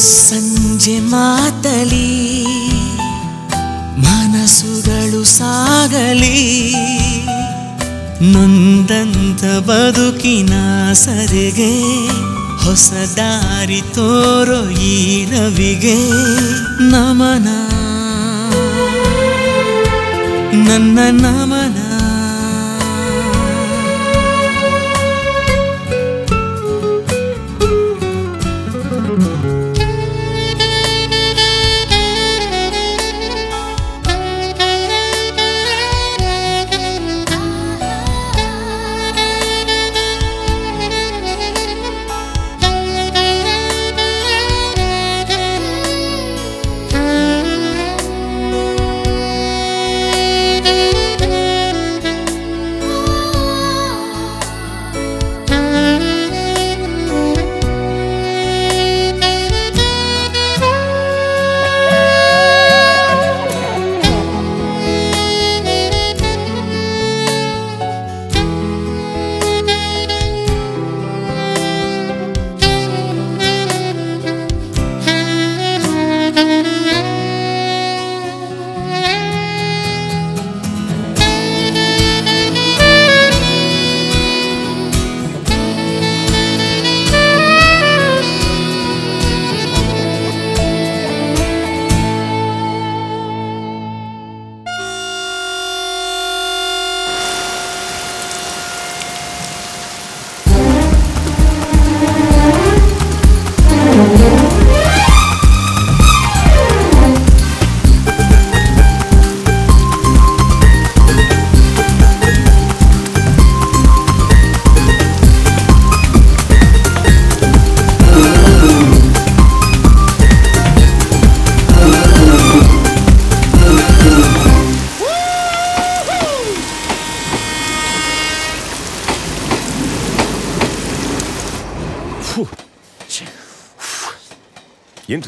ಸಂಜೆ ಮಾತಲಿ, ಮನಸ್ಸುಗಳು ಸಾಗಲಿ. ನೊಂದಂತ ಬದುಕಿನ ಸರಿಗೆ, ಹೊಸ ದಾರಿ ತೋರೋ ಈ ರವಿಗೆ ನಮನ. ನನ್ನ ನಮನ.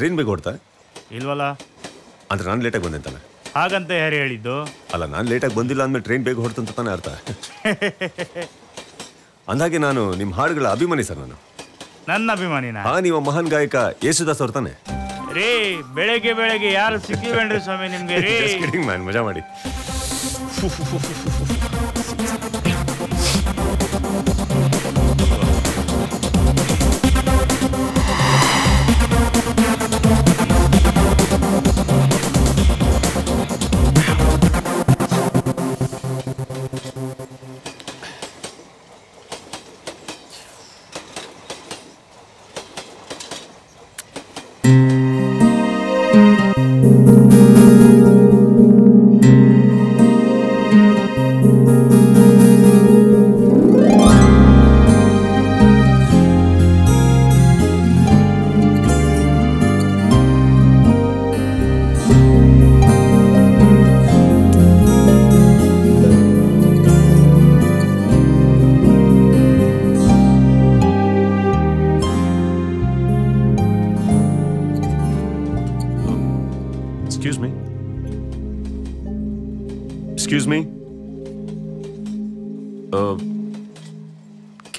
ಟ್ರೈನ್ ಬೇಗ ಹೊಡ್ತಾ? ಇಲ್ವಲ್ಲ? ಅಂದ್ರೆ ನಾನು ಲೇಟಾಗಿ ಬಂದೆ ಅಂತಾನೆ ಹಾಗಂತ ಯಾರು ಹೇಳಿದ್ದು? ಅಲ್ಲ ನಾನು ಲೇಟಾಗಿ ಬಂದಿಲ್ಲ ಅಂದ್ಮೇಲೆ ಟ್ರೈನ್ ಬೇಗ ಹೊಡ್ತಂತ ತಾನೇ ಅರ್ಥ. ಅಂದಾಗೆ ನಾನು ನಿಮ್ಮ ಹಾಡುಗಳ ಅಭಿಮಾನಿ ಸರ್ ನಾನು. ನನ್ನ ಅಭಿಮಾನಿ ಹಾ ನೀವು ಮಹಾನ್ ಗಾಯಕ ಯೇಸುದಾಸ್ ಅವ್ರ ತಾನೆ. ರೀ ಬೆಳಗ್ಗೆ ಬೆಳಗ್ಗೆ ಯಾರು ಸಿಕ್ಕಿವೇನ್ರಿ ಸ್ವಾಮಿ ನಿಮ್ಗೆ? ರೀ. ಮಜಾ ಮಾಡಿ.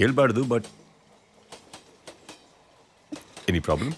ಕೇಳಬಾರ್ದು ಬಟ್ ಎನಿ ಪ್ರಾಬ್ಲಮ್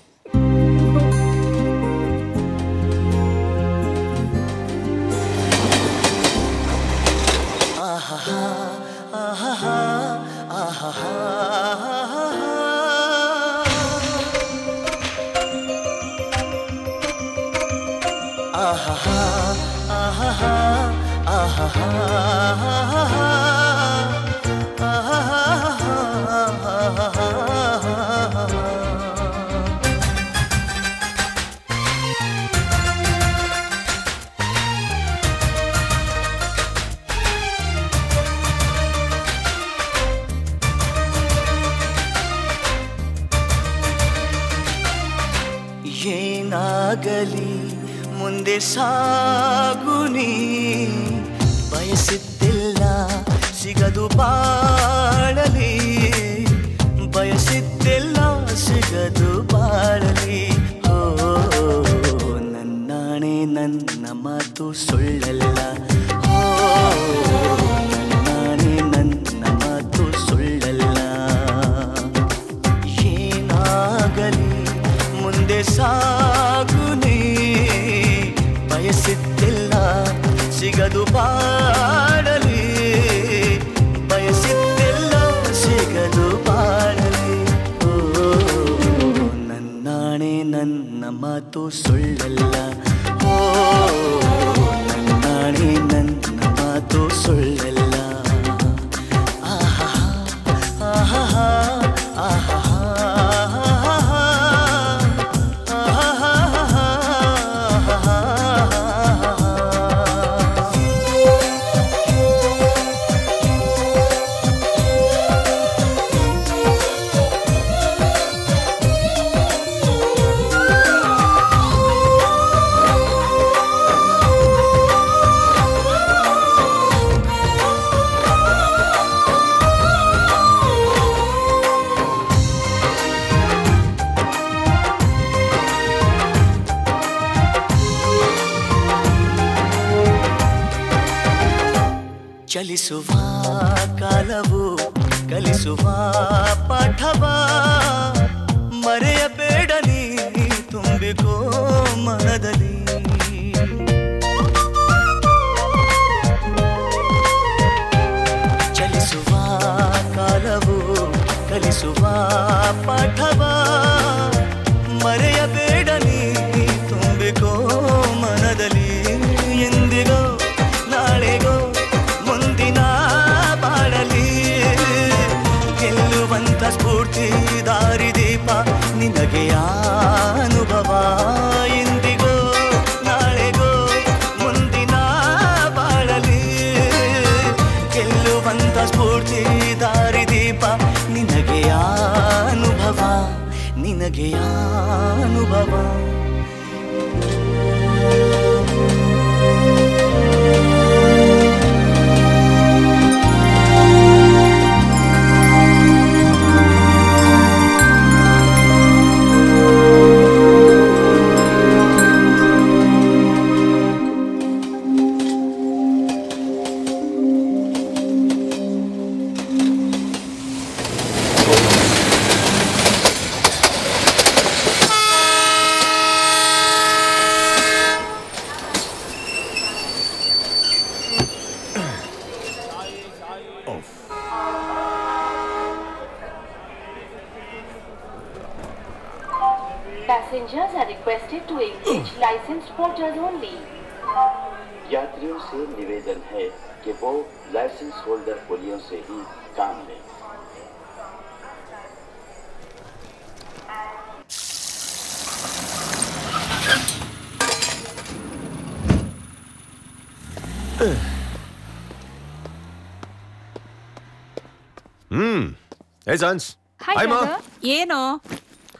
ಮುಂದೆ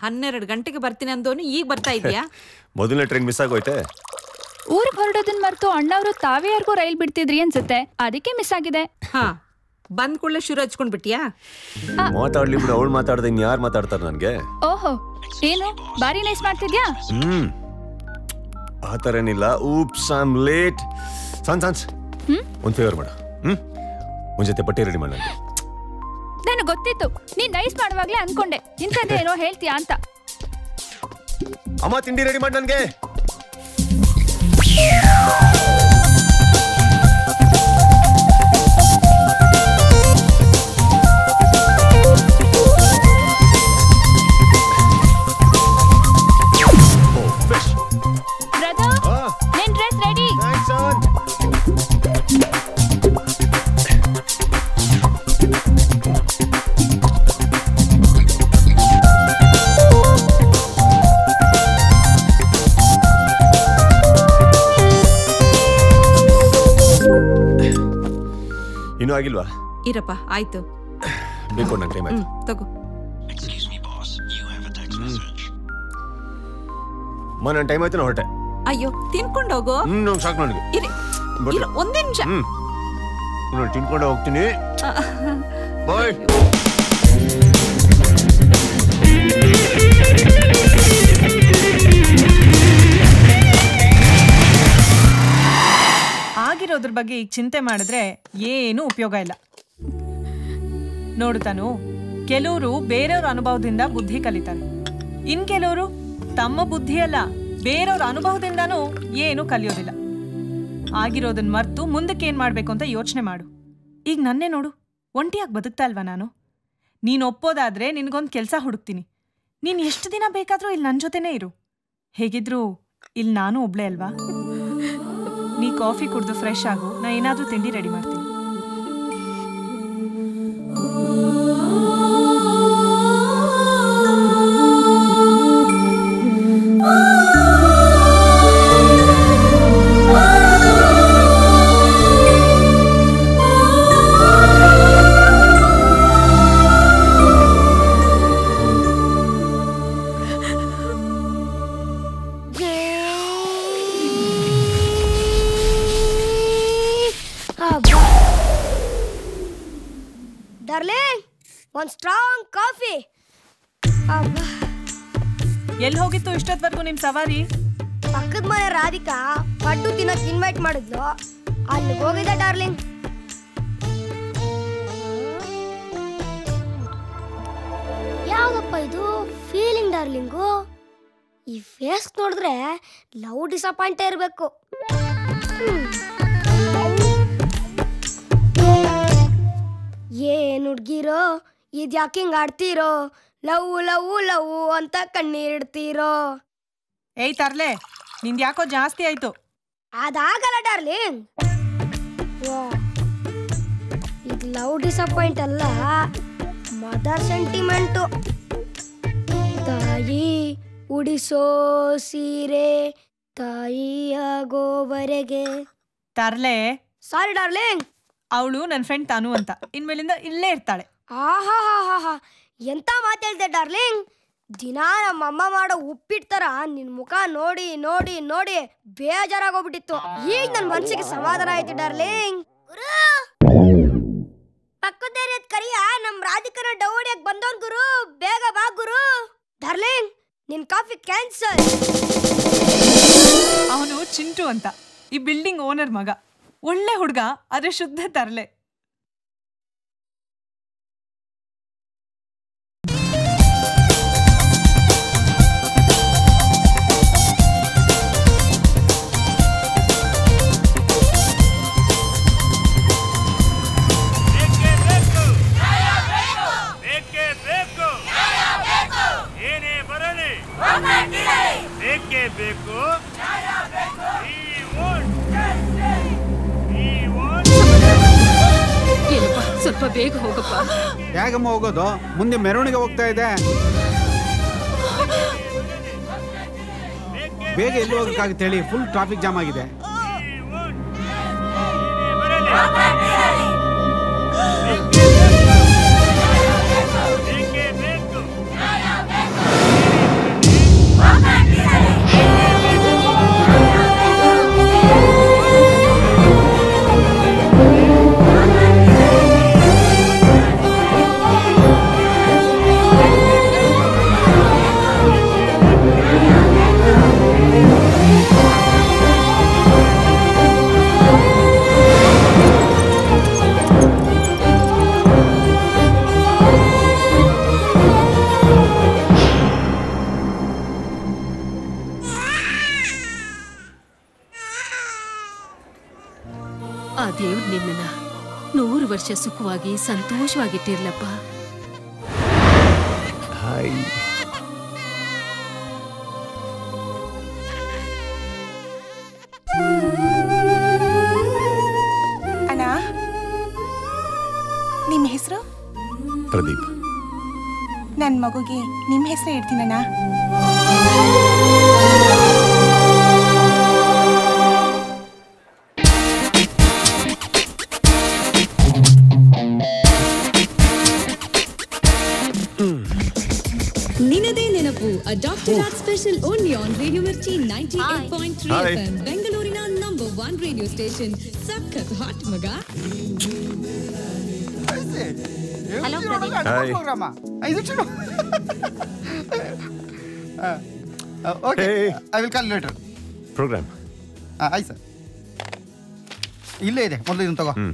ಹನ್ನೆರಡು ಗಂಟೆಗೆ ಬರ್ತೀನಿ ಅಂದೋನು ಈಗ ಬರ್ತಾ ಇದೆಯಾ ಮೊದಲನೇ ಟ್ರೈನ್ ಮಿಸ್ ಆಗೋಯ್ತೆ. ಊರಿಗೆ ಹೊರಡೋದನ್ನ ಮರ್ತು ಅಣ್ಣವರು ತಾವೇ ಯಾರಿಗೂ ರೈಲ್ ಬಿಡ್ತಿದ್ರಿ ಅನ್ಸುತ್ತೆ. ಅದಕ್ಕೆ ಮಿಸ್ ಆಗಿದೆ. ಹಾ ಬಂದ್ ಕೂಡಲೇ ಶುರು ಹಚ್ಕೊಂಡ್ ಬಿಟ್ಟಿಯಾ ಮಾತಾಡ್ಲಿ ಬಿಡು ಅವಳು ಮಾತಾಡ್ದೆ ಇನ್ ಯಾರು ಮಾತಾಡ್ತಾರೆ ನನಗೆ? ಓಹೋ ಏನು ಬಾರಿ ನೈಸ್ ಮಾಡ್ತಿದ್ಯಾ? ಹ್ಮ್. ಆ ಥರ ಏನಿಲ್ಲ ಊಪ್ಸ್ ಆಮ್ ಲೇಟ್ ಸಾನ್ಸ್. ಸಾನ್ಸ್ ಒಂದು ಫೇವರ್ ಮಾಡು. ಹ್ಮ್? ಒಂದ್ ಜೊತೆ ಪಟ್ಟಿ ರೆಡಿ ಮಾಡಿ ನನಗೆ ನನಗೆ ಗೊತ್ತಿತ್ತು ನೀನ್ ನೈಸ್ ಮಾಡುವಾಗ್ಲೇ ಅನ್ಕೊಂಡೆ. ಇಂಥದ್ದೇನೋ ಹೇಳ್ತೀಯಾ ಅಂತ. ಅಮ್ಮ ತಿಂಡಿ ರೆಡಿ ಮಾಡಿ ನನಗೆ. ಆಗಿಲ್ವಾ ಇರಪ್ಪ ಆಯ್ತು ಬೇಕು ನನ್ನ ಟೈಮ್ ಹ್ಮ್ ಆಯ್ತು ತಗೋ ಅಮ್ಮ ನನ್ನ ಟೈಮ್ ಆಯ್ತು ನಾ ಹೊರಟೆ ಅಯ್ಯೋ ತಿನ್ಕೊಂಡು ಹೋಗು ಹ್ಮ್ ನಂಗೆ ಸಾಕು ನನಗೆ ಇರಿ ಬರ್ತೀನಿ. ಇರು ಒಂದೇ ನಿಮಿಷ ಹ್ಮ್ ನಾನು ತಿನ್ಕೊಂಡು ಹೋಗ್ತೀನಿ ಬಾಯ್ ಆಗಿರೋದ್ರ ಬಗ್ಗೆ ಈಗ ಚಿಂತೆ ಮಾಡಿದ್ರೆ ಏನು ಉಪಯೋಗ ಇಲ್ಲ. ನೋಡು ತಾನು, ಕೆಲವರು ಬೇರೆಯವ್ರ ಅನುಭವದಿಂದ ಬುದ್ಧಿ ಕಲಿತಾರೆ. ಇನ್ ಕೆಲವರು ತಮ್ಮ ಬುದ್ಧಿಯಲ್ಲ ಬೇರೆಯವ್ರ ಅನುಭವದಿಂದನೂ ಏನು ಕಲಿಯೋದಿಲ್ಲ. ಆಗಿರೋದನ್ನ ಮರ್ತು ಮುಂದಕ್ಕೆ ಏನ್ ಮಾಡ್ಬೇಕು ಅಂತ ಯೋಚನೆ ಮಾಡು. ಈಗ ನನ್ನೇ ನೋಡು, ಒಂಟಿಯಾಗಿ ಬದುಕ್ತಾ ಅಲ್ವಾ ನಾನು? ನೀನ್ ಒಪ್ಪೋದಾದ್ರೆ ನಿನಗೊಂದು ಕೆಲಸ ಹುಡುಕ್ತೀನಿ. ನೀನ್ ಎಷ್ಟು ದಿನ ಬೇಕಾದ್ರೂ ಇಲ್ಲಿ ನನ್ನ ಜೊತೆನೇ ಇರು. ಹೇಗಿದ್ರು ಇಲ್ಲಿ ನಾನು ಒಬ್ಳೆ ಅಲ್ವಾ? ನೀ ಕಾಫಿ ಕುಡಿದು ಫ್ರೆಶ್ ಆಗು. ನಾ ಏನಾದರೂ ತಿಂಡಿ ರೆಡಿ ಮಾಡ್ತೀನಿ. ಇಷ್ಟೊತ್ವರೆಗೂ ನಿಮ್ ಸವಾರಿ? ಪಕ್ಕದ ಮನೆ ರಾಧಿಕಾ ಪಟ್ಟು ತಿನ್ನಕ್ ಇನ್ವೈಟ್ ಮಾಡಿದ್ಲು. ಅಲ್ಲಿ ಹೋಗಿದೆ ಡಾರ್ಲಿಂಗ್. ಯಾವ್ದಪ್ಪ ಇದು? Feeling darling? ಈ ಫೇಸ್ ನೋಡಿದ್ರೆ ಲವ್ ಡಿಸಪಾಯಿಂಟ್ ಇರಬೇಕು. ಏನ್ ಹುಡ್ಗಿರೋ? ಇದ್ಯಾಕೆ ಹಿಂಗೆ ಆಡ್ತೀರೋ? ಲವ್ ಲವ್ ಲವ್ ಅಂತ ಕಣ್ಣೀರಿಡ್ತೀರೋ ಏಯ್ ತರ್ಲೆ ನಿಂದ್ ಯಾಕೋ ಜಾಸ್ತಿ ಆಯ್ತು? ಅದಾಗಲ್ಲ ಡಾರ್ಲಿಂಗ್. ಇದು ಲವ್ ಡಿಸಪಾಯಿಂಟ್ ಅಲ್ಲ ಮದರ್ ಸೆಂಟಿಮೆಂಟು. ತಾಯಿ ಉಡಿಸೋ ಸೀರೆ ತಾಯಿ ಆಗೋವರೆಗೆ. ತರ್ಲೆ. Sorry darling. ಅವಳು ನನ್ನ ಫ್ರೆಂಡ್ ತಾನು ಅಂತ ಇನ್ಮೇಲಿಂದ ಇಲ್ಲೇ ಇರ್ತಾಳೆ. ಆಹಾ ಹಾ ಹಾ ಎಂತ ಮಾತಾಡ್ದೆ ಡಾರ್ಲಿಂಗ್? ದಿನ ನಮ್ಮಮ್ಮ ಮಾಡೋ ಉಪ್ಪಿಟ್ಟು ತರ ನಿನ್ ಮುಖ ನೋಡಿ ನೋಡಿ ನೋಡಿ ಬೇಜಾರಾಗೋಗ್ಬಿಟ್ಟಿತ್ತು. ಈಗ ನನ್ ಮನ್ಸಿಗೆ ಸಮಾಧಾನ ಆಯ್ತು ಡಾರ್ಲಿಂಗ್. ಪಕ್ಕದ ಏರಿಯಾದ ಕರಿಯ ನಮ್ ರಾಧಿಕನ ಡೌಡಿಯಾಗ ಬಂದೋನ್ ಗುರು. ಬೇಗ ಬಾ ಗುರು. ಡಾರ್ಲಿಂಗ್ ನಿನ್ ಕಾಫಿ ಕ್ಯಾನ್ಸಲ್. ಅವನು ಚಿಂಟು ಅಂತ. ಈ ಬಿಲ್ಡಿಂಗ್ ಓನರ್ ಮಗ. ಒಳ್ಳೆ ಹುಡುಗ ಆದ್ರೆ ಶುದ್ಧ ತರ್ಲೆ. ಸ್ವಲ್ಪ ಬೇಗ ಹೋಗಪ್ಪ ಹೇಗಮ್ಮ ಹೋಗೋದು ಮುಂದೆ ಮೆರವಣಿಗೆ ಹೋಗ್ತಾ ಇದೆ ಬೇಗ ಎಲ್ಲಿ ಹೋಗಕ್ಕಾಗುತ್ತೆ ಹೇಳಿ ಫುಲ್ ಟ್ರಾಫಿಕ್ ಜಾಮ್ ಆಗಿದೆ ನೂರು ವರ್ಷ ಸುಖವಾಗಿ ಸಂತೋಷವಾಗಿಟ್ಟಿರ್ಲಪ್ಪ. ಹಾಯ್. ಅಣ್ಣ ನಿಮ್ಮ ಹೆಸರು? ಪ್ರದೀಪ್. ನನ್ನ ಮಗುಗೆ ನಿಮ್ಮ ಹೆಸರು ಇಡ್ತೀನಣ್ಣ Raj special only on radio Mirchi ninety eight point three Hi. F ಬೆಂಗಳೂರಿನ ನಂಬರ್ ಒನ್ ರೇಡಿಯೋ ಸ್ಟೇಷನ್ ಸಖತ್ ಹಾಟ್ ಮಗ hello hi okay. I will call later program ಆಯ್ತು ಸರ್ ಇಲ್ಲೇ ಇದೆ. ಮೊದಲು ಇದನ್ನು ತಗೋ. ಹ್ಮ್.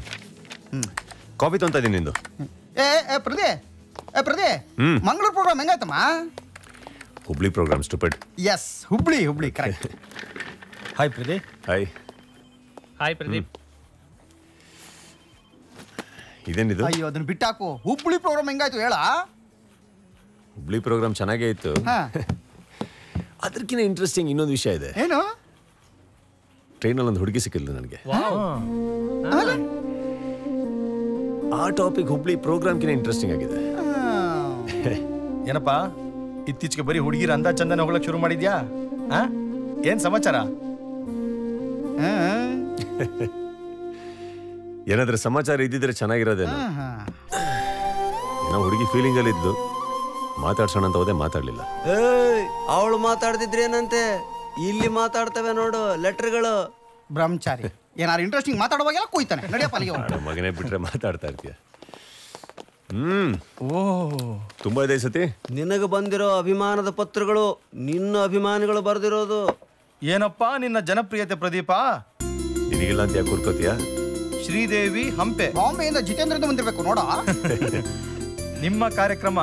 ಕಾಫಿ ತೊಂತ ಇದೀನಿ ನಿಂದು. ಏ ಏ ಪ್ರದೇ. ಏ ಪ್ರದೇ. ಹ್ಮ್. Mangalore program ಹೆಂಗಾಯ್ತಮ್ಮ? Hubli program stupid yes Hubli Hubli correct hi Pradeep. Hi hi Pradeep. ಇದೇನಿದು? ಅಯ್ಯೋ ಅದನ್ನ ಬಿಟ್ಟಾಕು. ಹುಬ್ಳಿ ಪ್ರೋಗ್ರಾಮ್ ಹೆಂಗಾಯ್ತು ಹೇಳ? ಹುಬ್ಳಿ ಪ್ರೋಗ್ರಾಮ್ ಚೆನ್ನಾಗೇ ಇತ್ತು. ಅದಕ್ಕಿಂತ ಇಂಟ್ರೆಸ್ಟಿಂಗ್ ಇನ್ನೊಂದು ವಿಷಯ ಇದೆ. ಏನು? ಟ್ರೈನಲ್ಲಿ ಒಂದು ಹುಡುಗಿ ಸಿಕ್ಕಿಲ್ಲ ನನಗೆ. ಆ ಟಾಪಿಕ್ ಹುಬ್ಳಿ ಪ್ರೋಗ್ರಾಮ್ಕಿಂತ ಇಂಟ್ರೆಸ್ಟಿಂಗ್ ಆಗಿದೆ. ಏನಪ್ಪ? ಇತ್ತೀಚೆಗೆ ಬರೀ ಹುಡುಗಿರ ಅಂದ ಚಂದನ ಹೋಗ್ಲಕ್ ಶುರು ಮಾಡಿದ್ಯಾ? ಆ? ಏನ್ ಸಮಾಚಾರ? ಏನಾದ್ರೆ ಸಮಾಚಾರ ಇದ್ದಿದ್ರೆ ಚೆನ್ನಾಗಿರೋದೇನೋ. ಏನೋ ಹುಡುಗಿ ಫೀಲಿಂಗ್ ಅಲ್ಲಿ ಇದ್ದು ಮಾತಾಡ್ಸೋಣ ಅಂತ ಹೋದೆ ಮಾತಾಡ್ಲಿಲ್ಲ. ಏಯ್ ಅವಳು ಮಾತಾಡ್ತಿದ್ರೇನಂತೆ? ಇಲ್ಲಿ ಮಾತಾಡ್ತವೆ ನೋಡು ಲೆಟರ್ಗಳು. ಬ್ರಹ್ಮಚಾರಿ ಏನಾದ್ರು ಇಂಟ್ರೆಸ್ಟಿಂಗ್ ಮಾತಾಡುವಾಗೆಲ್ಲ ಕೂಯ್ತಾನೆ. ನಡೆಯಪ್ಪ ಮಗನೇ ಬಿಟ್ರೆ ಮಾತಾಡ್ತಾ ಇರ್ತೀಯ. ಹ್ಮ್. ಓ. ತುಂಬಾ ಇದೆ ಸತಿ. ನಿನಗೆ ಬಂದಿರೋ ಅಭಿಮಾನದ ಪತ್ರಗಳು ನಿನ್ನ ಅಭಿಮಾನಿಗಳು ಬರೆದಿರೋದು. ಏನಪ್ಪಾ ನಿನ್ನ ಜನಪ್ರಿಯತೆ ಪ್ರದೀಪ? ನಿನಗಿಲ್ಲ ಅಂತ ಯಾಕೆ ಕುರ್ಕೋತಿಯಾ ಶ್ರೀದೇವಿ ಹಂಪೆ. ಬಾಂಬೆಯಿಂದ ಜಿತೇಂದ್ರದ ಬಂದಿರ್ಬೇಕು ನೋಡ. ನಿಮ್ಮ ಕಾರ್ಯಕ್ರಮ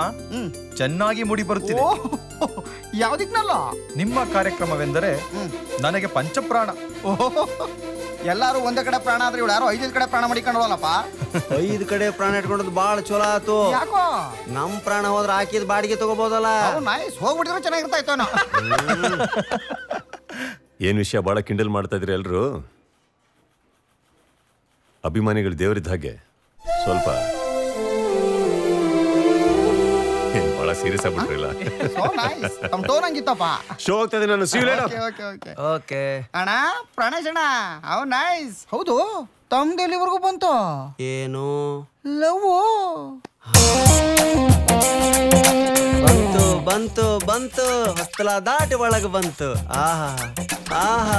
ಚೆನ್ನಾಗಿ ಮೂಡಿ ಬರುತ್ತಿದೆ ಯಾವ್ದಿಕ್ನಲ್ಲ ನಿಮ್ಮ ಕಾರ್ಯಕ್ರಮವೆಂದರೆ ನನಗೆ ಪಂಚಪ್ರಾಣ. ಓಹೋ ಎಲ್ಲಾರು ಒಂದೇ ಕಡೆ ಪ್ರಾಣ ಆದ್ರೆ ಇವಳು ಯಾರು ಐದೈದು ಕಡೆ ಪ್ರಾಣ ಮಾಡಿಕೊಂಡವಲ್ಲಪ್ಪ ಐದು ಕಡೆ ಪ್ರಾಣ ಇಟ್ಕೊಂಡದ್ ಬಾಳ ಚಲೋ ಆತು ಯಾಕೋ? ನಮ್ ಪ್ರಾಣ ಹೋದ್ರೆ ಹಾಕಿದ ಬಾಡಿಗೆ ತಗೋಬಹುದಲ್ಲ ನೈಸ್ ಹೋಗ್ಬಿಟ್ಟಿದ್ರೆ ಚೆನ್ನಾಗಿರ್ತಾ ಇತ್ತು ಏನ್ ವಿಷಯ ಬಾಳ ಕಿಂಡಲ್ ಮಾಡ್ತಾ ಇದ್ರಿ ಎಲ್ರು? ಅಭಿಮಾನಿಗಳು ದೇವರಿದ್ದ ಹಾಗೆ. ಸ್ವಲ್ಪ ಬಹಳ ಸೀರಿಯಸ್ ಆಗ್ಬಿಟ್ರಿಲ್ಲ ಸೊ ನೈಸ್ ತಮ್ಮ ಟೋನ್ ಹಂಗಿತ್ತಪ್ಪ. ಶೋ ಆಗ್ತದೆ ನಾನು. ಓಕೆ ಓಕೆ ಓಕೆ ಓಕೆ ಅಣ್ಣ ಪ್ರಾಣೇಶ್ ಅಣ್ಣ ಅವ್ ನೈಸ್ ಹೌದು ತಮ್ ಡೆಲಿವರ್ಗೂ ಬಂತು. ಏನು? ಲವ್ ಬಂತು ಬಂತು ಬಂತು. ಹೊಸ್ತಲ ದಾಟಿ ಒಳಗೆ ಬಂತು. ಆಹಾ ಆಹಾ.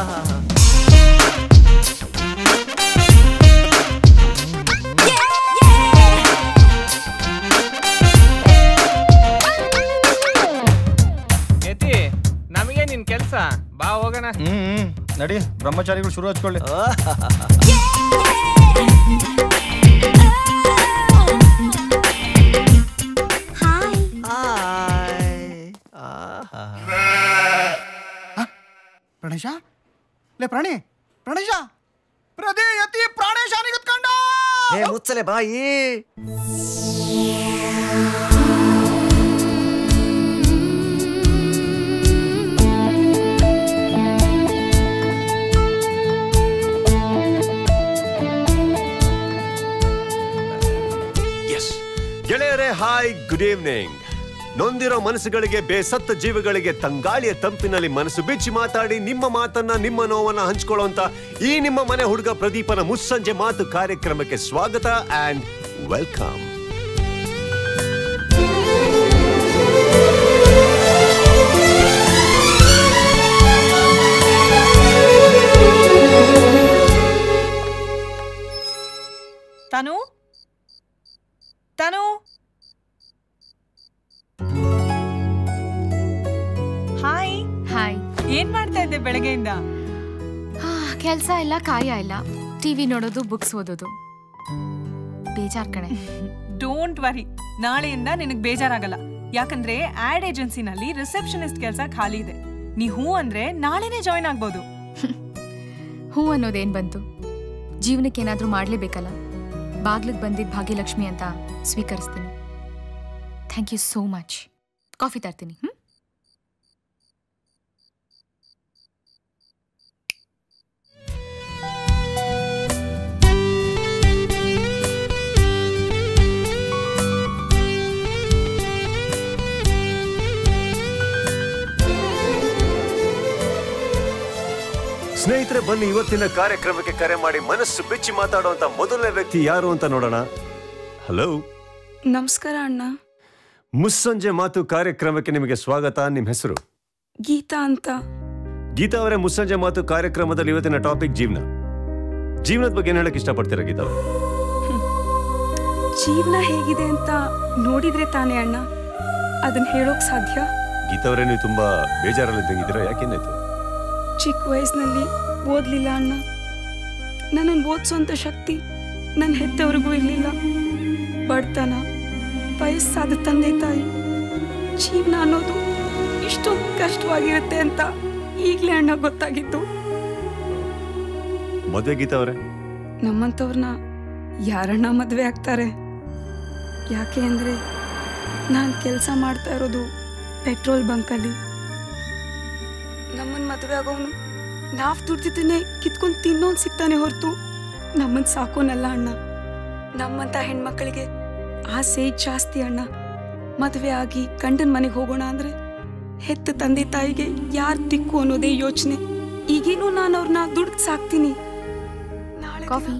ನಮಗೆ ನಿನ್ ಕೆಲ್ಸ ಬಾ ಹೋಗೋಣ ಹ್ಮ್ ನಡಿ ಬ್ರಹ್ಮಚಾರಿಗಳು ಶುರು ಹಚ್ಕೊಳ್ಳಿ ಪ್ರಾಣೇಶ ಲೇ ಪ್ರಾಣಿ ಪ್ರಾಣೇಶ ಪ್ರದೇ ಯತಿ ಪ್ರಾಣೇಶ ನಿಗತ್ಕೊಂಡ ಏ ಮುಚ್ಚಲೆ ಬಾಯಿ ಗೆಳೆಯರೇ ಹಾಯ್ ಗುಡ್ ಈವ್ನಿಂಗ್ ನೊಂದಿರೋ ಮನಸ್ಸುಗಳಿಗೆ ಬೇಸತ್ತ ಜೀವಿಗಳಿಗೆ ತಂಗಾಳಿಯ ತಂಪಿನಲ್ಲಿ ಮನಸ್ಸು ಬಿಚ್ಚಿ ಮಾತಾಡಿ ನಿಮ್ಮ ಮಾತನ್ನ, ನಿಮ್ಮ ನೋವನ್ನ ಹಂಚ್ಕೊಳ್ಳುವಂತ ಈ ನಿಮ್ಮ ಮನೆ ಹುಡುಗ ಪ್ರದೀಪನ ಮುಸ್ಸಂಜೆ ಮಾತು ಕಾರ್ಯಕ್ರಮಕ್ಕೆ ಸ್ವಾಗತ and welcome Tanu? Tanu hi hi ಏನ್ ಮಾಡ್ತಾ ಇದ್ದೆ ಬೆಳಗ್ಗೆಯಿಂದ? ಕೆಲಸ ಇಲ್ಲ ಕಾಯ ಇಲ್ಲ. ಟಿವಿ ನೋಡೋದು ಬುಕ್ಸ್ ಓದೋದು. ಬೇಜಾರ್ ಕಣೆ. ಡೋಂಟ್ ವರಿ ನಾಳೆಯಿಂದ ನಿನಗೆ ಬೇಜಾರಾಗಲ್ಲ. ಯಾಕಂದ್ರೆ ಆಡ್ ಏಜೆನ್ಸಿನಲ್ಲಿ ರಿಸೆಪ್ಷನಿಸ್ಟ್ ಕೆಲಸ ಖಾಲಿ ಇದೆ. ನೀ ಹೂ ಅಂದ್ರೆ ನಾಳೆನೇ ಜಾಯ್ನ್ ಆಗ್ಬೋದು. ಹೂ ಅನ್ನೋದೇನ್ ಬಂತು? ಜೀವನಕ್ಕೆ ಏನಾದ್ರೂ ಮಾಡ್ಲೇಬೇಕಲ್ಲ? ಬಾಗ್ಲಿಗೆ ಬಂದಿದ್ದ ಭಾಗ್ಯಲಕ್ಷ್ಮಿ ಅಂತ ಸ್ವೀಕರಿಸ್ತೀನಿ. Thank you so much coffee ತರ್ತೀನಿ ಹ್ಮ್? ಸ್ನೇಹಿತರೆ ಬನ್ನಿ ಇವತ್ತಿನ ಕಾರ್ಯಕ್ರಮಕ್ಕೆ ಕರೆ ಮಾಡಿ ಮನಸ್ಸು ಬಿಚ್ಚಿ ಮಾತಾಡುವಂತ ಮೊದಲನೇ ವ್ಯಕ್ತಿ ಯಾರು ಅಂತ ನೋಡೋಣ. ಹಲೋ ನಮಸ್ಕಾರ ಅಣ್ಣ. ಮುಸ್ಸಂಜೆ ಮಾತು ಕಾರ್ಯಕ್ರಮಕ್ಕೆ ನಿಮಗೆ ಸ್ವಾಗತ. ನಿಮ್ಮ ಹೆಸರು? ಗೀತಾ ಅಂತ. ಗೀತಾ ಅವರೇ ಮುಸ್ಸಂಜೆ ಮಾತು ಕಾರ್ಯಕ್ರಮದಲ್ಲಿ ಇವತ್ತಿನ ಟಾಪಿಕ್ ಜೀವನ. ಜೀವನದ ಬಗ್ಗೆ ಏನ್ ಹೇಳಕ್ ಇಷ್ಟಪಡ್ತೀರಾ ಗೀತಾ? ಜೀವನ ಹೇಗಿದೆ ಅಂತ ನೋಡಿದ್ರೆ ತಾನೇ ಅಣ್ಣ. ಅದನ್ನ ಹೇಳೋಕ್ ಸಾಧ್ಯ? ಗೀತಾ ಅವರೇ ನೀವು ತುಂಬಾ ಬೇಜಾರಲ್ಲಿ ಇದ್ದಂಗಿದ್ದೀರಾ ಯಾಕೇನಾಯ್ತು ಚಿಕ್ಕ ವಯಸ್ಸಿನಲ್ಲಿ ಓದಲಿಲ್ಲ ಅಣ್ಣ. ನನ್ನನ್ನು ಓದಿಸುವಂಥ ಶಕ್ತಿ ನನ್ನ ಹೆತ್ತವ್ರಿಗೂ ಇರಲಿಲ್ಲ. ಬಡತನ ವಯಸ್ಸಾದ ತಂದೆ ತಾಯಿ ಜೀವನ ಅನ್ನೋದು ಇಷ್ಟೊಂದು ಕಷ್ಟವಾಗಿರುತ್ತೆ ಅಂತ ಈಗಲೇ ಅಣ್ಣ ಗೊತ್ತಾಗಿತ್ತು ಮದುವೆ ಗೀತಾವ್ರೆ ಅವರೇ? ನಮ್ಮಂಥವ್ರನ್ನ ಯಾರಣ್ಣ ಮದುವೆ ಆಗ್ತಾರೆ? ಯಾಕೆ ಅಂದರೆ ನಾನು ಕೆಲಸ ಮಾಡ್ತಾ ಇರೋದು ಪೆಟ್ರೋಲ್ ಬಂಕಲ್ಲಿ ನಮ್ಮನ್ನ ಮದುವೆ ಆಗೋನು ನಾವ್ ದುಡ್ದಿದ್ದನ್ನೇ ಕಿತ್ಕೊಂಡ್ ತಿನ್ನೋನ್ ಸಿಗ್ತಾನೆ ಹೊರತು. ನಮ್ಮನ್ ಸಾಕೋನಲ್ಲ ಅಣ್ಣ. ನಮ್ಮಂತ ಹೆಣ್ಮಕ್ಳಿಗೆ ಆಸೆ ಜಾಸ್ತಿ ಅಣ್ಣ. ಮದುವೆ ಆಗಿ ಗಂಡನ ಮನೆಗೆ ಹೋಗೋಣ ಅಂದ್ರೆ ಹೆತ್ತ ತಂದೆ ತಾಯಿಗೆ ಯಾರ್ ದಿಕ್ಕು ಅನ್ನೋದೇ ಯೋಚನೆ. ಈಗೇನು ನಾನು ಅವ್ರನ್ನ ದುಡ್ದು ಸಾಕ್ತೀನಿ. ಕಾಫಿ?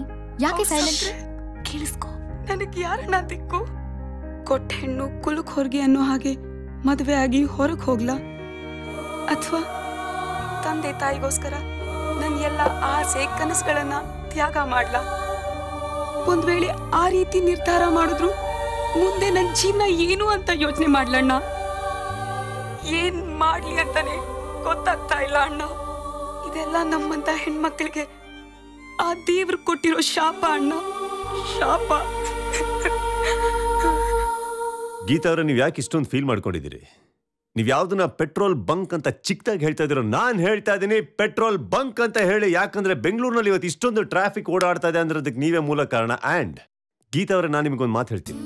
ಯಾಕೆ ಸೈಲೆಂಟ್ ಕೇಳಿಸ್ಕೋ. ನನಗೆ ಯಾರನ್ನ ದಿಕ್ಕು? ಕೊಟ್ಟ ಹೆಣ್ಣು ಕುಲಕ್ ಹೊರಗೆ ಅನ್ನೋ ಹಾಗೆ ಮದುವೆ ಆಗಿ ಹೊರಗೆ ಹೋಗ್ಲಾ? ಅಥವಾ ತಂದೆ ತಾಯಿಗೋಸ್ಕರ ನನ್ನ ಎಲ್ಲ ಆಸೆ, ಕನಸುಗಳನ್ನ ತ್ಯಾಗ ಮಾಡ್ಲ. ಒಂದ್ ವೇಳೆ ಆ ರೀತಿ ನಿರ್ಧಾರ ಮಾಡಿದ್ರು ಮುಂದೆ ನನ್ನ ಜೀವನ ಏನು ಅಂತ ಯೋಚನೆ ಮಾಡ್ಲಣ್ಣ? ಏನ್ ಮಾಡ್ಲಿ ಅಂತಾನೆ ಗೊತ್ತಾಗ್ತಾ ಇಲ್ಲ ಅಣ್ಣ. ಇದೆಲ್ಲ ನಮ್ಮಂತ ಹೆಣ್ಮಕ್ಳಿಗೆ ಆ ದೇವ್ರು ಕೊಟ್ಟಿರೋ ಶಾಪ ಅಣ್ಣ. ಶಾಪ. ಗೀತಾ ಅವರ, ನೀವು ಯಾಕೆ ಇಷ್ಟೊಂದು ಫೀಲ್ ಮಾಡ್ಕೊಂಡಿದ್ದೀರಿ? ನೀವ್ ಯಾವ್ದನ್ನ ಪೆಟ್ರೋಲ್ ಬಂಕ್ ಅಂತ ಚಿಕ್ಕದಾಗಿ ಹೇಳ್ತಾ ಇದ್ದೀರೋ, ನಾನು ಹೇಳ್ತಾ ಇದ್ದೀನಿ ಪೆಟ್ರೋಲ್ ಬಂಕ್ ಅಂತ ಹೇಳಿ, ಯಾಕಂದ್ರೆ ಬೆಂಗಳೂರಿನಲ್ಲಿ ಇವತ್ತು ಇಷ್ಟೊಂದು ಟ್ರಾಫಿಕ್ ಓಡಾಡ್ತಾ ಇದೆ ಅಂದ್ರೆ ಅದಕ್ಕೆ ನೀವೇ ಮೂಲ ಕಾರಣ. ಆ್ಯಂಡ್ ಗೀತಾ ಅವರೇ, ನಾನು ನಿಮಗೊಂದು ಮಾತು ಹೇಳ್ತೀನಿ.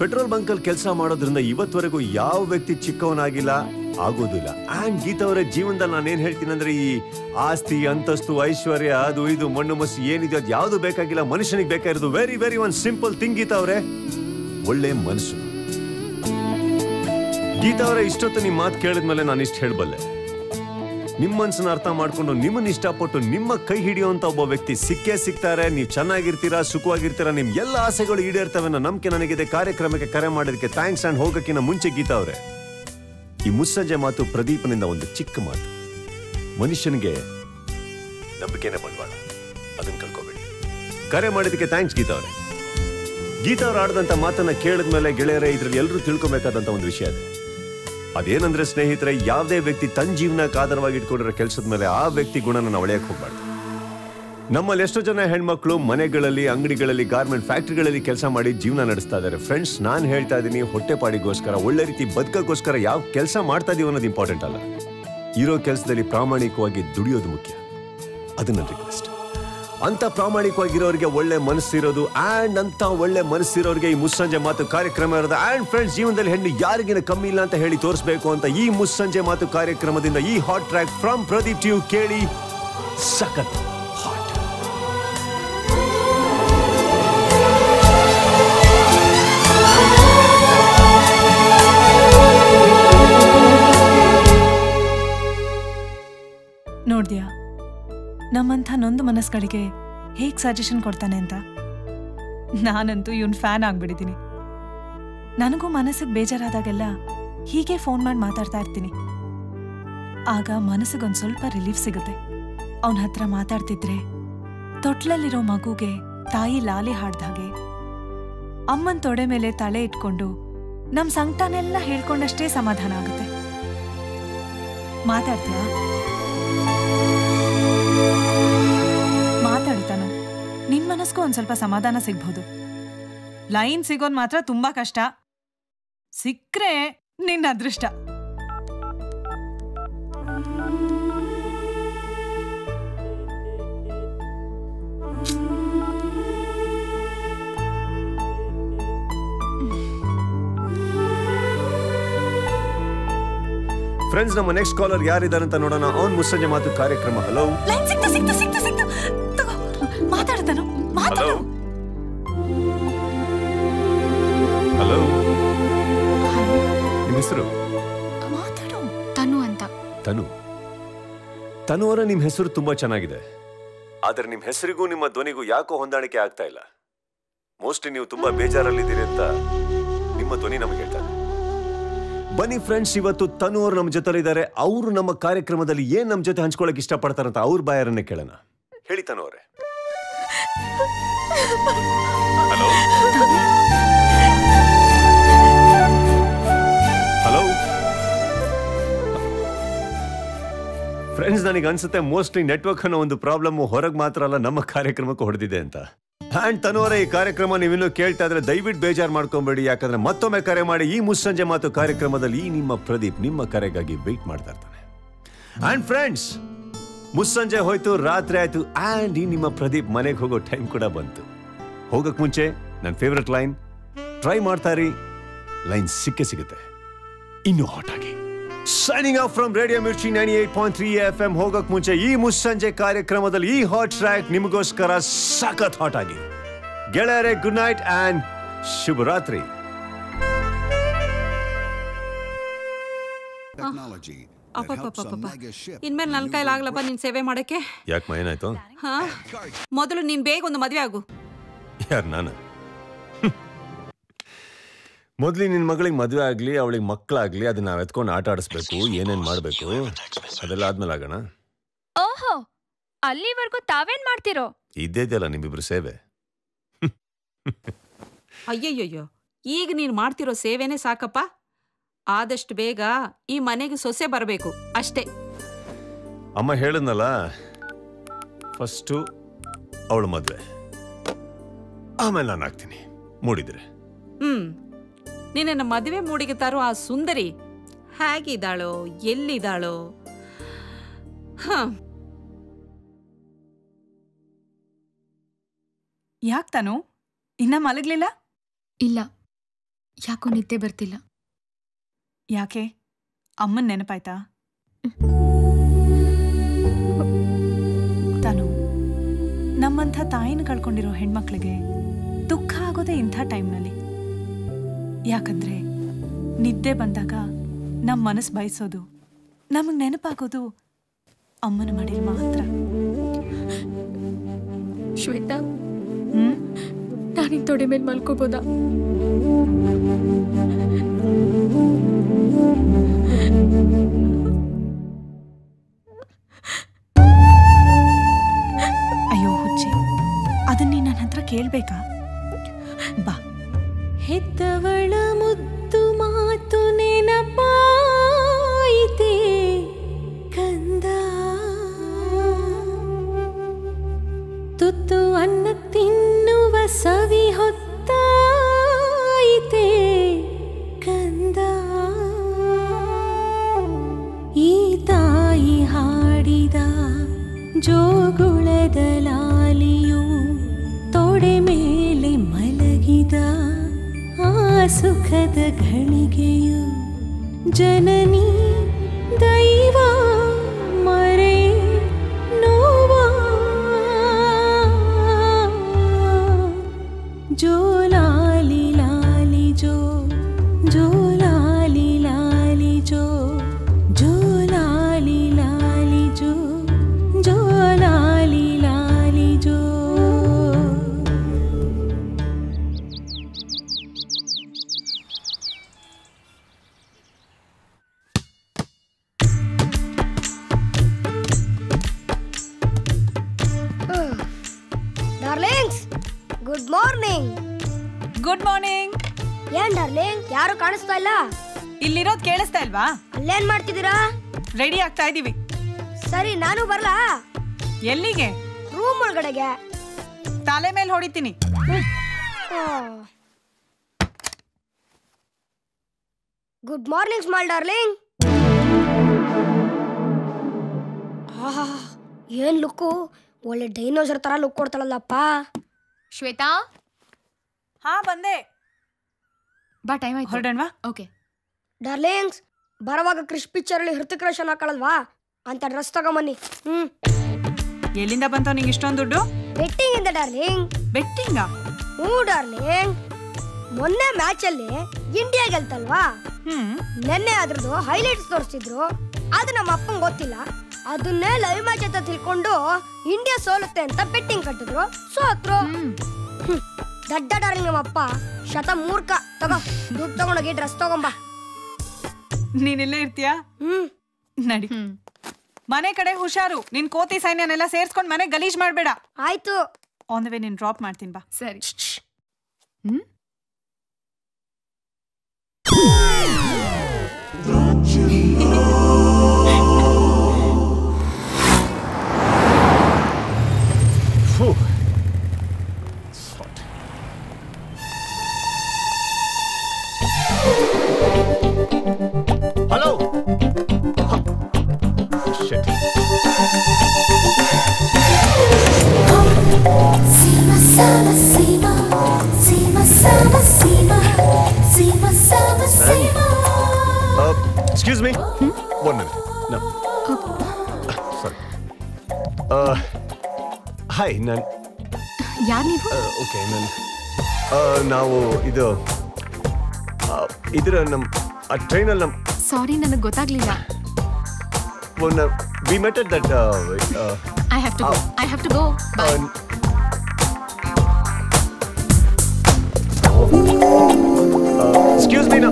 ಪೆಟ್ರೋಲ್ ಬಂಕಲ್ಲಿ ಕೆಲಸ ಮಾಡೋದ್ರಿಂದ ಇವತ್ತವರೆಗೂ ಯಾವ ವ್ಯಕ್ತಿ ಚಿಕ್ಕವನಾಗಿಲ್ಲ, ಆಗೋದಿಲ್ಲ. ಆ್ಯಂಡ್ ಗೀತಾ ಅವರ, ಜೀವನದಲ್ಲಿ ನಾನು ಏನು ಹೇಳ್ತೀನಿ ಅಂದ್ರೆ, ಈ ಆಸ್ತಿ, ಅಂತಸ್ತು, ಐಶ್ವರ್ಯ, ಅದು ಇದು, ಮಣ್ಣು ಮಸ್ಸು ಏನಿದೆ ಅದು ಯಾವುದು ಬೇಕಾಗಿಲ್ಲ, ಮನುಷ್ಯನಿಗೆ ಬೇಕಾಗಿರೋದು very very one simple thing Geetha ಅವರೇ. ಒಳ್ಳೆ ಮನಸ್ಸು. ಗೀತಾ ಅವರ, ಇಷ್ಟೊತ್ತು ನಿಮ್ಮ ಮಾತು ಕೇಳಿದ್ಮೇಲೆ ನಾನು ಇಷ್ಟು ಹೇಳಬಲ್ಲೆ. ನಿಮ್ಮ ಮನ್ಸನ್ನ ಅರ್ಥ ಮಾಡ್ಕೊಂಡು ನಿಮ್ಮನ್ನ ಇಷ್ಟಪಟ್ಟು ನಿಮ್ಮ ಕೈ ಹಿಡಿಯುವಂತ ಒಬ್ಬ ವ್ಯಕ್ತಿ ಸಿಕ್ಕೇ ಸಿಗ್ತಾರೆ. ನೀವು ಚೆನ್ನಾಗಿರ್ತೀರಾ, ಸುಖವಾಗಿರ್ತೀರಾ, ನಿಮ್ ಎಲ್ಲ ಆಸೆಗಳು ಈಡೇರ್ತವೆ ಅನ್ನೋ ನಂಬಿಕೆ ನನಗಿದೆ. ಕಾರ್ಯಕ್ರಮಕ್ಕೆ ಕರೆ ಮಾಡೋದಕ್ಕೆ ಥ್ಯಾಂಕ್ಸ್ ಅಂಡ್ ಹೋಗಕ್ಕಿಂತ ಮುಂಚೆ ಗೀತಾ ಅವರೇ. ಈ ಮುಸ್ಸಂಜೆ ಮಾತು ಪ್ರದೀಪನಿಂದ ಒಂದು ಚಿಕ್ಕ ಮಾತು. ಮನುಷ್ಯನಿಗೆ ನಂಬಿಕೆನೇ ಬಂಡವಾಳ. ಅದನ್ನ ಕಲ್ಕೋಬೇಡಿ ಕರೆ ಮಾಡಿದಕ್ಕೆ ಥ್ಯಾಂಕ್ಸ್ ಗೀತಾ ಅವರೇ. ಗೀತಾ ಅವ್ರು ಆಡಿದಂಥ ಮಾತನ್ನ ಕೇಳಿದ್ಮೇಲೆ ಗೆಳೆಯರೇ, ಇದ್ರಲ್ಲಿ ಎಲ್ಲರೂ ತಿಳ್ಕೊಬೇಕಾದಂತ ಒಂದು ವಿಷಯ ಇದೆ ಅದೇನಂದ್ರೆ ಸ್ನೇಹಿತರೆ, ಯಾವುದೇ ವ್ಯಕ್ತಿ ತನ್ನ ಜೀವನಕ್ಕೆ ಆಧಾರವಾಗಿ ಇಟ್ಕೊಂಡಿರೋ ಕೆಲಸದ ಮೇಲೆ ಆ ವ್ಯಕ್ತಿ ಗುಣನ ನಾವು ಅಳೆಯಕ್ಕೆ ಹೋಗ್ಬಾರ್ದು. ನಮ್ಮಲ್ಲಿ ಎಷ್ಟೋ ಜನ ಹೆಣ್ಮಕ್ಳು ಮನೆಗಳಲ್ಲಿ, ಅಂಗಡಿಗಳಲ್ಲಿ, ಗಾರ್ಮೆಂಟ್ ಫ್ಯಾಕ್ಟ್ರಿಗಳಲ್ಲಿ ಕೆಲಸ ಮಾಡಿ ಜೀವನ ನಡೆಸ್ತಾ ಇದ್ದಾರೆ. ಫ್ರೆಂಡ್ಸ್ ನಾನು ಹೇಳ್ತಾ ಇದ್ದೀನಿ, ಹೊಟ್ಟೆಪಾಡಿಗೋಸ್ಕರ ಒಳ್ಳೆ ರೀತಿ ಬದುಕಕ್ಕೋಸ್ಕರ ಯಾವ ಕೆಲಸ ಮಾಡ್ತಾ ಇದೀವಿ ಅನ್ನೋದು ಇಂಪಾರ್ಟೆಂಟ್ ಅಲ್ಲ. ಇರೋ ಕೆಲಸದಲ್ಲಿ ಪ್ರಾಮಾಣಿಕವಾಗಿ ದುಡಿಯೋದು ಮುಖ್ಯ. ಅದು ನನ್ನ ರಿಕ್ವೆಸ್ಟ್ ಅಂತ ಪ್ರಾಮಾಣಿಕವಾಗಿರೋರಿಗೆ ಒಳ್ಳೆ ಮನಸ್ಸಿರೋದು ಆ್ಯಂಡ್ ಅಂತ ಒಳ್ಳೆ ಮನಸ್ಸಿರೋರಿಗೆ ಈ ಮುಸ್ಸಂಜೆ ಮಾತು ಕಾರ್ಯಕ್ರಮ ಇರೋದು. ಆ್ಯಂಡ್ ಫ್ರೆಂಡ್ಸ್ ಜೀವನದಲ್ಲಿ ಹೆಣ್ಣು ಯಾರಿಗಿನ ಕಮ್ಮಿ ಇಲ್ಲ ಅಂತ ಹೇಳಿ ತೋರಿಸ್ಬೇಕು ಅಂತ ಈ ಮುಸ್ಸಂಜೆ ಮಾತು ಕಾರ್ಯಕ್ರಮದಿಂದ ಈ ಹಾಟ್ ಟ್ರ್ಯಾಕ್ ಫ್ರಮ್ ಪ್ರದೀಪ್ ಟ್ಯೂ ಕೇಳಿ ಸಖತ್ ನೋಡ್ದ್ಯಾ? ನಮ್ಮಂಥ ನೊಂದು ಮನಸ್ಸುಗಳಿಗೆ ಹೇಗೆ ಸಜೆಷನ್ ಕೊಡ್ತಾನೆ ಅಂತ? ನಾನಂತೂ ಇವನ್ ಫ್ಯಾನ್ ಆಗ್ಬಿಟ್ಟಿದ್ದೀನಿ ನನಗೂ ಮನಸ್ಸಿಗೆ ಬೇಜಾರಾದಾಗೆಲ್ಲ ಹೀಗೆ ಫೋನ್ ಮಾಡಿ ಮಾತಾಡ್ತಾ ಇರ್ತೀನಿ. ಆಗ ಮನಸ್ಸಿಗೊಂದು ಸ್ವಲ್ಪ ರಿಲೀಫ್ ಸಿಗುತ್ತೆ. ಅವನ ಹತ್ರ ಮಾತಾಡ್ತಿದ್ರೆ ತೊಟ್ಲಲ್ಲಿರೋ ಮಗುಗೆ ತಾಯಿ ಲಾಲಿ ಹಾಡ್ದಾಗೆ ಅಮ್ಮನ್ ತೊಡೆ ಮೇಲೆ ತಲೆ ಇಟ್ಕೊಂಡು ನಮ್ಮ ಸಂಕಟನೆಲ್ಲ ಹೇಳ್ಕೊಂಡಷ್ಟೇ ಸಮಾಧಾನ ಆಗುತ್ತೆ. ಮಾತಾಡ್ತೀಯಾ? ಮಾತಾಡ್ತಾನು. ನಿನ್ ಮನಸ್ಗೂ ಒಂದ್ ಸ್ವಲ್ಪ ಸಮಾಧಾನ ಸಿಗ್ಬಹುದು ಲೈನ್ ಸಿಗೋದ್ ಮಾತ್ರ ತುಂಬಾ ಕಷ್ಟ. ಸಿಕ್ಕ್ರೆ ನಿನ್ನ ಅದೃಷ್ಟ. ಫ್ರೆಂಡ್ಸ್ ನಮ್ಮ ನೆಕ್ಸ್ಟ್ ಕಾಲರ್ ಯಾರಿದ್ದಾರೆ ಅಂತ ನೋಡೋಣ. ಅವ್ನ್ ಮುಸ್ಸಂಜೆ ಮಾತು ಕಾರ್ಯಕ್ರಮ. ಹಲೋ ಲೈನ್ ಸಿಕ್ತು ಸಿಕ್ತು ಸಿಕ್ತು ಸಿಕ್ತು. ತಗೋ ಮಾತಾಡ್ತಾನು? ಹಲೋ ಹಲೋ ನಿಮ್ಮ ಹೆಸರು? ಮಾತಾಡು. ತನು ಅಂತ. ತನು? ತನು ಅವರ ನಿಮ್ಮ ಹೆಸರು ತುಂಬಾ ಚೆನ್ನಾಗಿದೆ. ಆದ್ರೆ ನಿಮ್ಮ ಹೆಸರಿಗೂ ನಿಮ್ಮ ಧ್ವನಿಗೂ ಯಾಕೋ ಹೊಂದಾಣಿಕೆ ಆಗ್ತಾ ಇಲ್ಲ. ಮೋಸ್ಟ್ಲಿ ನೀವು ತುಂಬಾ ಬೇಜಾರಲ್ಲಿದ್ದೀರಿ ಅಂತ ನಿಮ್ಮ ಧ್ವನಿ ನಮಗೆ ಬನ್ನಿ ಫ್ರೆಂಡ್ಸ್ ಇವತ್ತು ತನು ಅವರು ನಮ್ಮ ಜೊತೆ ಇದ್ದಾರೆ ಅವರು ನಮ್ಮ ಕಾರ್ಯಕ್ರಮದಲ್ಲಿ ಏನ್ ನಮ್ಮ ಜೊತೆ ಹಂಚ್ಕೊಳಕ್ ಇಷ್ಟಪಡ್ತಾರಂತ ಅವ್ರ ಬಾಯಾರನ್ನ ಕೇಳೋಣ. ಹೇಳಿ ತನು ಅವರೇ. ಹಲೋ ಹಲೋ ಫ್ರೆಂಡ್ಸ್ ನನಗೆ ಅನ್ಸುತ್ತೆ ಮೋಸ್ಟ್ಲಿ ನೆಟ್ವರ್ಕ್ ಅನ್ನೋ ಒಂದು ಪ್ರಾಬ್ಲಮ್ ಹೊರಗೆ ಮಾತ್ರ ಅಲ್ಲ ನಮ್ಮ ಕಾರ್ಯಕ್ರಮಕ್ಕೆ ಹೊಡೆದಿದೆ ಅಂತ. ಆ್ಯಂಡ್ ತನೋರ ಈ ಕಾರ್ಯಕ್ರಮ ನೀವಿನ್ನೂ ಕೇಳ್ತಾ ಇದ್ರೆ ದಯವಿಟ್ಟು ಬೇಜಾರು ಮಾಡ್ಕೊಬೇಡಿ. ಯಾಕಂದ್ರೆ ಮತ್ತೊಮ್ಮೆ ಕರೆ ಮಾಡಿ ಈ ಮುಸ್ಸಂಜೆ ಮಾತು ಕಾರ್ಯಕ್ರಮದಲ್ಲಿ ಈ ನಿಮ್ಮ ಪ್ರದೀಪ್ ನಿಮ್ಮ ಕರೆಗಾಗಿ ವೆಯ್ಟ್ ಮಾಡ್ತಾ ಇರ್ತಾನೆ. ಆ್ಯಂಡ್ ಫ್ರೆಂಡ್ಸ್ ಮುಸ್ಸಂಜೆ ಹೋಯ್ತು, ರಾತ್ರಿ ಆಯ್ತು ಆ್ಯಂಡ್ ಈ ನಿಮ್ಮ ಪ್ರದೀಪ್ ಮನೆಗೆ ಹೋಗೋ ಟೈಮ್ ಕೂಡ ಬಂತು. ಹೋಗಕ್ ಮುಂಚೆ ನನ್ನ ಫೇವ್ರೆಟ್ ಲೈನ್ ಟ್ರೈ ಮಾಡ್ತಾ ಇರಿ ಲೈನ್ ಸಿಕ್ಕೇ ಸಿಗುತ್ತೆ. ಇನ್ನೂ ಹಾಟ್ ಆಗಿ. Signing off from radio Mirchi nine eight point three F M ಹೋಗಕ್ ಮುಂಚೆ ಈ ಮುಸ್ಸಂಜೆ ಕಾರ್ಯಕ್ರಮದಲ್ಲಿ ಈ ಹಾಟ್ ಟ್ರ್ಯಾಕ್ ನಿಮಗೋಸ್ಕರ ಸಖತ್ ಹಾಟ್ ಆಗಿ. ಗೆಳೆಯರೆ ಗುಡ್ ನೈಟ್ ಅಂಡ್ ಶುಭರಾತ್ರಿ. ಇನ್ಮೇಲೆ ನನ್ನ ಕೈಲಾಗ್ಲಪ್ಪ ನಿನ್ ಸೇವೆ ಮಾಡಕ್ಕೆ? ಯಾಕೆ ಏನಾಯ್ತು ಮೊದಲು ನೀನ್ ಬೇಗ ಒಂದು ಮದ್ವೆ ಆಗು. ಯಾರು ನಾನು? ಮೊದ್ಲಿ ನಿನ್ನ ಮಗಳಿಗೆ ಮದುವೆ ಆಗಲಿ ಅವಳಿಗೆ ಮಕ್ಕಳಾಗಲಿ ಅದನ್ನ ನಾವು ಎತ್ಕೊಂಡು ಆಟ ಆಡಿಸ್ಬೇಕು ಏನೇನ್ ಮಾಡಬೇಕು? ಅದೆಲ್ಲ ಆದ್ಮೇಲೆ ಆಗೋಣ. ಓಹೋ ಅಲ್ಲಿವರೆಗೂ ತಾವೇನ್ ಮಾಡ್ತಿರೋ? ಇದ್ದೇದಲ್ಲ ಇದೆಯಲ್ಲ ನಿಮ್ಮಿಬ್ರು ಸೇವೆ. ಅಯ್ಯಯ್ಯಯ್ಯೋ ಈಗ ನೀನು ಮಾಡ್ತಿರೋ ಸೇವೆನೇ ಸಾಕಪ್ಪ? ಆದಷ್ಟು ಬೇಗ ಈ ಮನೆಗೆ ಸೊಸೆ ಬರಬೇಕು ಅಷ್ಟೇ. ಅಮ್ಮ ಹೇಳಿದ್ನಲ್ಲ ಫಸ್ಟು ಅವಳ ಮದುವೆ. ಆಮೇಲೆ ನಾನು ಆಗ್ತೀನಿ ಮೂಡಿದ್ರೆ. ಹ್ಮ್. ನಿನ್ನ ಮದುವೆ ಮೂಡಿಗೆ ತಾರೋ ಆ ಸುಂದರಿ ಹೇಗಿದ್ದಾಳೋ ಎಲ್ಲಿದ್ದಾಳೋ? ಹಾಂ. ಯಾಕೆ ತಾನು? ಇನ್ನ ಮಲಗ್ಲಿಲ್ಲ? ಇಲ್ಲ. ಯಾಕೋ ನಿದ್ದೆ ಬರ್ತಿಲ್ಲ. ಯಾಕೆ? ಅಮ್ಮನ ನೆನಪಾಯ್ತಾ? ತಾನು ನಮ್ಮಂಥ ತಾಯಿನ ಕಳ್ಕೊಂಡಿರೋ ಹೆಣ್ಮಕ್ಳಿಗೆ ದುಃಖ ಆಗೋದೇ ಇಂಥ ಟೈಮ್ನಲ್ಲಿ. ಯಾಕಂದ್ರೆ ನಿದ್ದೆ ಬಂದಾಗ ನಮ್ಮ ಮನಸ್ಸು ಬಯಸೋದು ನಮಗೆ ನೆನಪಾಗೋದು ಅಮ್ಮನ ಮಡಿಲ್ ಮಾತ್ರ. ಶ್ವೇತಾ? ನಾನಿನ್ ತೊಡೆ ಮೇಲೆ ಮಲ್ಕೋಬೋದಾ? ಅಯ್ಯೋ ಹುಚ್ಚಿ ಅದನ್ನ ನನ್ನ ಹತ್ರ ಕೇಳ್ಬೇಕಾ? ಬಾ. ಹೆತ್ತವಳ ಮುದ್ದು ಮಾತು ನೆನಪಾಯಿತೆ ಕಂದ? ತುತ್ತು ಅನ್ನ ತಿನ್ನುವ ಸವಿ ಹೊತ್ತಾಯಿತೆ ಕಂದ? ಈ ತಾಯಿ ಹಾಡಿದ ಜೋಗುಳದ ಲಾಲಿಯು ತೊಡೆ ಮೇಲೆ ಮಲಗಿದ सुखदी गननी ಇಲ್ವಾ ಅಲ್ಲೇನ್ ಮಾಡ್ತಿದ್ದೀರಾ? ರೆಡಿ ಆಗ್ತಾ ಇದೀವಿ. ಸರಿ ನಾನು ಬರ್ಲಾ? ಎಲ್ಲಿಗೆ? ರೂಮ್ ಒಳಗಡೆಗೆ. ತಲೆ ಮೇಲೆ ಹೊಡಿತೀನಿ. ಗುಡ್ ಮಾರ್ನಿಂಗ್ ಸ್ಮಾಲ್ ಡಾರ್ಲಿಂಗ್ ಆಹಾ ಏನ್ ಲುಕ್ಕು? ಒಳ್ಳೆ ಡೈನೋಸರ್ ತರ ಲುಕ್ ಕೊಡ್ತಾಳಲ್ಲಪ್ಪ. ಶ್ವೇತಾ? ಹಾ ಬಂದೆ. ಬಾ ಟೈಮ್ ಆಯ್ತು. ಹೊರಡಣ್ವಾ? ಓಕೆ ಡಾರ್ಲಿಂಗ್ಸ್ ಬರುವಾಗ ಕ್ರಿಶ್ ಪಿಕ್ಚರ್ ಅಲ್ಲಿ ಹೃತಿಕ್ ರೋಷನ್ ಹಾಕಳಲ್ವಾ? ಅಂತ ಡ್ರೆಸ್ ತಗೊಂಬನ್ನಿ. ಹ್ಮ್. ಎಲ್ಲಿಂದ ಬಂತ ನಿಂಗೆ ಇಷ್ಟೊಂದು ದುಡ್ಡು? ಬೆಟ್ಟಿಂಗ್ ಇಂದ ಡಾರ್ಲಿಂಗ್. ಬೆಟ್ಟಿಂಗ? ಹ್ಞೂ ಡಾರ್ಲಿಂಗ್. ಮೊನ್ನೆ ಮ್ಯಾಚ್ ಅಲ್ಲಿ ಇಂಡಿಯಾ ಗೆಲ್ತಲ್ವಾ? ನೆನ್ನೆ ಅದ್ರದ್ದು ಹೈಲೈಟ್ಸ್ ತೋರಿಸಿದ್ರು. ಅದು ನಮ್ಮ ಅಪ್ಪಂಗೆ ಗೊತ್ತಿಲ್ಲ. ಅದನ್ನೇ ಲೈವ್ ಮ್ಯಾಚ್ ಅಂತ ತಿಳ್ಕೊಂಡು ಇಂಡಿಯಾ ಸೋಲುತ್ತೆ ಅಂತ ಬೆಟ್ಟಿಂಗ್ ಕಟ್ಟಿದ್ರು. ಸೋತ್ರು. ಹ್ಮ್. ದಡ್ಡ ಡಾರ್ಲಿಂಗ್ ನಮ್ಮ ಅಪ್ಪ ಶತ ಮೂರ್ಖ ತಗೋ ದುಡ್ಡು ತಗೊಂಡೋಗಿ ಡ್ರೆಸ್ ತಗೊಂಬಾ. ನೀನಿಲ್ಲೇ ಇರ್ತೀಯಾ? ಹ್ಮ್. ನಡಿ. ಮನೆ ಕಡೆ ಹುಷಾರು. ನಿನ್ ಕೋತಿ ಸೈನ್ಯನೆಲ್ಲ ಸೇರ್ಸ್ಕೊಂಡ್ ಮನೆ ಗಲೀಜ್ ಮಾಡ್ಬೇಡ. ಆಯ್ತು. ಆನ್ ದ ವೇ ನೀನ್ ಡ್ರಾಪ್ ಮಾಡ್ತೀನಿ ಬಾ. ಸರಿ. Phew. Sama sima. Excuse me one minute Sorry. Uh, hi ನಾನು ಯಾರು ನೀವು? ಓಕೆ ನಾನು ನಾವು ಇದು ಆ, ಇದರ ನಮ್ಮ ಆ ಟ್ರೈನಲ್ಲಿ ನಮ್ಮ ಸಾರಿ ನನಗೆ ಗೊತ್ತಾಗ್ಲಿಲ್ಲ. One we met at that I have to go I have to go bye excuse me ನಾ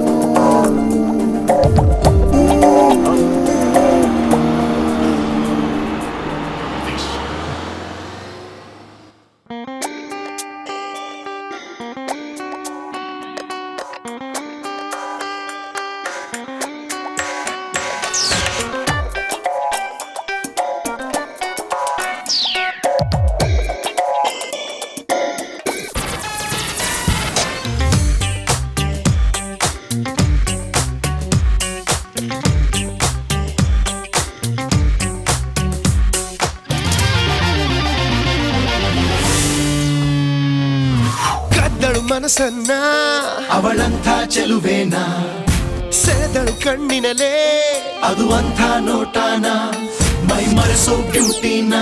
ಮನಸ್ಸನ್ನ. ಅವಳಂಥ ಚೆಲುವೇನ? ಸೆಳೆದಳು ಕಣ್ಣಿನಲೇ ಅದು ಅಂಥ ನೋಟಾನ? ಮೈ ಮರೆಸೋ ಬ್ಯೂಟಿನ?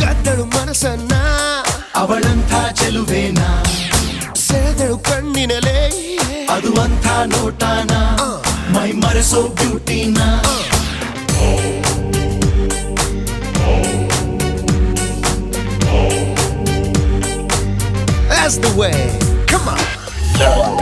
ಕದ್ದಳು ಮನಸ್ಸನ್ನ. ಅವಳಂಥ ಚೆಲುವೇನ? ಸೆಳೆದಳು ಕಣ್ಣಿನಲೇ ಅದು ಅಂಥ ನೋಟಾನ? My mother so beauty now. That's the way. Come on.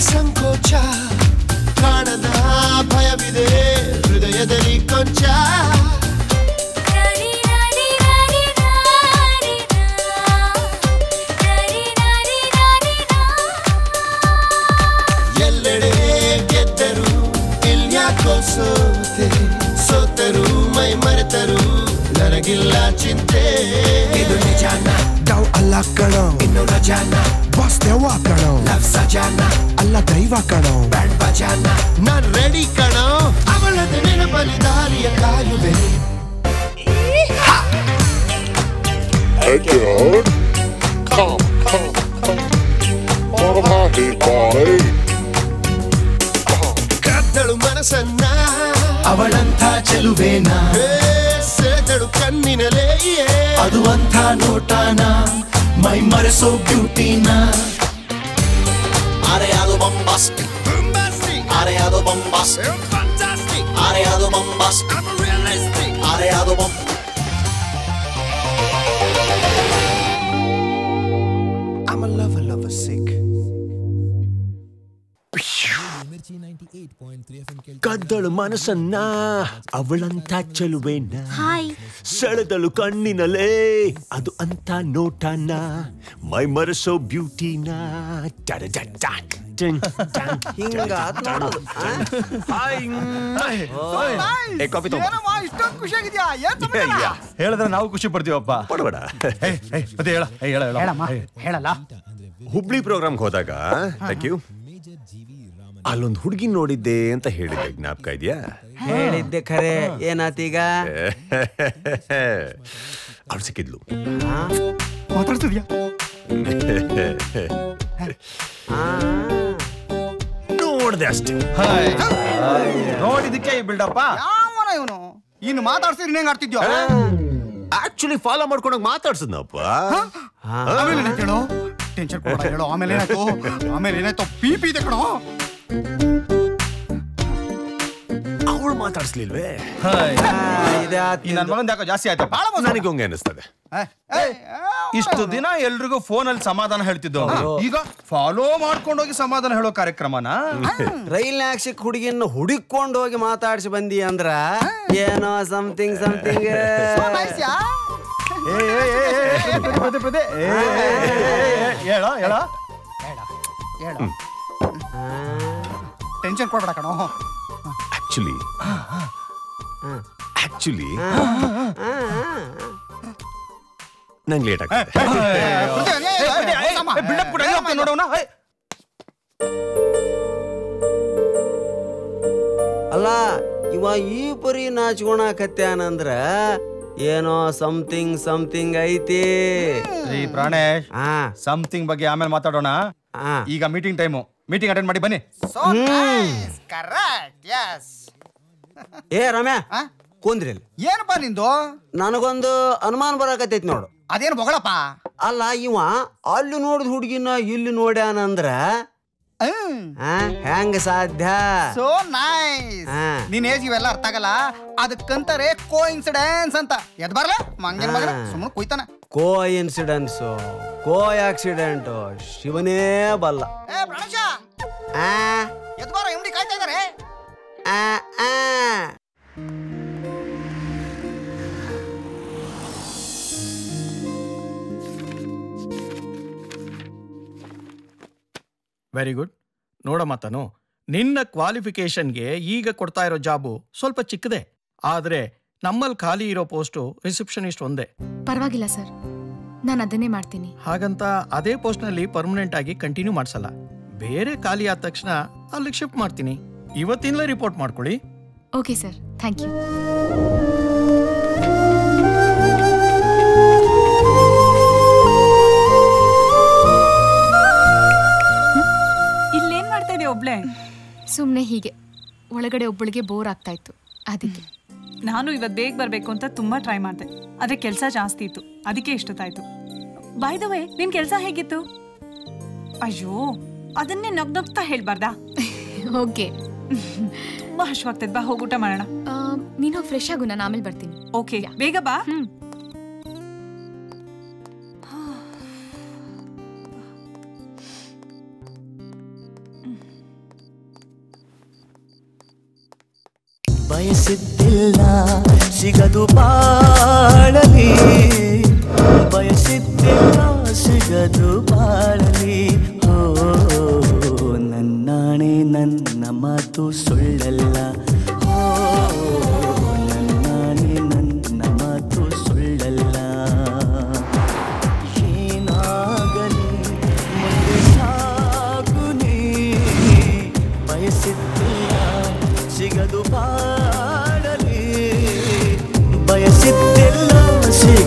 ಸಂಕೋಚ. ಕಾಣದ ಭಯವಿದೆ ಹೃದಯದಲ್ಲಿ ಕೊಂಚ. ಎಲ್ಲೆಡೆ ಗೆದ್ದರು ಇಲ್ಯಾಕೋ ಸೋತೆ. ಸೋತರು ಮೈ ಮರೆತರು ನನಗಿಲ್ಲ ಚಿಂತೆ. ಇದು ನಿಜಾನ ಡೌ ಅಲ್ಲ ಕಣೋ ಇನ್ನು ರಜಾನ ಬಾಸ್ ದೆವ್ವ ಕಣೋ ಲವ್ ಸಜಾನ ಅಲ್ಲ ದೈವ ಕಣೋ ಬ್ಯಾಂಡ್ ಬಜಾನ ನಾನ್ ರೆಡಿ ಕಣೋ ಅವಳದ ನೆನಪಲ್ಲಿ ದಾರಿಯ ಕಾಯುವೆ Hey girl, come, come, come. What about it, boy? ಕದ್ದಳು ಮನಸ್ಸನ್ನ ಅವಳಂಥ ಚೆಲುವೇನ? ಏ, ಸೆಳೆದಳು ಕಣ್ಣಿನಲೇ ಅದು ಅಂಥ ನೋಟಾನ? My mother's so beauty na. Areado bombastic Bombastic. Areado bombastic Fantastic. Areado bombastic I'm realistic. Areado bombastic ಕದ್ದಳು ಮನಸ್ಸನ್ನ ಅವಳಂತ ಚೆಲುವೇನ. ಸೆಳೆದಳು ಕಣ್ಣಿನಲೇ ಅದು ಅಂತ ನೋಟನ. ಮೈ ಮರೆಸೋ ಬ್ಯೂಟಿನ? ಹೇಳಿದ್ರೆ ನಾವು ಖುಷಿ ಪಡ್ತೀವಪ್ಪ. ಹುಬ್ಳಿ ಪ್ರೋಗ್ರಾಮ್ಗೆ ಹೋದಾಗ ಥ್ಯಾಂಕ್ ಯು ಅಲ್ಲೊಂದು ಹುಡುಗಿ ನೋಡಿದ್ದೆ ಅಂತ ಹೇಳಿದ್ದೆ. ಜ್ಞಾಪಕ ಇದೆಯಾ? ಹೇಳಿದ್ದೆ ಖರೆ. ಏನಾತೀಗ ಅವಳು ಸಿಕ್ಕಿದ್ಲು. ಮಾತಾಡ್ತಿದ್ಯಾ? ನೋಡ್ದೆ ಅಷ್ಟೇ. ನೋಡಿದಕ್ಕೆ ಬಿಲ್ಡಪ್ಪ ಯಾವನ ಇವನು? ಇನ್ನು ಮಾತಾಡ್ಸಿದ್ರೆ ಹೆಂಗ್ ಆಡ್ತಿದ್ಯೋ? Actually follow ಮಾಡ್ಕೊಂಡೋಗಿ ಮಾತಾಡ್ಸದ್ನಪ್ಪ. ಆಮೇಲೆ ಟೆನ್ಷನ್ ಕೊಡ ಹೇಳು. ಆಮೇಲೆ ಏನಾಯ್ತು? ಆಮೇಲೆ ಏನಾಯ್ತು? ಪಿ ಪಿ ಇದೆ ಕಣೋ. ಅವಳು ಮಾತಾಡಿಸ್ಲಿಲ್ವೇ ನನ್ ಮಗನ್ ಯಾಕೋ ಜಾಸ್ತಿ ಆಯ್ತಪ್ಪ ನನಗೆ ಹಂಗೆ ಅನಿಸ್ತದೆ ಇಷ್ಟು ದಿನ ಎಲ್ರಿಗೂ ಫೋನಲ್ಲಿ ಸಮಾಧಾನ ಹೇಳ್ತಿದ್ದೋ ಈಗ ಫಾಲೋ ಮಾಡ್ಕೊಂಡೋಗಿ ಸಮಾಧಾನ ಹೇಳೋ ಕಾರ್ಯಕ್ರಮನ ರೈಲ್ ಸಿಕ್ಕ ಹುಡುಗಿಯನ್ನು ಹುಡುಕೊಂಡು ಹೋಗಿ ಮಾತಾಡಿಸಿ ಬಂದಿ ಅಂದ್ರ ಏನೋ ಸಮಥಿಂಗ್ ಸಮಥಿಂಗ್ ಹೇಳ ಹೇಳ ಹೇಳು ಟೆನ್ಷನ್ ಕೊಡಬೇಡ ಕಣೋ ಆಕ್ಚುಲಿ ಆಕ್ಚುಲಿ ನಂಗೆ ಲೇಟ್ ಆಗ್ತದೆ ನೋಡೋಣ ಅಲ್ಲ ಇವ ಈ ಪರಿ ನಾಚ್ಕೊಳಕತ್ಯಾನಂದ್ರ ಏನೋ ಸಮಥಿಂಗ್ ಸಮಥಿಂಗ್ ಐತಿ ಶ್ರೀ ಪ್ರಾಣೇಶ್ ಸಮಥಿಂಗ್ ಬಗ್ಗೆ ಆಮೇಲೆ ಮಾತಾಡೋಣ ಈಗ ಮೀಟಿಂಗ್ ಟೈಮು ಮೀಟಿಂಗ್ ಅಟೆಂಡ್ ಮಾಡಿ ಬನ್ನಿ. ಸೊ ನೈಸ್ ಕರೆಕ್ಟ್ ಯಸ್ ಏ ರಮ್ಯಾ. ಕುಂದ್ರಿ ಅಲ್ಲಿ. ಏನಪ್ಪ ನಿಂದು? ನನಗೊಂದು ಅನುಮಾನ ಬರಕತ್ತೈತಿ ನೋಡು. ಅದೇನು ಬೊಗಳಪ್ಪ? ಅಲ್ಲ ಇವ ಅಲ್ಲಿ ನೋಡಿದ ಹುಡುಗಿನ ಇಲ್ಲಿ ನೋಡ್ಯಾನಂದ್ರ ಆ, ಹೆಂಗ ಸಾಧ್ಯ? ಸೋ ನೈಸ್ ಹಾ. ನಿನ್ ಏಜ್ ಇವೆಲ್ಲ ಅರ್ಥ ಆಗಲ್ಲ? ಅದಕ್ಕಂತಾರೆ ಕೋ ಇನ್ಸಿಡೆನ್ಸ್ ಅಂತ. ಎದ್ ಬರ್ಲ? ಮಂಗನ್ ಮಗನ ಸುಮ್ಮನೆ ಕುಯ್ತಾನ. ಕೋ ಇನ್ಸಿಡೆನ್ಸು ಕೋ ಆಕ್ಸಿಡೆಂಟು. ಶಿವನೇ ಬಲ್ಲ. ಏ ಪ್ರಾಣೇಶ! ಆ, ಎದ್ ಬಾರ ಎಮ್ಡಿ ಕಾಯ್ತಾ ಇದಾರೆ ಆ, ಆ. ವೆರಿ ಗುಡ್ ನೋಡಮ್ಮ ತಾನು ನಿನ್ನ ಕ್ವಾಲಿಫಿಕೇಶನ್ಗೆ ಈಗ ಕೊಡ್ತಾ ಇರೋ ಜಾಬು ಸ್ವಲ್ಪ ಚಿಕ್ಕದೆ. ಆದರೆ ನಮ್ಮಲ್ಲಿ ಖಾಲಿ ಇರೋ ಪೋಸ್ಟು ರಿಸೆಪ್ಷನಿಸ್ಟ್ ಒಂದೇ. ಪರವಾಗಿಲ್ಲ ಸರ್. ನಾನು ಅದನ್ನೇ ಮಾಡ್ತೀನಿ. ಹಾಗಂತ ಅದೇ ಪೋಸ್ಟ್ನಲ್ಲಿ ಪರ್ಮನೆಂಟ್ ಆಗಿ ಕಂಟಿನ್ಯೂ ಮಾಡಿಸಲ್ಲ. ಬೇರೆ ಖಾಲಿ ಆದ ತಕ್ಷಣ ಅಲ್ಲಿಗೆ ಶಿಫ್ಟ್ ಮಾಡ್ತೀನಿ. ಇವತ್ತಿನಲೇ ರಿಪೋರ್ಟ್ ಮಾಡ್ಕೊಳ್ಳಿ. ಓಕೆ ಸರ್ ಥ್ಯಾಂಕ್ ಯು ಇಲ್ಲೇನ್ ಮಾಡ್ತಾ ಇದೆಯಾ ಒಬ್ಳೆ? ಸುಮ್ಮನೆ ಹೀಗೆ. ಒಳಗಡೆ ಒಬ್ಬಳಿಗೆ ಬೋರ್ ಆಗ್ತಾ ಇತ್ತು. ಅದಕ್ಕೆ. ನಾನು ಇವತ್ತು ಬೇಗ ಬರಬೇಕು ಅಂತ ತುಂಬಾ ಟ್ರೈ ಮಾಡಿದೆ. ಆದರೆ ಕೆಲಸ ಜಾಸ್ತಿ ಇತ್ತು. ಅದಕ್ಕೆ ಇಷ್ಟೊತ್ತಾಯ್ತು. ಬಾಯ್ ದ ವೇ ನಿಮ್ಮ ಕೆಲಸ ಹೇಗಿತ್ತು? ಅಯ್ಯೋ ಅದನ್ನೇ ನಗ್ ನಗ್ತಾ ಹೇಳ್ಬಾರ್ದಾ? ಓಕೆ. ತುಂಬಾ ಹಶ್ವಾಗ್ತದೆ. ಬಾ ಹೋಗಿ ಊಟ ಮಾಡೋಣ. ನೀನು ಫ್ರೆಶ್ ಆಗು ನಾನು ಆಮೇಲೆ ಬರ್ತೀನಿ. ಓಕೆ ಬೇಗ ಬಾ. ಬಯಸಿದ್ದಿಲ್ಲ ಸಿಗದು ಬಾಳಲಿ. ಬಯಸಿದ್ದಿಲ್ಲ ಸಿಗದು ಬಾಳಲಿ. ಓ ನನ್ನಾಣೆ ನನ್ನ ಮಾತು ಸುಳ್ಳಲ್ಲ.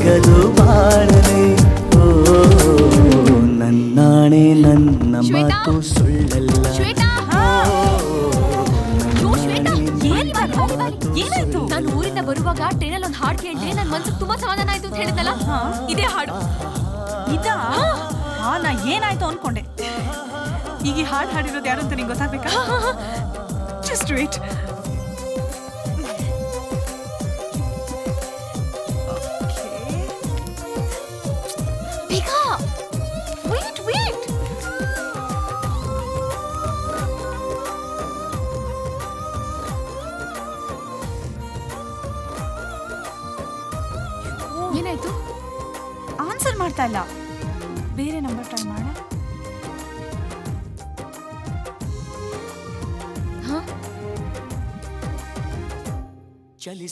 ಸಿಗದು ಬಾಳಲಿ. ಓ ನನ್ನಾಣೆ ನನ್ನ ಮಾತು ಸುಳ್ಳಲ್ಲ. ಏನಾಯ್ತು? ನಾನು ಊರಿಂದ ಬರುವಾಗ ಟ್ರೈನಲ್ಲಿ ಒಂದು ಹಾಡು ಕೇಳಿದೆ. ನನ್ನ ಮನ್ಸಿಗೆ ತುಂಬಾ ಸಮಾಧಾನ ಆಯ್ತು ಅಂತ ಹೇಳಿದ್ನಲ್ಲ? ಇದೇ ಹಾಡು. ಇದಾ? ಹಾ. ನಾ ಏನಾಯ್ತು ಅನ್ಕೊಂಡೆ. ಈಗ ಈ ಹಾಡು ಹಾಡಿರೋದು ಯಾರು ಅಂತ ನಿಂಗೆ ಗೊತ್ತಾಗ್ಬೇಕಾ? ಜಸ್ಟ್ ವೇಟ್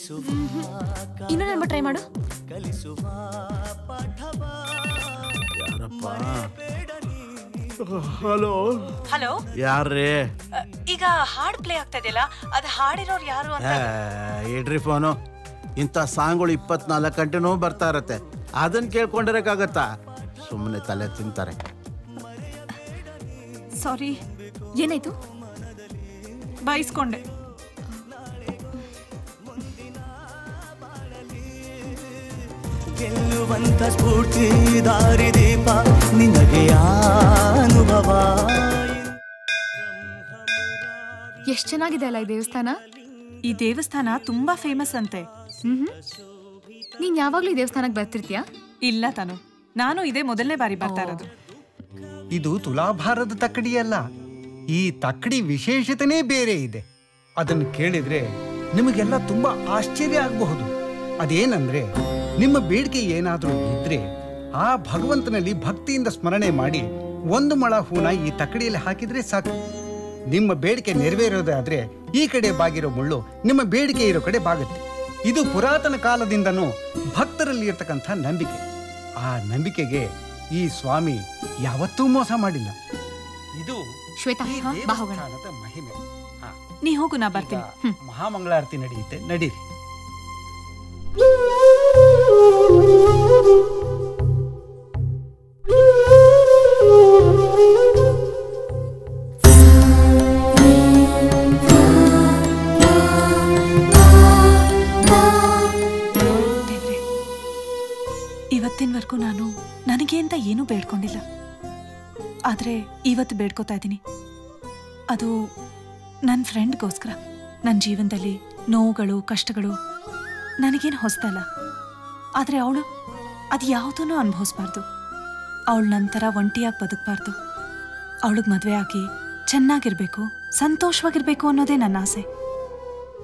ಚಲಿಸುವ ಇನ್ನೂ ನಂಬರ್ ಟ್ರೈ ಮಾಡು. ಕಲಿಸುವ ಪಾಠವ. ಹಲೋ? ಹಲೋ? ಯಾರ್ರಿ? ಈಗ ಹಾಡ್ ಪ್ಲೇ ಆಗ್ತಾ ಇದೆಯಲ್ಲ ಅದು ಹಾಡಿರೋರು ಯಾರು ಅಂತ? ಇಡ್ರಿ ಫೋನು. ಇಂಥ ಸಾಂಗ್ಗಳು ಇಪ್ಪತ್ನಾಲ್ಕು ಗಂಟೆನೂ ಬರ್ತಾ ಇರತ್ತೆ. ಅದನ್ನ ಕೇಳ್ಕೊಂಡಿರಕ್ಕಾಗತ್ತಾ? ಸುಮ್ಮನೆ ತಲೆ ತಿಂತಾರೆ. ಸಾರಿ ಏನಾಯ್ತು? ಬೈಸ್ಕೊಂಡೆ. ಗೆಲ್ಲುವಂತ ಸ್ಫೂರ್ತಿ ದಾರಿದೀಪ ನಿನಗೆ ಅನುಭವ? ಎಷ್ಟು ಚೆನ್ನಾಗಿದೆ ಅಲ್ಲ ಈ ದೇವಸ್ಥಾನ? ಈ ದೇವಸ್ಥಾನ ತುಂಬಾ ಫೇಮಸ್ ಅಂತೆ. ಹ್ಮ್ ನೀನ್ ಯಾವಾಗ್ಲೂ ಈ ದೇವಸ್ಥಾನಕ್ಕೆ ಬರ್ತಿರ್ತೀಯಾ? ಇಲ್ಲ ತಾನು. ನಾನು ಇದೇ ಮೊದಲನೇ ಬಾರಿ ಬರ್ತಾ ಇರೋದು. ಇದು ತುಲಾಭಾರದ ತಕ್ಕಡಿ ಅಲ್ಲ. ಈ ತಕ್ಕಡಿ ವಿಶೇಷತೆನೇ ಬೇರೆ ಇದೆ. ಅದನ್ನು ಕೇಳಿದ್ರೆ ನಿಮಗೆಲ್ಲ ತುಂಬಾ ಆಶ್ಚರ್ಯ ಆಗಬಹುದು. ಅದೇನಂದ್ರೆ ನಿಮ್ಮ ಬೇಡಿಕೆ ಏನಾದರೂ ಇದ್ರೆ ಆ ಭಗವಂತನಲ್ಲಿ ಭಕ್ತಿಯಿಂದ ಸ್ಮರಣೆ ಮಾಡಿ ಒಂದು ಮಳ ಹೂನ ಈ ತಕ್ಕಡಿಯಲ್ಲಿ ಹಾಕಿದ್ರೆ ಸಾಕು. ನಿಮ್ಮ ಬೇಡಿಕೆ ನೆರವೇರೋದಾದ್ರೆ ಈ ಕಡೆ ಬಾಗಿರೋ ಮುಳ್ಳು ನಿಮ್ಮ ಬೇಡಿಕೆ ಇರೋ ಕಡೆ ಬಾಗುತ್ತೆ. ಇದು ಪುರಾತನ ಕಾಲದಿಂದನೂ ಭಕ್ತರಲ್ಲಿ ಇರ್ತಕ್ಕಂಥ ನಂಬಿಕೆ. ಆ ನಂಬಿಕೆಗೆ ಈ ಸ್ವಾಮಿ ಯಾವತ್ತೂ ಮೋಸ ಮಾಡಿಲ್ಲ. ಇದು ಮಹಿಮೆ. ಹಾ. ನೀ ಹೋಗು ನಾ ಬರ್ತೀನಿ. ಮಹಾಮಂಗಳಾರತಿ ನಡೆಯುತ್ತೆ. ನಡೀರಿ. ಇವತ್ತಿನವರೆಗೂ ನಾನು ನನಗೆ ಅಂತ ಏನೂ ಬೇಡ್ಕೊಂಡಿಲ್ಲ. ಆದರೆ ಇವತ್ತು ಬೇಡ್ಕೋತಾ ಇದ್ದೀನಿ. ಅದು ನನ್ನ ಫ್ರೆಂಡ್ಗೋಸ್ಕರ ನನ್ನ ಜೀವನದಲ್ಲಿ ನೋವುಗಳು, ಕಷ್ಟಗಳು ನನಗೇನು ಹೊಸದಲ್ಲ. ಆದರೆ ಅವಳು ಅದು ಯಾವುದೂ ಅನುಭವಿಸ್ಬಾರ್ದು. ಅವಳು ನಂತರ ಒಂಟಿಯಾಗಿ ಬದುಕಬಾರ್ದು. ಅವಳಿಗೆ ಮದುವೆ ಆಗಿ ಚೆನ್ನಾಗಿರಬೇಕು, ಸಂತೋಷವಾಗಿರಬೇಕು ಅನ್ನೋದೇ ನನ್ನ ಆಸೆ.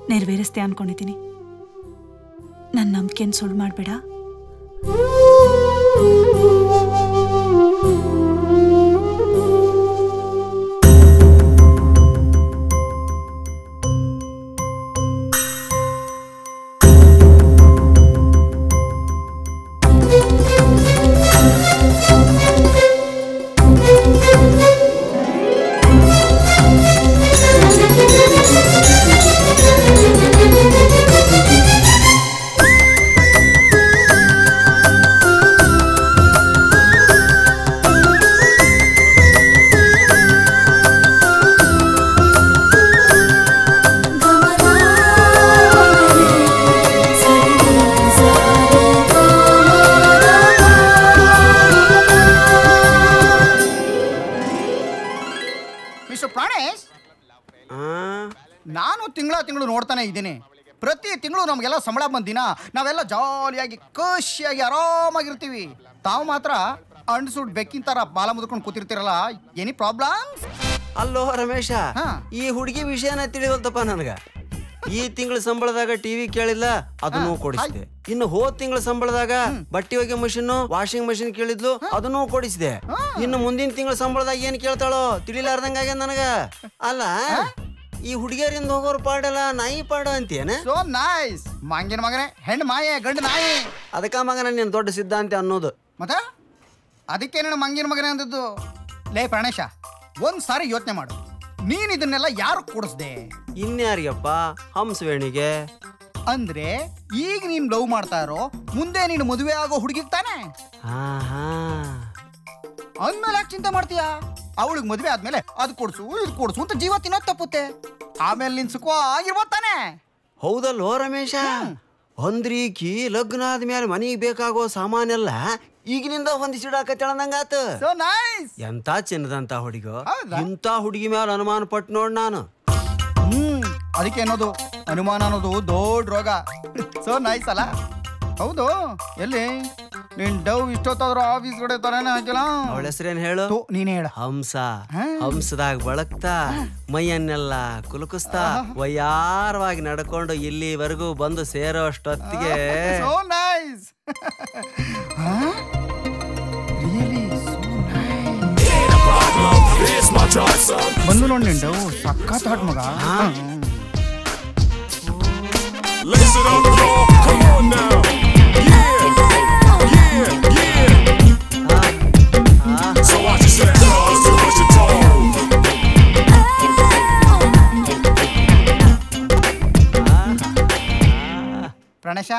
ನೆರವೇರಿಸ್ತೆ ಅನ್ಕೊಂಡಿದ್ದೀನಿ ನನ್ನ ನಂಬಿಕೆಯನ್ನು ಸುಳ್ಳು ಮಾಡಬೇಡ. ದಿನ ನಾವೆಲ್ಲ ಜಾಲಿಯಾಗಿ ಖುಷಿಯಾಗಿ ಆರಾಮಾಗಿರ್ತೀವಿ. ತಾವು ಮಾತ್ರ ಅಂಡ್ಸುಡ್ ಬೆಕ್ಕಿನ ತರ ಬಾಲ ಮುದ್ಕೊಂಡು ಕೂತಿರ್ತೀರಲ್ಲ ಎನಿ ಪ್ರಾಬ್ಲಮ್ಸ್ ಅಲ್ಲೋ ರಮೇಶ ಈ ಹುಡುಗಿ ವಿಷಯನ ತಿಳಿವಲ್ತಪ್ಪ ನನಗ. ಈ ತಿಂಗಳ ಸಂಬಳದಾಗ ಟಿವಿ ಕೇಳಿಲ್ಲ ಅದನ್ನು ಕೊಡಿಸಿದೆ. ಇನ್ನು ಹೋದ್ ತಿಂಗಳ ಸಂಬಳದಾಗ ಬಟ್ಟೆ ಒಗೆ ಮಷಿನ್ ವಾಷಿಂಗ್ ಮಷಿನ್ ಕೇಳಿದ್ಲು ಅದನ್ನು ಕೊಡಿಸಿದೆ. ಇನ್ನು ಮುಂದಿನ ತಿಂಗಳ ಸಂಬಳದಾಗ ಏನ್ ಕೇಳ್ತಾಳೋ ತಿಳಿಲಾರ್ದಂಗ ನನಗ. ಅಲ್ಲ ಈ ಹುಡುಗಿಯರಿಂದ ಹೋಗೋರು ಪಾಡಲ್ಲ ನಾಯಿ ಪಾಡ ಅಂತೇನ ಸೋ ನೈಸ್ ಮಂಗಿನ ಮಗನೇ ಹೆಣ್ಣು ಮಾಯೆ ಗಂಡು ನಾಯಿ. ಅದಕ್ಕ ಮಗನ ನೀನು ದೊಡ್ಡ ಸಿದ್ಧಾಂತ ಅನ್ನೋದು. ಮತ್ತೆ? ಅದಕ್ಕೆ ನನ್ನ ಮಂಗಿನ ಮಗನೇ ಅಂದದ್ದು? ಲೇ ಪ್ರಣೇಶ ಒಂದು ಸಾರಿ ಯೋಚನೆ ಮಾಡು. ನೀನ್ ಇದನ್ನೆಲ್ಲ ಯಾರು ಕೊಡಿಸ್ದೆ? ಇನ್ಯಾರಿಗಪ್ಪ ಹಂಸವೇಣಿಗೆ ಅಂದ್ರೆ ಈಗ ನೀನ್ ಲವ್ ಮಾಡ್ತಾ ಇರೋ ಮುಂದೆ ನೀನು ಮದುವೆ ಆಗೋ ಹುಡುಗಿಗೆ ತಾನೆ? ಅಂದ್ಮೇಲೆ ಯಾಕೆ ಚಿಂತೆ ಮಾಡ್ತೀಯಾ? ಅವಳಿಗೆ ಮದುವೆ ಆದ್ಮೇಲೆ ಅದು ಕೊಡ್ಸು ಇದು ಕೊಡ್ಸು ಅಂತ ಜೀವ ತಿನ್ನೋದು ತಪ್ಪುತ್ತೆ. ಆಮೇಲೆ ನಿನ್ ಸುಖ ಆಗಿರ್ಬೋದ್ ತಾನೆ. ಹೌದಲ್ಲೋ ರಮೇಶ? ಹೊಂದ್ರೀಕಿ ಲಗ್ನ ಆದ್ಮೇಲೆ ಮನಿಗೆ ಬೇಕಾಗೋ ಸಾಮಾನೆಲ್ಲ ಈಗಿನಿಂದ ಹೊಂದಿಸಿಡಾಕತ್ತೇಳಂದಂಗಾತ ಸೊ ನೈಸ್ ಎಂತ ಚಿನ್ನದಂತ ಹುಡುಗ ಇಂತ ಹುಡುಗಿ ಮೇಲೆ ಅನುಮಾನ ಪಟ್ಟು ನೋಡ್ ನಾನು. ಹ್ಮ್ ಅದಕ್ಕೆ ಅನ್ನೋದು ಅನುಮಾನ ಅನ್ನೋದು ದೊಡ್ಡ ರೋಗ. ಸೊ ನೈಸ್ ಅಲ್ಲ? ಹೌದು ಎಲ್ಲಿ? ನಿನ್ ಡವ್ ಇಷ್ಟೊತ್ತಾದ್ರೂ ಆಫೀಸ್ ಕಡೆ ತರನೇ ಹಾಕಿಲ್ಲ? ಅವಳ ಹೆಸರೇನ್ ಹೇಳು? ನೀನ್ ಹೇಳ. ಹಂಸ. ಹಂಸದಾಗ ಬಳಕ್ತಾ ಮೈಯನ್ನೆಲ್ಲ ಕುಲುಕಿಸ್ತಾ ವಯ್ಯಾರವಾಗಿ ನಡ್ಕೊಂಡು ಇಲ್ಲಿವರೆಗೂ ಬಂದು ಸೇರೋ ಅಷ್ಟೊತ್ತಿಗೆ ಸೊ ನೈಸ್ ಬಂದು ನೋಡಿ ನಿನ್ ಡವ್ ಸಖತ್ ಹಾಟ್ ಮಗ. Lace it the y'all. Come on now. Yeah, ಪ್ರಣಶ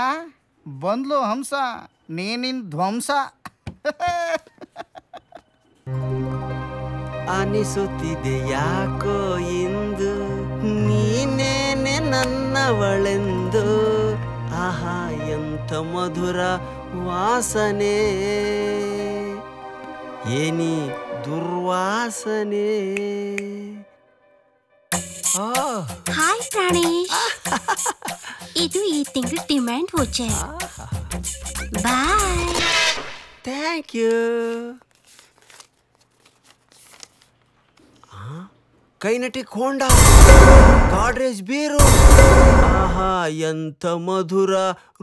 ಬಂದ್ಲು ಹಂಸ ನೀನಿನ್ ಧ್ವಂಸ ಅನಿಸುತ್ತಿದೆ ಯಾಕೋ ಇಂದು ನೀನೇನೆ ನನ್ನವಳೆಂದು ಆಹಾ ಎಂಥ ಮಧುರ ವಾಸನೆ ಏನಿ ದುರ್ವಾಸನೆ. ಹಾಯ್ ಪ್ರಾಣೇಶ್. ಇದು ಈ ತಿಂಗಳ demand voucher bye thank you Kinetic Honda Godrej ಬೀರು. ಆಹಾ ಎಂಥ ಮಧುರ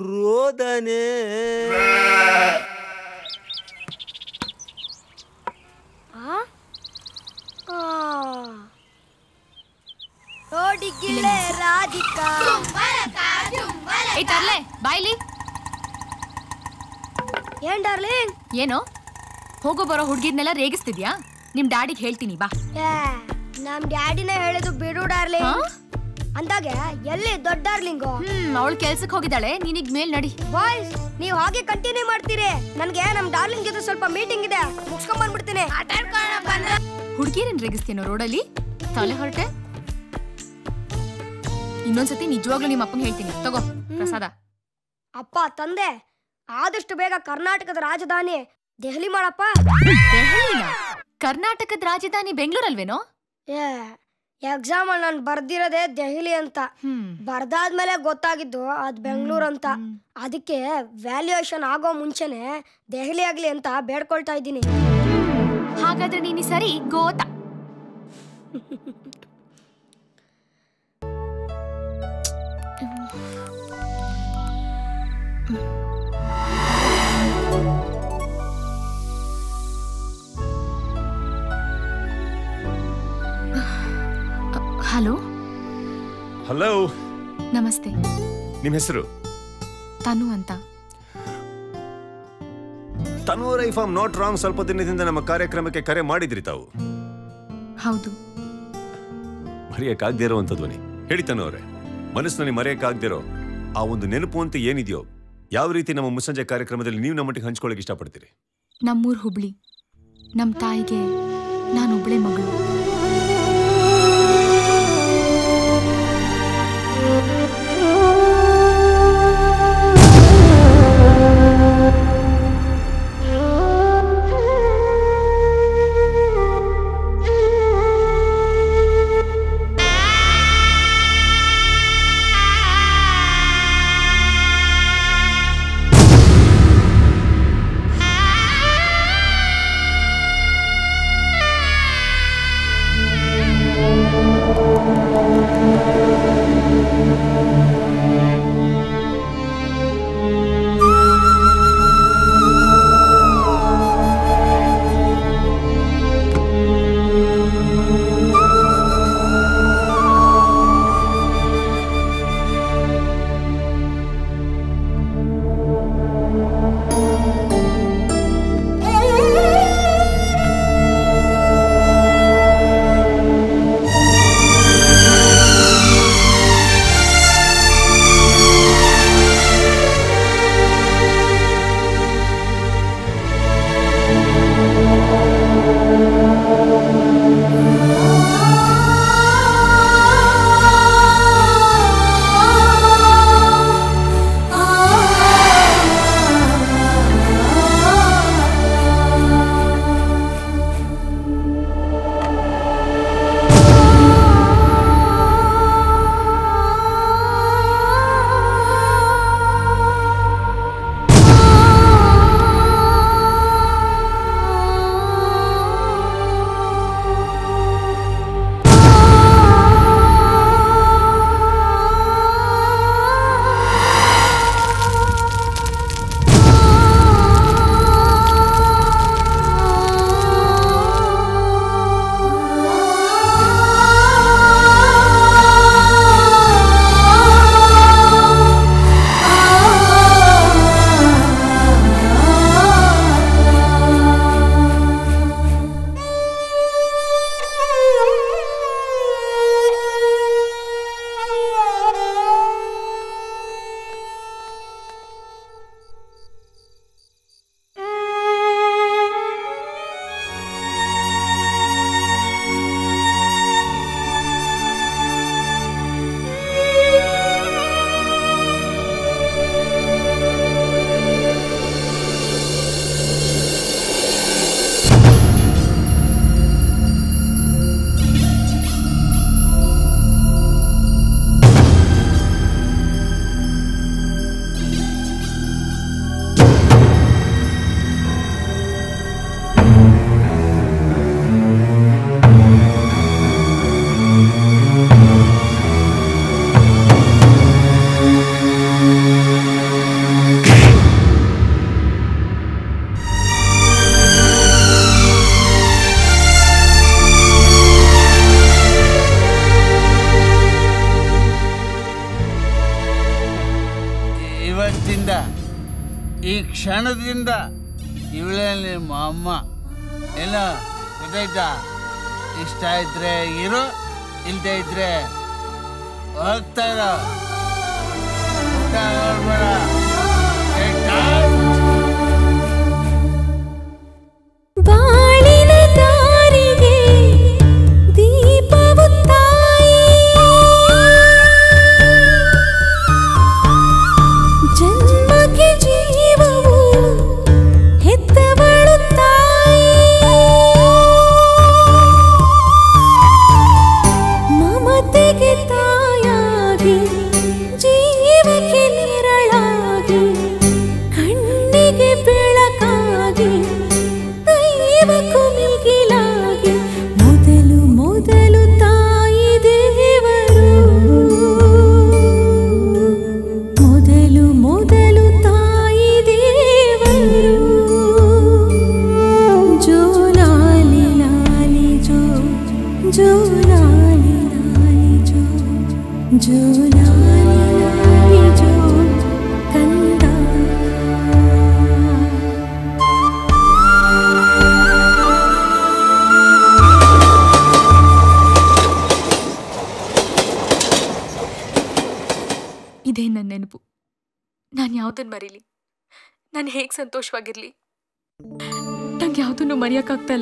ರೋದನೆ. ರೋಡಿಗಿಳೆ ರಾಧಿಕಾ. ಏ ತರ್ಲೆ ಬಾಯ್ಲಿ. ಏನ್ ಡಾರ್ಲಿಂಗ್? ಏನು? ಹೋಗೋ ಬರೋ ಹುಡ್ಗಿದ್ನೆಲ್ಲ ರೇಗಿಸ್ತಿದ್ಯಾ? ನಿಮ್ ಡ್ಯಾಡಿಗೆ ಹೇಳ್ತೀನಿ ಬಾ. ನಮ್ ಡ್ಯಾಡಿನೇ ಹೇಳೋದು ಬಿಡು ಡಾರ್ಲಿಂಗ್. ಅಂದಾಗ ಎಲ್ಲಿ ದೊಡ್ಡ ಡಾರ್ಲಿಂಗ್? ಹ್ಮ್ ಅವಳು ಕೆಲ್ಸಕ್ಕೆ ಹೋಗಿದ್ದಾಳೆ ನೀನಿಗ್ ಮೇಲ್ ನಡಿ. ಬಾಯ್ಸ್ ನೀವ್ ಹಾಗೆ ಕಂಟಿನ್ಯೂ ಮಾಡ್ತೀರಿ. ನನ್ಗೆ ನಮ್ ಡಾರ್ಲಿಂಗ್ ಜೊತೆ ಸ್ವಲ್ಪ ಮೀಟಿಂಗ್ ಇದೆ ಮುಗ್ಸ್ಕೊಂಡ್ ಬಂದ್ಬಿಡ್ತೀನಿ. ಹುಡ್ಗಿರನ್ ರೇಗಿಸ್ತೀನೋ ರೋಡಲ್ಲಿ? ತಲೆ ಹೊರಟೆ? ಇನ್ನೊಂದ್ಸತಿ ನಿಜವಾಗ್ಲೂ ನಿಮ್ಮ ಅಪ್ಪಂಗೆ ಹೇಳ್ತೀನಿ. ತಗೋ ಪ್ರಸಾದ. ಅಪ್ಪ ತಂದೆ ಆದಷ್ಟು ಬೇಗ ಕರ್ನಾಟಕದ ರಾಜಧಾನಿ ದೆಹಲಿ ಮಾಡಪ್ಪ. ದೆಹಲಿನ? ಕರ್ನಾಟಕದ ರಾಜಧಾನಿ ಬೆಂಗಳೂರಲ್ವೇನೋ? ಏ ಎಕ್ಸಾಮ್ ಅಲ್ಲಿ ನಾನು ಬರ್ದಿರೋದೆ ದೆಹಲಿ ಅಂತ. ಬರ್ದಾದ್ಮೇಲೆ ಗೊತ್ತಾಗಿದ್ದು ಅದು ಬೆಂಗಳೂರು ಅಂತ. ಅದಕ್ಕೆ ವ್ಯಾಲ್ಯೂಯೇಷನ್ ಆಗೋ ಮುಂಚೆನೆ ದೆಹಲಿ ಆಗ್ಲಿ ಅಂತ ಬೇಡ್ಕೊಳ್ತಾ ಇದ್ದೀನಿ. ಹಾಗಾದ್ರೆ ನೀನು ಸರಿ ಗೋತಾ. ಹಲೋ? ಹಲೋ. ನಮಸ್ತೆ. ನಿಮ್ಮ ಹೆಸರು? ತನು ಅಂತ. Tanu I am not wrong ಸ್ವಲ್ಪ ದಿನದಿಂದ ನಮ್ಮ ಕಾರ್ಯಕ್ರಮಕ್ಕೆ ಕರೆ ಮಾಡಿದ್ರಿ ತಾವು. ಹೌದು. ಮರೆಯಕ್ಕಾಗದೇ ಇರೋವಂಥ ಧ್ವನಿ ಹೇಳಿ ಅವರೇ. ಮನಸ್ಸಿನಲ್ಲಿ ಮರೆಯಕ್ಕಾಗದಿರೋ ಆ ಒಂದು ನೆನಪು ಅಂತ ಏನಿದೆಯೋ ಯಾವ ರೀತಿ ನಮ್ಮ ಮುಸ್ಸಂಜೆ ಕಾರ್ಯಕ್ರಮದಲ್ಲಿ ನೀವು ನಮ್ಮೊಟ್ಟಿಗೆ ಹಂಚ್ಕೊಳ್ಳೋಕೆ ಇಷ್ಟಪಡ್ತೀರಿ? ನಮ್ಮೂರ್ ಹುಬ್ಳಿ. ನಮ್ಮ ತಾಯಿಗೆ ನಾನು ಒಬ್ಳೆ ಮಗಳು.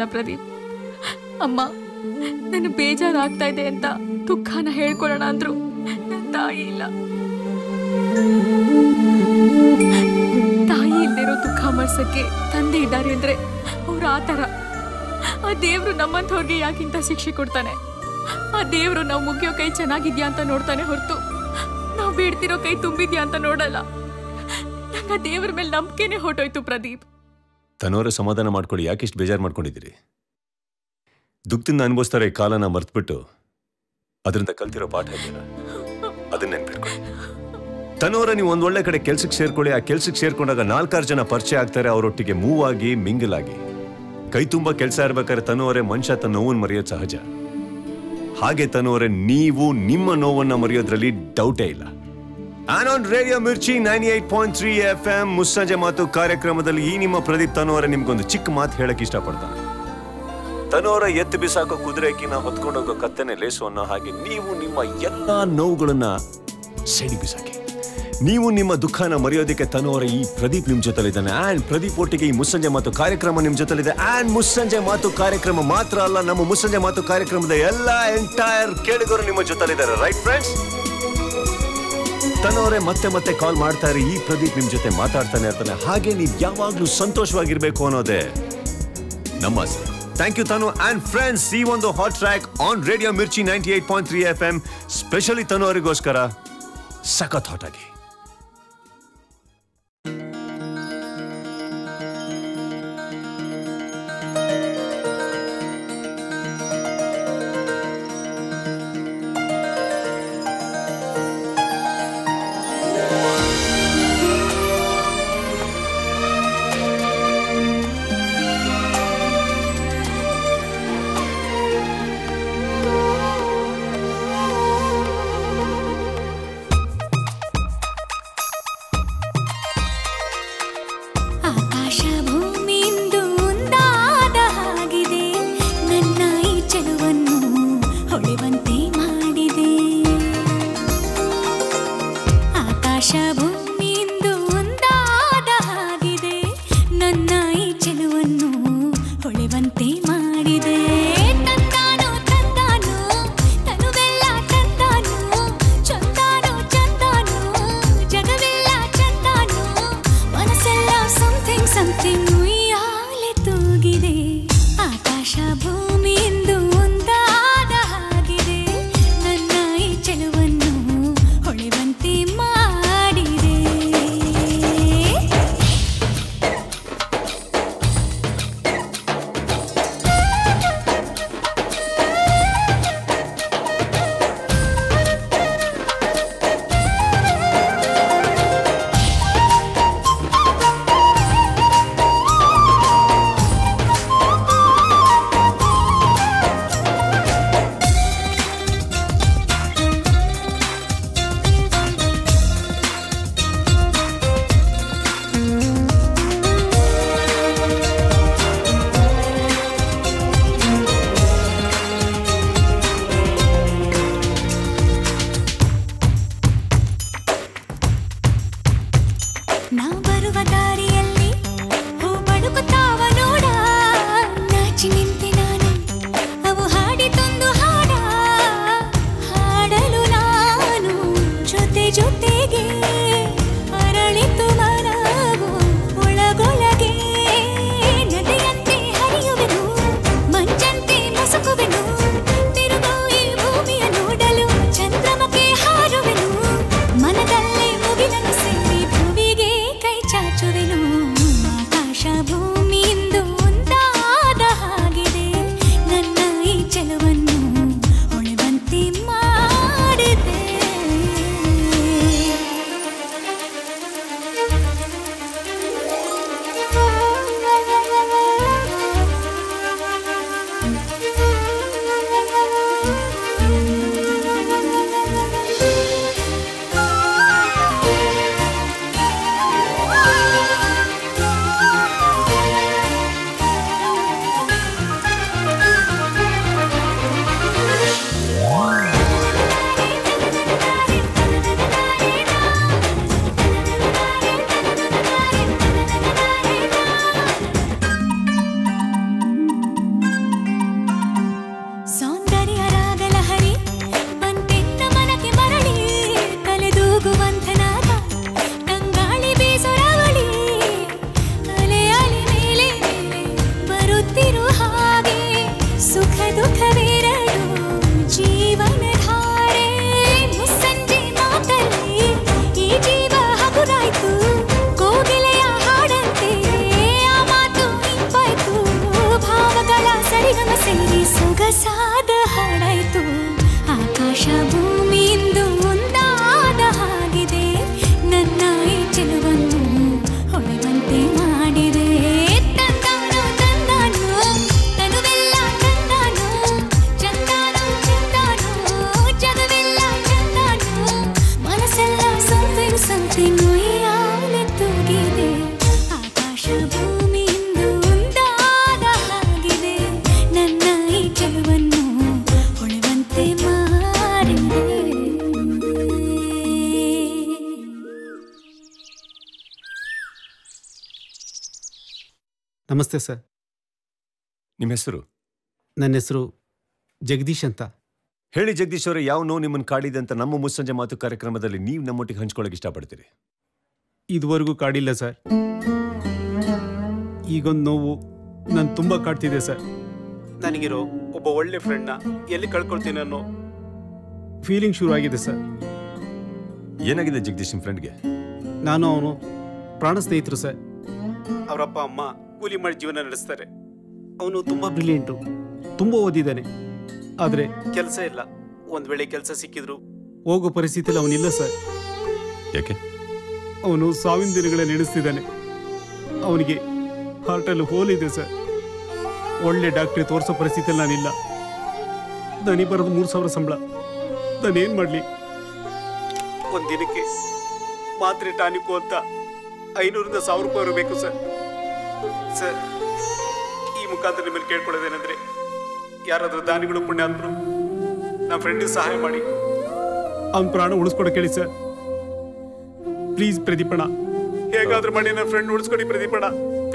ಇಲ್ಲ ಪ್ರದೀಪ್? ಅಮ್ಮ, ನಾನು ಬೇಜಾರಾಗ್ತಾ ಇದೆ ಅಂತ ದುಃಖನ ಹೇಳ್ಕೊಳ್ಳೋಣ ಅಂದ್ರು. ನನ್ನ ತಾಯಿ ಇಲ್ಲ. ತಾಯಿ ಇಲ್ದಿರೋ ದುಃಖ ಮರ್ಸಕ್ಕೆ ತಂದೆ ಇದ್ದಾರೆ ಅಂದ್ರೆ ಅವ್ರು ಆ ಥರ. ಆ ದೇವ್ರು ನಮ್ಮಂಥವ್ರಿಗೆ ಯಾಕಿಂತ ಶಿಕ್ಷೆ ಕೊಡ್ತಾನೆ? ಆ ದೇವ್ರು ನಾವು ಮುಗಿಯೋ ಕೈ ಚೆನ್ನಾಗಿದ್ಯಾ ಅಂತ ನೋಡ್ತಾನೆ ಹೊರತು. ನಾವು ಬೇಡ್ತಿರೋ ಕೈ ತುಂಬಿದ್ಯಾ ಅಂತ ನೋಡಲ್ಲ. ನಂಗೆ ದೇವ್ರ ಮೇಲೆ ನಂಬಿಕೆನೆ ಹೊಟ್ಟೋಯ್ತು ಪ್ರದೀಪ್. ತನ್ನವರ ಸಮಾಧಾನ ಮಾಡ್ಕೊಳ್ಳಿ. ಯಾಕಿಷ್ಟು ಬೇಜಾರು ಮಾಡ್ಕೊಂಡಿದ್ದೀರಿ? ದುಃಖದಿಂದ ಅನುಭವಿಸ್ತಾರೆ ಕಾಲನ ಮರ್ತ್ಬಿಟ್ಟು ಅದರಿಂದ ಕಲ್ತಿರೋ ಪಾಠ ಇದೆಯಲ್ಲ? ಅದನ್ನ ನೆನ್ಪಿಟ್ಕೊಳ್ಳಿ. ತನ್ನವರ ನೀವು ಒಂದು ಒಳ್ಳೆ ಕಡೆ ಕೆಲ್ಸಕ್ಕೆ ಸೇರ್ಕೊಳ್ಳಿ. ಆ ಕೆಲ್ಸಕ್ಕೆ ಸೇರ್ಕೊಂಡಾಗ ನಾಲ್ಕಾರು ಜನ ಪರಿಚಯ ಆಗ್ತಾರೆ. ಅವರೊಟ್ಟಿಗೆ ಮೂವ್ ಆಗಿ ಮಿಂಗಲ್ ಆಗಿ ಕೈ ತುಂಬ ಕೆಲಸ ಇರ್ಬೇಕಾದ್ರೆ ತನ್ನವರೇ ಮನುಷ್ಯ, ತನ್ನ ನೋವನ್ನು ಮರೆಯೋದು ಸಹಜ. ಹಾಗೆ ತನ್ನವರೇ ನೀವು ನಿಮ್ಮ ನೋವನ್ನು ಮರೆಯೋದ್ರಲ್ಲಿ ಡೌಟೇ ಇಲ್ಲ. On radio Mirchi nine eight point three F M ಮುಸ್ಸಂಜೆ ಮಾತು ಕಾರ್ಯಕ್ರಮದಲ್ಲಿ ಈ ನಿಮ್ಮ ಪ್ರದೀಪ್ ತನೋರ ನಿಮ್ಗೊಂದು ಚಿಕ್ಕ ಮಾತು ಹೇಳಕ್ ಇಷ್ಟಪಡ್ತಾನೆ. ತನೋರ ಎತ್ತು ಬಿಸಾಕೋ ಕುದುರೆಕಿನ ಹೊತ್ಕೊಂಡೋಗೋ ಕತ್ತನೆ ಲೇಸು ಅನ್ನೋ ಹಾಗೆ ನೀವು ನಿಮ್ಮ ಎಲ್ಲ ನೋವುಗಳನ್ನ ಸೆಡಿ ಬಿಸಾಕಿ. ನೀವು ನಿಮ್ಮ ದುಃಖನ ಮರೆಯೋದಕ್ಕೆ ತನವರ ಈ ಪ್ರದೀಪ್ ನಿಮ್ ಜೊತೆಲಿದ್ದಾನೆ ಆ್ಯಂಡ್ ಪ್ರದೀಪ್ ಒಟ್ಟಿಗೆ ಈ ಮುಸ್ಸಂಜೆ ಮಾತು ಕಾರ್ಯಕ್ರಮ ನಿಮ್ ಜೊತೆಲಿದೆ ಆ್ಯಂಡ್ ಮುಸ್ಸಂಜೆ ಮಾತು ಕಾರ್ಯಕ್ರಮ ಮಾತ್ರ ಅಲ್ಲ, ನಮ್ಮ ಮುಸ್ಸಂಜೆ ಮಾತು ಕಾರ್ಯಕ್ರಮದ ಎಲ್ಲ ಎಂಟೈರ್ ಕೇಳಿಗರು ನಿಮ್ಮ ಜೊತೆಲಿದ್ದಾರೆ ರೈಟ್ ಫ್ರೆಂಡ್ಸ್ ತನ್ನವರೇ ಮತ್ತೆ ಮತ್ತೆ ಕಾಲ್ ಮಾಡ್ತಾ ಇರಿ. ಈ ಪ್ರದೀಪ್ ನಿಮ್ ಜೊತೆ ಮಾತಾಡ್ತಾನೆ ಇರ್ತಾನೆ. ಹಾಗೆ ನೀವು ಯಾವಾಗ್ಲೂ ಸಂತೋಷವಾಗಿರ್ಬೇಕು ಅನ್ನೋದೇ ನಮ್ಮ thank you Tanu and friends ಈ ಒಂದು hot track on radio Mirchi ninety eight point three F M specially Tanu ಅವರಿಗೋಸ್ಕರ ಸಖತ್ ಹಾಟ್ ಆಗಿ. ನಮಸ್ತೆ ಸರ್. ನಿಮ್ಮ ಹೆಸರು? ನನ್ನ ಹೆಸರು ಜಗದೀಶ್ ಅಂತ. ಹೇಳಿ ಜಗದೀಶ್ ಅವರೇ ಯಾವ ನೋವು ನಿಮ್ಮನ್ನು ಕಾಡಿದೆ ಅಂತ ನಮ್ಮ ಮುಸ್ಸಂಜೆ ಮಾತು ಕಾರ್ಯಕ್ರಮದಲ್ಲಿ ನೀವು ನಮ್ಮೊಟ್ಟಿಗೆ ಹಂಚ್ಕೊಳ್ಳೋಕೆ ಇಷ್ಟಪಡ್ತೀರಿ? ಇದುವರೆಗೂ ಕಾಡಿಲ್ಲ ಸರ್. ಈಗೊಂದು ನೋವು ನಾನು ತುಂಬ ಕಾಡ್ತಿದೆ ಸರ್. ನನಗಿರೋ ಒಬ್ಬ ಒಳ್ಳೆ ಫ್ರೆಂಡ್ನ ಎಲ್ಲಿ ಕಳ್ಕೊಳ್ತೀನಿ ಅನ್ನೋ ಫೀಲಿಂಗ್ ಶುರು ಆಗಿದೆ ಸರ್. ಏನಾಗಿದೆ ಜಗದೀಶ್ ನಿಮ್ಮ ಫ್ರೆಂಡ್ಗೆ ನಾನು ಅವನು ಪ್ರಾಣ ಸ್ನೇಹಿತರು ಸರ್. ಅವರಪ್ಪ ಅಮ್ಮ ಕೂಲಿ ಮಾಡಿ ಜೀವನ ನಡೆಸ್ತಾರೆ. ಅವನು ತುಂಬ ಬ್ರಿಲಿಯಂಟು ತುಂಬ ಓದಿದ್ದಾನೆ. ಆದರೆ ಕೆಲಸ ಇಲ್ಲ. ಒಂದು ವೇಳೆ ಕೆಲಸ ಸಿಕ್ಕಿದ್ರು. ಹೋಗೋ ಪರಿಸ್ಥಿತಿಯಲ್ಲಿ ಅವನಿಲ್ಲ ಸರ್. ಯಾಕೆ? ಅವನು ಸಾವಿನ ದಿನಗಳಲ್ಲಿ ಎಣಿಸ್ತಿದ್ದಾನೆ ಅವನಿಗೆ ಹಾರ್ಟಲ್ಲಿ ಹೋಲ್ ಇದೆ ಸರ್. ಒಳ್ಳೆ ಡಾಕ್ಟ್ರಿ ತೋರಿಸೋ ಪರಿಸ್ಥಿತಿಯಲ್ಲಿ ನಾನಿಲ್ಲ ನನಗೆ ಬರೋದು ಮೂರು ಸಾವಿರ ಸಂಬಳ. ನಾನೇನು ಮಾಡಲಿ? ಒಂದು ದಿನಕ್ಕೆ ಮಾತ್ರೆ ಟಾನಿಕು ಅಂತ ಐನೂರಿಂದ ಸಾವಿರ ರೂಪಾಯಿ ಇರಬೇಕು ಸರ್. ಸರ್ ಈ ಮುಖಾಂತರ ನಿಮ್ಮಲ್ಲಿ ಕೇಳ್ಕೊಳ್ಳೋದೇನೆಂದ್ರೆ ಯಾರಾದರೂ ದಾನಿಗಳು ಪುಣ್ಯಾತ್ಮರು ನಮ್ಮ ಫ್ರೆಂಡಿಗೆ ಸಹಾಯ ಮಾಡಿ. ಅವನ ಪ್ರಾಣ ಉಳಿಸ್ಕೊಡಕ್ಕೆ ಹೇಳಿ ಸರ್. ಪ್ಲೀಸ್ ಪ್ರದೀಪಣ ಹೇಗಾದ್ರೂ ಮಾಡಿ ನನ್ನ ಫ್ರೆಂಡ್ ಉಳಿಸ್ಕೊಡಿ ಪ್ರದೀಪಣ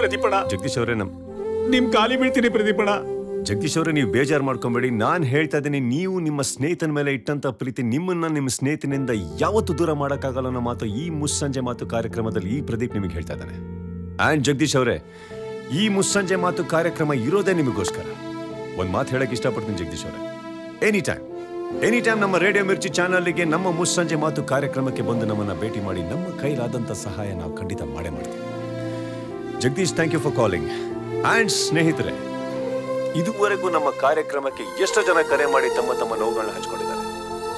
ಪ್ರದೀಪಣ ಜಗದೀಶ್ ಅವರೇ ನಮ್ ನಿಮ್ ಕಾಲಿ ಬೀಳ್ತೀನಿ ಪ್ರದೀಪಣ ಜಗದೀಶ್ ಅವರೇ ನೀವು ಬೇಜಾರು ಮಾಡ್ಕೊಂಬೇಡಿ. ನಾನು ಹೇಳ್ತಾ ಇದ್ದೀನಿ ನೀವು ನಿಮ್ಮ ಸ್ನೇಹಿತನ ಮೇಲೆ ಇಟ್ಟಂತ ಪ್ರೀತಿ ನಿಮ್ಮನ್ನ ನಿಮ್ಮ ಸ್ನೇಹಿತನಿಂದ ಯಾವತ್ತು ದೂರ ಮಾಡೋಕ್ಕಾಗಲ್ಲ ಅನ್ನೋ ಮಾತು ಈ ಮುಸ್ಸಂಜೆ ಮಾತು ಕಾರ್ಯಕ್ರಮದಲ್ಲಿ ಈ ಪ್ರದೀಪ್ ನಿಮಗೆ ಹೇಳ್ತಾ ಇದ್ದಾನೆ. ಆ್ಯಂಡ್ ಜಗದೀಶ್ ಅವರೇ ಈ ಮುಸ್ಸಂಜೆ ಮಾತು ಕಾರ್ಯಕ್ರಮ ಇರೋದೇ ನಿಮಗೋಸ್ಕರ. ಒಂದು ಮಾತು ಹೇಳಕ್ ಇಷ್ಟಪಡ್ತೀನಿ ಜಗದೀಶ್ ಅವರೇ ಎನಿ ಟೈಮ್ ಎನಿ ಟೈಮ್ ನಮ್ಮ ರೇಡಿಯೋ ಮಿರ್ಚಿ ಚಾನಲ್ಗೆ ನಮ್ಮ ಮುಸ್ಸಂಜೆ ಮಾತು ಕಾರ್ಯಕ್ರಮಕ್ಕೆ ಬಂದು ನಮ್ಮನ್ನ ಭೇಟಿ ಮಾಡಿ ನಮ್ಮ ಕೈಲಾದಂಥ ಸಹಾಯ ನಾವು ಖಂಡಿತ ಮಾಡೇ ಮಾಡ್ತೀವಿ. Jagadish thank you for calling and ಸ್ನೇಹಿತರೆ ಇದುವರೆಗೂ ನಮ್ಮ ಕಾರ್ಯಕ್ರಮಕ್ಕೆ ಎಷ್ಟು ಜನ ಕರೆ ಮಾಡಿ ತಮ್ಮ ತಮ್ಮ ನೋವುಗಳನ್ನ ಹಂಚ್ಕೊಂಡಿದ್ದಾರೆ.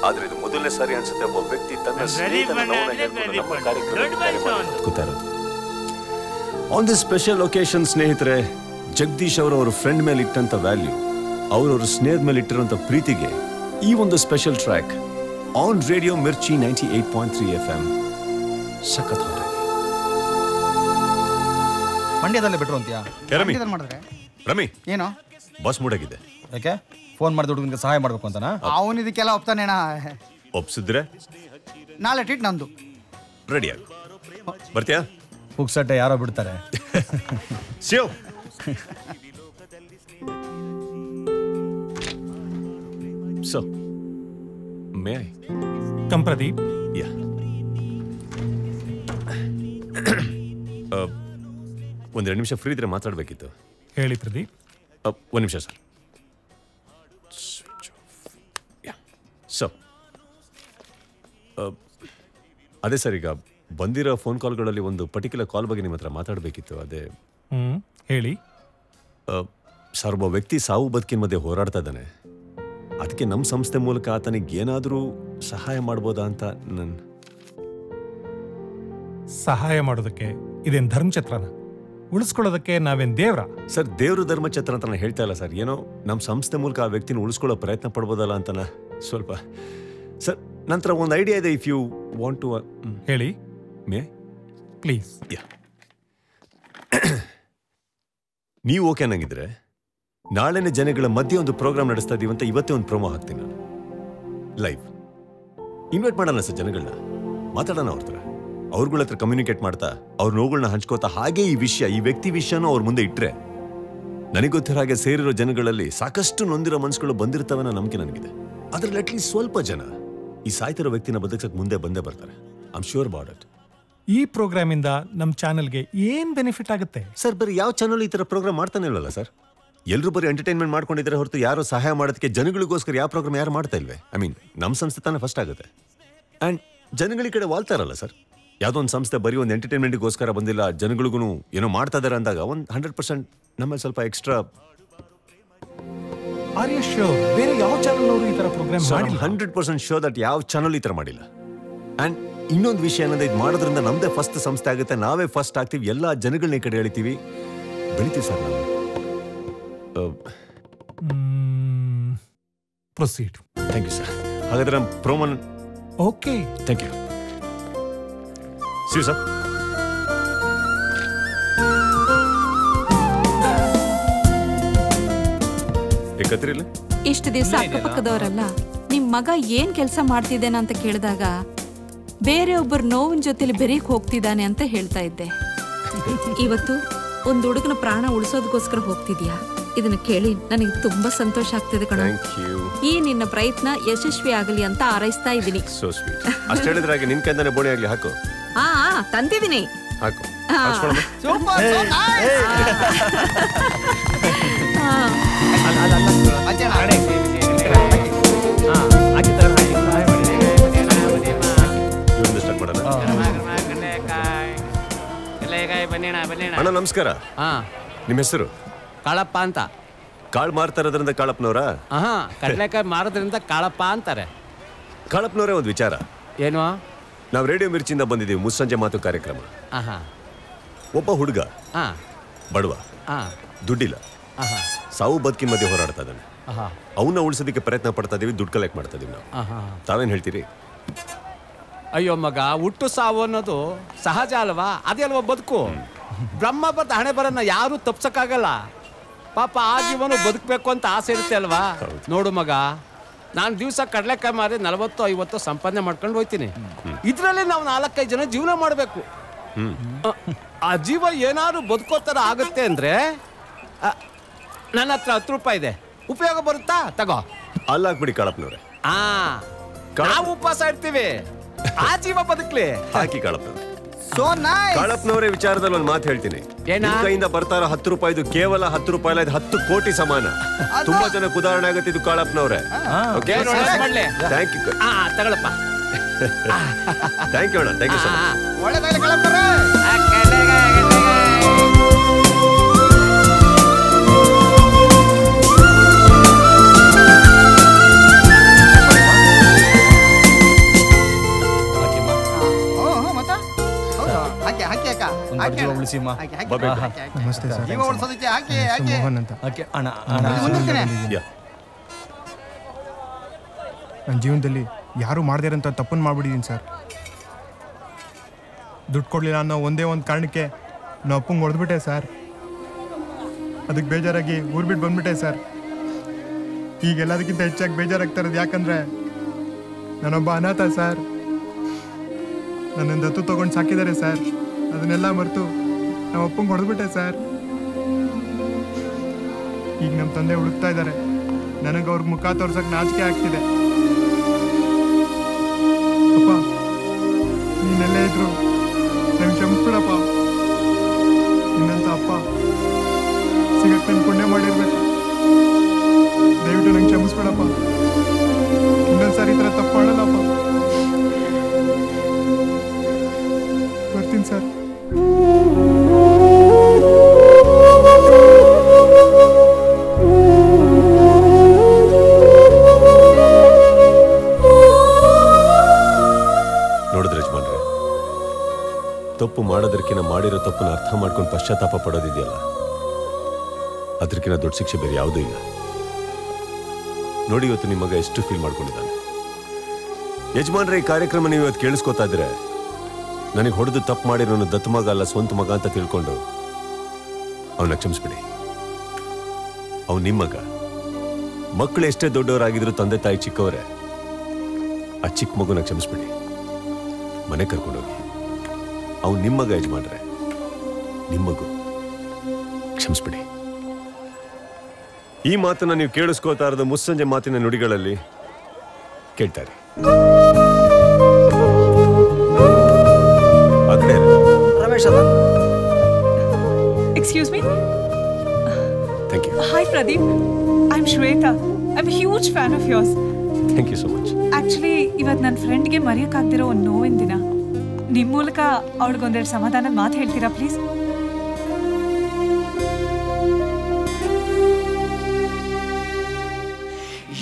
ಆದ್ರೆ ಇದು ಮೊದಲನೇ ಸಾರಿ ಅನ್ಸುತ್ತೆ ಒಬ್ಬ ವ್ಯಕ್ತಿ ತನ್ನ ಸ್ನೇಹಿತನ ನೋವನ್ನ ಹೇಳ್ಕೊಂಡು ನಮ್ಮ ಕಾರ್ಯಕ್ರಮಕ್ಕೆ ಕರೆ ಮಾಡಿ. ಆನ್ ದಿಸ್ ಸ್ಪೆಷಲ್ ಒಕೇಶನ್ ಸ್ನೇಹಿತರೆ ಜಗದೀಶ್ ಅವರು ಅವ್ರ ಫ್ರೆಂಡ್ ಮೇಲೆ ಇಟ್ಟಂತ ವ್ಯಾಲ್ಯೂ ಅವರವ್ರ ಸ್ನೇಹದ ಮೇಲೆ ಇಟ್ಟಿರುವಂತ ಪ್ರೀತಿಗೆ ಈ ಒಂದು special track on radio Mirchi ninety eight point three F M ಸಖತ್ ಮಂಡ್ಯದಲ್ಲೇ ಬಿಟ್ರು ಅಂತೀಯಾ? ರಮಿ. ಮಂಡ್ಯದಲ್ಲಿ ಮಾಡಿದ್ರೆ? ರಮಿ. ಏನು? ಬಸ್ ಮೂಡಾಗಿದೆ. ಯಾಕೆ? ಫೋನ್ ಮಾಡಿದ ಹುಡುಗನಿಗೆ ಸಹಾಯ ಮಾಡಬೇಕು ಅಂತನಾ? ಅವನು ಇದಕ್ಕೆಲ್ಲ ಒಪ್ತಾನೇಣ ಒಪ್ಸಿದ್ರೆ? ನಾಳೆ ಟ್ರೀಟ್ ನಂದು. ರೆಡಿ ಆಗ. ಬರ್ತೀಯಾ? ಪುಕ್ಸಟ್ಟೆ ಯಾರೋ ಬಿಡ್ತಾರೆ. Shiv. So may I come Pradeep yeah ಒಂದೆರಡು ನಿಮಿಷ ಫ್ರೀ ಇದ್ರೆ ಮಾತಾಡಬೇಕಿತ್ತು. ಹೇಳಿ ಪ್ರದೀಪ್ ಒಂದು ನಿಮಿಷ ಸರ್ ಸೊ ಅದೇ ಸರ್ ಈಗ ಬಂದಿರೋ ಫೋನ್ ಕಾಲ್ಗಳಲ್ಲಿ ಒಂದು ಪರ್ಟಿಕ್ಯುಲರ್ ಕಾಲ್ ಬಗ್ಗೆ ನಿಮ್ಮ ಹತ್ರ ಮಾತಾಡಬೇಕಿತ್ತು. ಅದೇ ಹ್ಮ್ ಹೇಳಿ. ಸರ್ ಒಬ್ಬ ವ್ಯಕ್ತಿ ಸಾವು ಬದುಕಿನ ಮಧ್ಯೆ ಹೋರಾಡ್ತಾ ಇದ್ದಾನೆ. ಅದಕ್ಕೆ ನಮ್ಮ ಸಂಸ್ಥೆ ಮೂಲಕ ಆತನಿಗೆ ಏನಾದರೂ ಸಹಾಯ ಮಾಡ್ಬೋದಾ ಅಂತ ನನ್ನ ಸಹಾಯ ಮಾಡೋದಕ್ಕೆ ಇದೇನ್ ಧರ್ಮಛತ್ರನ ಉಳಿಸ್ಕೊಳ್ಳೋದಕ್ಕೆ ನಾವೇನ್ ದೇವ್ರ? ಸರ್ ದೇವ್ರ ಧರ್ಮಛತ್ರ ಅಂತ ನಾನು ಹೇಳ್ತಾ ಇಲ್ಲ ಸರ್. ಏನೋ ನಮ್ಮ ಸಂಸ್ಥೆ ಮೂಲಕ ಆ ವ್ಯಕ್ತಿನ ಉಳಿಸ್ಕೊಳ್ಳೋ ಪ್ರಯತ್ನ ಪಡ್ಬೋದಲ್ಲ ಅಂತ ಸ್ವಲ್ಪ ಸರ್ ನಂತರ ಒಂದು ಐಡಿಯಾ ಇದೆ ಇಫ್ ಯು ವಾಂಟ್ ಟು ಹೇಳಿ. ಮೇ? ಪ್ಲೀಸ್. ಯಾ. ನೀವು ಓಕೆ ಅನ್ನಂಗಿದ್ರೆ ನಾಳೆನೇ ಜನಗಳ ಮಧ್ಯೆ ಒಂದು ಪ್ರೋಗ್ರಾಮ್ ನಡೆಸ್ತಾ ಇದೀವಿ ಅಂತ ಇವತ್ತೇ ಒಂದು ಪ್ರೋಮೋ ಹಾಕ್ತೀನಿ ನಾನು. ಲೈವ್. ಇನ್ವೈಟ್ ಮಾಡೋಣ ಸರ್ ಜನಗಳನ್ನ. ಮಾತಾಡೋಣ ಅವ್ರ ಹತ್ರ. ಅವ್ರಗಳ ಹತ್ರ ಕಮ್ಯುನಿಕೇಟ್ ಮಾಡ್ತಾ ಅವ್ರ ನೋವುಗಳನ್ನ ಹಂಚ್ಕೋತಾ ಹಾಗೆ ಈ ವಿಷಯ ಈ ವ್ಯಕ್ತಿ ವಿಷಯನೂ ಅವ್ರ ಮುಂದೆ ಇಟ್ಟರೆ ನನಗೆ ಗೊತ್ತಿರೋ ಹಾಗೆ ಸೇರಿರೋ ಜನಗಳಲ್ಲಿ ಸಾಕಷ್ಟು ನೊಂದಿರೋ ಮನಸ್ಸುಗಳು ಬಂದಿರ್ತವೆ ಅನ್ನೋ ನಂಬಿಕೆ ನನಗಿದೆ. ಅದ್ರಲ್ಲಿ ಅಟ್ಲೀಸ್ಟ್ ಸ್ವಲ್ಪ ಜನ ಈ ಸಾಯ್ತಿರೋ ವ್ಯಕ್ತಿನ ಬದುಕಕ್ಕೆ ಮುಂದೆ ಬಂದೇ ಬರ್ತಾರೆ. ಆಮ್ ಶ್ಯೂರ್ ಅಬೌಟ್ ಇಟ್ ಈ ಪ್ರೋಗ್ರಾಮ್ ಇಂದ ನಮ್ ಚಾನೆಲ್ಗೆ ಏನ್ ಬೆನಿಫಿಟ್ ಆಗುತ್ತೆ? ಸರ್ ಬರೀ ಯಾವ ಚಾನಲ್ ಈ ತರ ಪ್ರೋಗ್ರಾಮ್ ಮಾಡ್ತಾನೆ ಇಲ್ವಲ್ಲ ಸರ್? ಎಲ್ಲರೂ ಬರೀ ಎಂಟರ್ಟೈನ್ಮೆಂಟ್ ಮಾಡ್ಕೊಂಡಿದ್ದಾರೆ ಹೊರತು ಯಾರು ಸಹಾಯ ಮಾಡೋದಕ್ಕೆ ಜನಗಳಿಗೋಸ್ಕರ ಯಾವ ಪ್ರೋಗ್ರಾಮ್ ಯಾರು ಮಾಡ್ತಾ ಇಲ್ವೇ? ಐ ಮೀನ್ ನಮ್ಮ ಸಂಸ್ಥೆ ತಾನೇ ಫಸ್ಟ್ ಆಗುತ್ತೆ. ಅಂಡ್ ಜನಗಳ ಕಡೆ ಕಡೆ ವಾಲ್ತಾರಲ್ಲ ಸರ್? ಯಾವುದೋ ಒಂದು ಸಂಸ್ಥೆ ಬರೀ ಒಂದು ಎಂಟರ್ಟೈನ್ಮೆಂಟ್ಗೋಸ್ಕರ ಬಂದಿಲ್ಲ ಜನಗಳಿಗೂ ಏನೋ ಮಾಡ್ತಾ ಇದಾರೆ ಅಂದಾಗ ಒಂದು ಹಂಡ್ರೆಡ್ ಪರ್ಸೆಂಟ್ ನಮ್ಮಲ್ಲಿ ಸ್ವಲ್ಪ ಎಕ್ಸ್ಟ್ರಾ ಆರ್ ಯು ಶ್ಯೂರ್ ಬೇರೆ ಯಾವ ಚಾನಲ್ ಅವರು ಈ ತರ ಪ್ರೋಗ್ರಾಮ್ ಮಾಡಿಲ್ಲ? ಹಂಡ್ರೆಡ್ ಪರ್ಸೆಂಟ್ ಶೋ ದಟ್ ಯಾವ ಚಾನಲ್ ಈ ಥರ ಮಾಡಿಲ್ಲ. ಅಂಡ್ ಇನ್ನೊಂದು ವಿಷಯ ಏನಂದ್ರೆ ಇದು ಮಾಡೋದ್ರಿಂದ ನಮ್ದೇ ಫಸ್ಟ್ ಸಂಸ್ಥೆ ಆಗುತ್ತೆ. ನಾವೇ ಫಸ್ಟ್ ಆಗ್ತೀವಿ. ಎಲ್ಲ ಜನಗಳನ್ನ ಈ ಕಡೆ ಎಳಿತೀವಿ. ಬೆಳಿತೀವಿ ಸರ್ ನಾವು. ಪ್ರೊಸೀಡ್ ಥ್ಯಾಂಕ್ ಯು ಸರ್ ಹಾಗಾದ್ರೆ ನಮ್ಮ ಪ್ರೋಮನ್ okay thank you see sir ಇಷ್ಟು ದಿವಸ ಅಕ್ಕಪಕ್ಕದವರಲ್ಲ ನಿಮ್ ಮಗ ಏನ್ ಕೆಲಸ ಮಾಡ್ತಿದ್ದೇನೆ ಅಂತ ಕೇಳಿದಾಗ ಬೇರೆ ಒಬ್ಬರ ನೋವಿನ ಜೊತೆಲಿ ಬೆರೀಕ್ ಹೋಗ್ತಿದ್ದಾನೆ ಅಂತ ಹೇಳ್ತಾ ಇದ್ದೆ ಇವತ್ತು ಒಂದು ಹುಡುಗನ ಪ್ರಾಣ ಉಳಿಸೋದಕ್ಕೋಸ್ಕರ ಹೋಗ್ತಿದ್ಯಾ ಇದನ್ನ ಕೇಳಿ ನನಗೆ ತುಂಬಾ ಸಂತೋಷ ಆಗ್ತಿದೆ ಕಣ ಈ ನಿನ್ನ ಪ್ರಯತ್ನ ಯಶಸ್ವಿ ಆಗಲಿ ಅಂತ ಆರೈಸ್ತಾ ಇದ್ದೀನಿ ಸೋ ಸ್ವೀಟ್ ಅಷ್ಟು ಹೇಳಿದ್ರೆ ಹಾಗೆ ನಿನ್ ಕೈಯಿಂದಾನೆ ಬೋಣಿ ಆಗ್ಲಿ ಹಾಕು ಹಾ ಆ, ತಂದಿದ್ದೀನಿ ಹಾಕು ಆ. ಹಾಕ್ಸ್ಕೊಳಮ್ಮ. ಅಣ್ಣ ನಮಸ್ಕಾರ. ನಿಮ್ಮ ಹೆಸರು? ಕಾಳಪ್ಪ ಅಂತ. ಕಾಳು ಮಾರ್ತಾ ಇರೋದ್ರಿಂದ ಕಾಳಪ್ಪನವರ? ಆಹಾ ಕಡಲೆಕಾಯಿ ಮಾರೋದ್ರಿಂದ ಕಾಳಪ್ಪ ಅಂತಾರೆ. ಕಾಳಪ್ಪನವರೇ ಒಂದು ವಿಚಾರ. ಏನು? ನಾವು ರೇಡಿಯೋ ಮಿರ್ಚಿಯಿಂದ ಬಂದಿದ್ದೀವಿ ಮುಸ್ಸಂಜೆ ಮಾತು ಕಾರ್ಯಕ್ರಮ. ಆಹಾ. ಒಬ್ಬ ಹುಡುಗ ಹಾ. ಬಡವ ಹಾ. ದುಡ್ಡಿಲ್ಲ. ಆಹಾ. ಸಾವು ಬದುಕಿನ ಮಧ್ಯೆ ಹೋರಾಡ್ತಾ ಇದ್ದಾನೆ. ಅವನ್ನ ಉಳಿಸೋದಕ್ಕೆ ಪ್ರಯತ್ನ ಪಡ್ತಾ ಇದೀವಿ ದುಡ್ಡು ಕಲೆಕ್ಟ್ ಮಾಡ್ತಾ ಇದೀವಿ ನಾವು. ತಾವೇನ್ ಹೇಳ್ತೀರಿ? ಅಯ್ಯೋ ಮಗ ಹುಟ್ಟು ಸಾವು ಅನ್ನೋದು ಸಹಜ ಅಲ್ವಾ? ಅದೇ ಅಲ್ವಾ ಬದುಕು? ಬ್ರಹ್ಮ ಬದ್ದ ಹಣೆ ಬರನ್ನ ಯಾರು ತಪ್ಸಕ್ಕಾಗಲ್ಲ. ಪಾಪ ಆ ಜೀವನ ಬದುಕಬೇಕು ಅಂತ ಆಸೆ ಇರುತ್ತೆ ಅಲ್ವಾ? ನೋಡು ಮಗ ನಾನು ದಿವಸ ಕಡಲೆಕಾಯಿ ಮಾರಿ ನಲವತ್ತು ಐವತ್ತು ಸಂಪಾದನೆ ಮಾಡ್ಕೊಂಡು ಹೋಯ್ತೀನಿ. ಇದರಲ್ಲಿ ನಾವು ನಾಲ್ಕೈದು ಜನ ಜೀವನ ಮಾಡಬೇಕು. ಆ ಜೀವ ಏನಾದ್ರು ಬದುಕೋ ಥರ ಆಗುತ್ತೆ ಅಂದ್ರೆ ನನ್ನ ಹತ್ರ ಹತ್ತು ರೂಪಾಯಿ ಇದೆ. ಉಪಯೋಗ ಬರುತ್ತಾ? ತಗೋ. ಅಲ್ಲಾಗ್ಬಿಡಿ ಕಳಪ್ನವ್ರೆ. ಹಾ ಆ ನಾವು ಉಪವಾಸ ಇರ್ತೀವಿ ಆ ಜೀವ ಬದುಕ್ಲಿ. ಹಾಕಿ ಕಳಪ್ಪ ಸೋ ನೈಸ್ ಕಾಳಪ್ಪನವರೇ ವಿಚಾರದಲ್ಲಿ ಒಂದು ಮಾತು ಹೇಳ್ತೀನಿ. ನಿಮ್ ಕೈಯಿಂದ ಬರ್ತಾರ ಹತ್ತು ರೂಪಾಯಿದು ಕೇವಲ ಹತ್ತು ರೂಪಾಯಿ ಅಲ್ಲ ಇದು ಹತ್ತು ಕೋಟಿ ಸಮಾನ. ತುಂಬಾ ಜನಕ್ಕೆ ಉದಾಹರಣೆ ಆಗುತ್ತೆ ಇದು ಕಾಳಪ್ಪನವ್ರೆ ಓಕೆ ಮಾಡ್ಲಿ. ಥ್ಯಾಂಕ್ ಯು ಆ ತಗೊಳಪ್ಪ. ಥ್ಯಾಂಕ್ ಯು ಅಣ್ಣ. ಥ್ಯಾಂಕ್ ಯು ಸೊ ಮಚ್ ಒಳ್ಳೆದಾಗಲಿ ಕಳಪ್ಪರೆ ನಮಸ್ತೆ ಸರ್. ಮೋಹನ್ ಅಂತ. ನನ್ನ ಜೀವನದಲ್ಲಿ ಯಾರು ಮಾಡ್ದಿರಂತ ತಪ್ಪನ್ನು ಮಾಡ್ಬಿಟ್ಟಿದ್ದೀನಿ ಸರ್. ದುಡ್ಡು ಕೊಡಲಿಲ್ಲ ಅನ್ನೋ ಒಂದೇ ಒಂದು ಕಾರಣಕ್ಕೆ ನಾವು ಅಪ್ಪಂಗೆ ಹೊಡೆದ್ಬಿಟ್ಟೆ ಸರ್. ಅದಕ್ಕೆ ಬೇಜಾರಾಗಿ ಊರು ಬಿಟ್ಟು ಬಂದ್ಬಿಟ್ಟೆ ಸರ್. ಈಗ ಎಲ್ಲದಕ್ಕಿಂತ ಹೆಚ್ಚಾಗಿ ಬೇಜಾರಾಗ್ತಾ ಇರೋದು ಯಾಕಂದ್ರೆ ನಾನೊಬ್ಬ ಅನಾಥ ಸರ್. ನನ್ನ ದತ್ತು ತಗೊಂಡು ಸಾಕಿದ್ದಾರೆ ಸರ್. ಅದನ್ನೆಲ್ಲ ಮರೆತು ನಮ್ಮ ಅಪ್ಪಂಗೆ ಹೊಡೆದ್ಬಿಟ್ಟೆ ಸರ್. ಈಗ ನಮ್ಮ ತಂದೆ ಹುಡುಕ್ತಾ ಇದ್ದಾರೆ. ನನಗೆ ಅವ್ರ ಮುಖ ತೋರ್ಸಕ್ ನಾಚಿಕೆ ಆಗ್ತಿದೆ. ಅಪ್ಪ, ನೀನೆಲ್ಲೇ ಇದ್ರು ನಂಗೆ ಕ್ಷಮಿಸ್ಬಿಡಪ್ಪ. ನಿನ್ನಂತ ಅಪ್ಪ ಸಿಗಕ್ಕೆ ಪುಣ್ಯ ಮಾಡಿರ್ಬೇಕು. ದಯವಿಟ್ಟು ನಂಗೆ ಕ್ಷಮಿಸ್ಬಿಡಪ್ಪ. ಇನ್ನೊಂದ್ಸಾರಿ ಈ ಥರ ತಪ್ಪು ಸರ್. ನೋಡಿದ್ರೆ ಯಜಮಾನ್ರೆ, ತಪ್ಪು ಮಾಡೋದಕ್ಕಿಂತ ಮಾಡಿರೋ ತಪ್ಪನ್ನ ಅರ್ಥ ಮಾಡ್ಕೊಂಡು ಪಶ್ಚಾತ್ತಾಪ ಪಡೋದಿದೆಯಲ್ಲ? ಅದಕ್ಕಿಂತ ದೊಡ್ಡ ಶಿಕ್ಷೆ ಬೇರೆ ಯಾವುದೂ ಇಲ್ಲ. ನೋಡಿ ಇವತ್ತು ನಿಮ್ಮ ಮಗ ಎಷ್ಟು ಫೀಲ್ ಮಾಡ್ಕೊಂಡಿದ್ದಾನೆ. ಯಜಮಾನ್ರೆ, ಈ ಕಾರ್ಯಕ್ರಮ ನೀವು ಇವತ್ತು ಕೇಳಿಸ್ಕೊತಾ ಇದ್ರೆ ನನಗೆ ಹೊಡೆದು ತಪ್ಪು ಮಾಡಿರೋನು ದತ್ತು ಮಗ ಅಲ್ಲ, ಸ್ವಂತ ಮಗ ಅಂತ ತಿಳ್ಕೊಂಡು ಅವನ ಕ್ಷಮಿಸ್ಬಿಡಿ. ಅವನು ನಿಮ್ಮ ಮಗ. ಮಕ್ಕಳು ಎಷ್ಟೇ ದೊಡ್ಡವರಾಗಿದ್ರು ತಂದೆ ತಾಯಿ ಚಿಕ್ಕವರೇ, ಆ ಚಿಕ್ಕ ಮಗುನ ಕ್ಷಮಿಸ್ಬಿಡಿ. ಮನೆ ಕರ್ಕೊಂಡೋಗಿ. ಅವ್ನು ನಿಮ್ಮ ಮಗ ಯಜಮಾನ್ರೆ ನಿಮ್ಮ ಮಗು. ಕ್ಷಮಿಸ್ಬಿಡಿ. ಈ ಮಾತನ್ನ ನೀವು ಕೇಳಿಸ್ಕೋತಾ ಇರೋದು ಮುಸ್ಸಂಜೆ ಮಾತಿನ ನುಡಿಗಳಲ್ಲಿ ಕೇಳ್ತಾರೆ excuse me Thank you. Hi Pradeep I am Shweta I am huge fan of yours thank you so much actually ಇವತ್ತು ನನ್ನ ಫ್ರೆಂಡ್ಗೆ ಮರೆಯೋಕ್ಕಾಗ್ದಿರೋ ಒಂದು ನೋವಿನ ದಿನ. ನಿಮ್ಮ ಮೂಲಕ ಅವಳಿಗೊಂದೆರಡು ಸಮಾಧಾನದ ಮಾತು ಹೇಳ್ತೀರಾ ಪ್ಲೀಸ್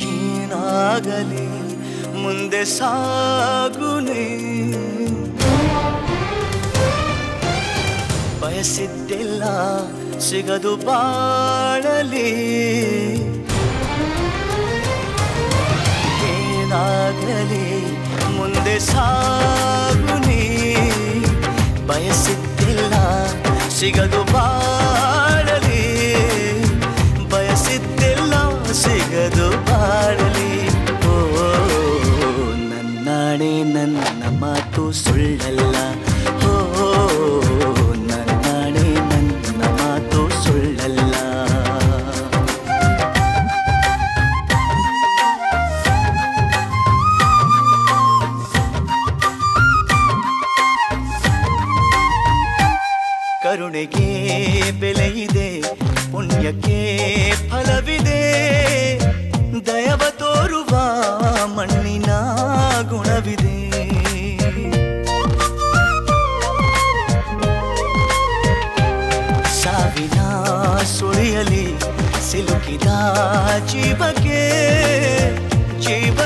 ಏನಾಗಲಿ ಮುಂದೆ ಸಾಗುನೆ ಬಯಸಿದ್ದಿಲ್ಲ, ಸಿಗದು ಬಾಳಲಿ. ಏನಾಗಲಿ, ಮುಂದೆ ಸಾಗುನಿ ಬಯಸಿದ್ದಿಲ್ಲ, ಸಿಗದು ಬಾಳಲಿ. ಬಯಸಿದ್ದಿಲ್ಲ, ಸಿಗದು ಬಾಳಲಿ. ಓ, ನನ್ನಾಣೆ, ನನ್ನ ಮಾತು ಸುಳ್ಳಲ್ಲ. ಬೆಲೆ ಇದೆ ಪುಣ್ಯಕ್ಕೆ ಫಲವಿದೆ. ದಯವ ತೋರುವ ಮಣ್ಣಿನ ಗುಣವಿದೆ. ಸಾವಿನ ಸುಳಿಯಲಿ ಸಿಲುಕಿದ ಜೀವಕ್ಕೆ ಜೀವ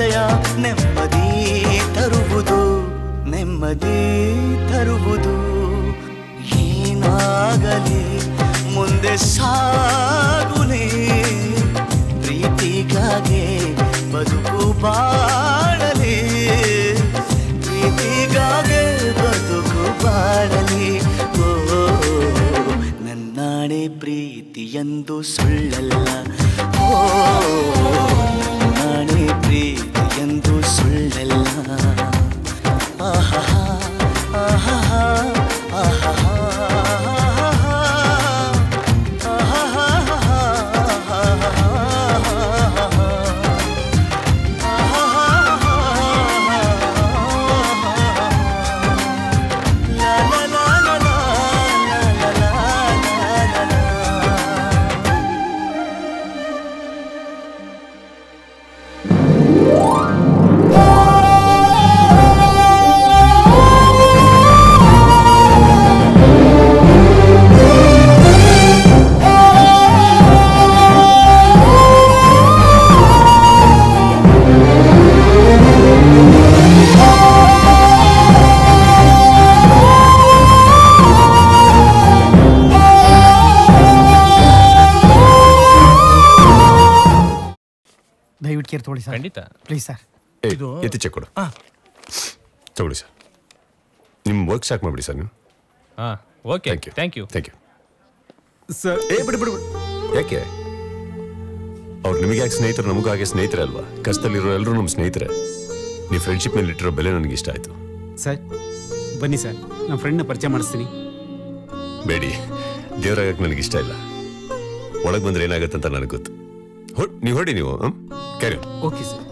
ಸಾರ್ಥಕತೆಯ ನೆಮ್ಮದಿ ತರುವುದು ನೆಮ್ಮದಿ ತರುವುದು. ಏನಾಗಲಿ ಮುಂದೆ ಸಾಗುಲಿ, ಪ್ರೀತಿಗಾಗಿ ಬದುಕು ಬಾಳಲಿ. ಪ್ರೀತಿಗಾಗಿ ಬದುಕು ಬಾಳಲಿ. ಓ, ನನ್ನಾಣೆ ಪ್ರೀತಿಯೆಂದು ಸುಳ್ಳಲ್ಲ. ಓ ನಾಣಿ ಪ್ರೀತಿಯೆಂದು ತಗೊಳ್ಳಿ ಸರ್. ಖಂಡಿತ. Please sir. ಇದು ಎತ್ತಿ ಚೆಕ್ ಕೊಡು. ತಗೊಳ್ಳಿ ಸರ್. ನಿಮ್ಮ ವರ್ಕ್ ಸ್ಟಾರ್ಟ್ ಮಾಡಿಬಿಡಿ ಸರ್ ನೀವು. ಹಾಂ okay. Thank you thank you sir ಏ ಬಿಡಿ ಬಿಡಿ ಬಿಡಿ. ಯಾಕೆ? ಅವ್ರು ನಿಮಗೆ ಯಾಕೆ ಸ್ನೇಹಿತರು? ನಮಗೂ ಹಾಗೆ ಸ್ನೇಹಿತರೆ ಅಲ್ವಾ? ಕಷ್ಟದಲ್ಲಿರೋ ಎಲ್ಲರೂ ನಮ್ಮ ಸ್ನೇಹಿತರೆ. ನೀವು ಫ್ರೆಂಡ್ಶಿಪ್ ಮೇಲೆ ಇಟ್ಟಿರೋ ಬೆಲೆ ನನಗೆ ಇಷ್ಟ ಆಯಿತು. ಸರ್ ಬನ್ನಿ ಸರ್. ನಮ್ಮ ಫ್ರೆಂಡ್ನ ಪರಿಚಯ ಮಾಡಿಸ್ತೀನಿ. ಬೇಡಿ. ದೇವರಾಗಕ್ಕೆ ನನಗಿಷ್ಟ ಇಷ್ಟ ಇಲ್ಲ. ಒಳಗೆ ಬಂದರೆ ಏನಾಗುತ್ತೆ ಅಂತ ನನಗೆ ಗೊತ್ತು. ನೀವು ಹೊಡಿ ನೀವು ಕ್ಯಾರಿ ಓಕೆ ಸರ್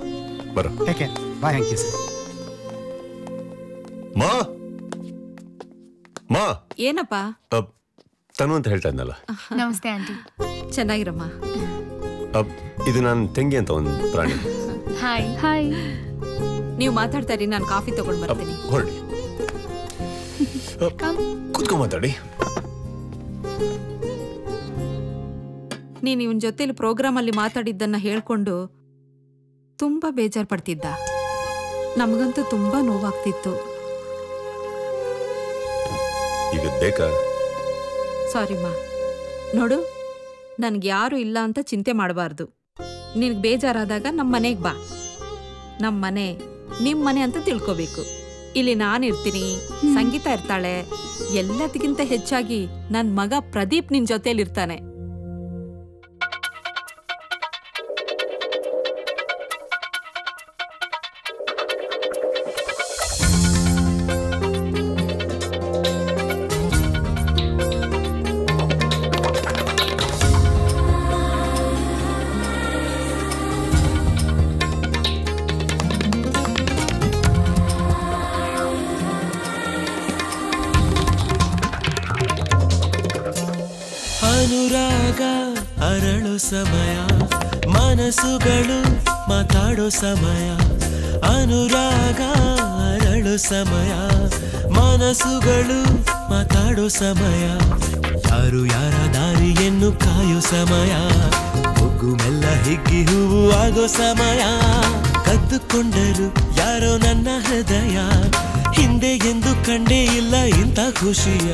ಬರೋ. Take care bye thank you sir ಮಾ? ಮಾ? ಏನಪ್ಪ? ತನು ಅಂತ ಹೇಳ್ತಾ ಇದ್ನಲ್ಲ. ನಮಸ್ತೆ ಆಂಟಿ. ಚೆನ್ನಾಗಿರಮ್ಮ. ಅಬ್, ಇದು ನಾನು ತಂಗಿ ಅಂತ ಒಂದು ಪ್ರಾಣಿ. ಹಾಯ್ ಹಾಯ್ ನೀವು ಮಾತಾಡ್ತಾ ಇರಿ ನಾನು ಕಾಫಿ ತಗೊಂಡು ಬರ್ತೀನಿ. ಹೊರಡಿ. ಕೂತ್ಕೊಂಡು ಮಾತಾಡಿ. ನೀನು ಇವನ ಜೊತೆಲಿ ಪ್ರೋಗ್ರಾಮ್ ಅಲ್ಲಿ ಮಾತಾಡಿದ್ದನ್ನ ಹೇಳ್ಕೊಂಡು ತುಂಬಾ ಬೇಜಾರ್ ಪಡ್ತಿದ್ದ ನಮಗಂತೂ ತುಂಬಾ ನೋವಾಗ್ತಿತ್ತು. ಈಗ ಬೇಕಾ? ಸಾರಿಮ್ಮ ನೋಡು ನನ್ಗೆ ಯಾರು ಇಲ್ಲ ಅಂತ ಚಿಂತೆ ಮಾಡಬಾರ್ದು. ನಿನಗೆ ಬೇಜಾರಾದಾಗ ನಮ್ಮ ಮನೆಗೆ ಬಾ. ನಮ್ಮ ಮನೆ ನಿಮ್ಮ ಮನೆ ಅಂತ ತಿಳ್ಕೊಬೇಕು. ಇಲ್ಲಿ ನಾನಿರ್ತೀನಿ ಸಂಗೀತ ಇರ್ತಾಳೆ ಎಲ್ಲದಕ್ಕಿಂತ ಹೆಚ್ಚಾಗಿ ನನ್ನ ಮಗ ಪ್ರದೀಪ್ ನಿನ್ನ ಜೊತೆಲಿರ್ತಾನೆ. ಮನಸ್ಸುಗಳು ಮಾತಾಡೋ ಸಮಯ, ಅನುರಾಗ ಅರಳು ಸಮಯ. ಮನಸ್ಸುಗಳು ಮಾತಾಡೋ ಸಮಯ, ಯಾರು ಯಾರ ದಾರಿಯನ್ನು ಕಾಯೋ ಸಮಯ. ಮೆಲ್ಲ ಹಿಗ್ಗಿ ಹೂವು ಆಗೋ ಸಮಯ. ಕದ್ದುಕೊಂಡರು ಯಾರೋ ನನ್ನ ಹೃದಯ, ಹಿಂದೆ ಎಂದು ಕಂಡೇ ಇಲ್ಲ ಇಂಥ ಖುಷಿಯ.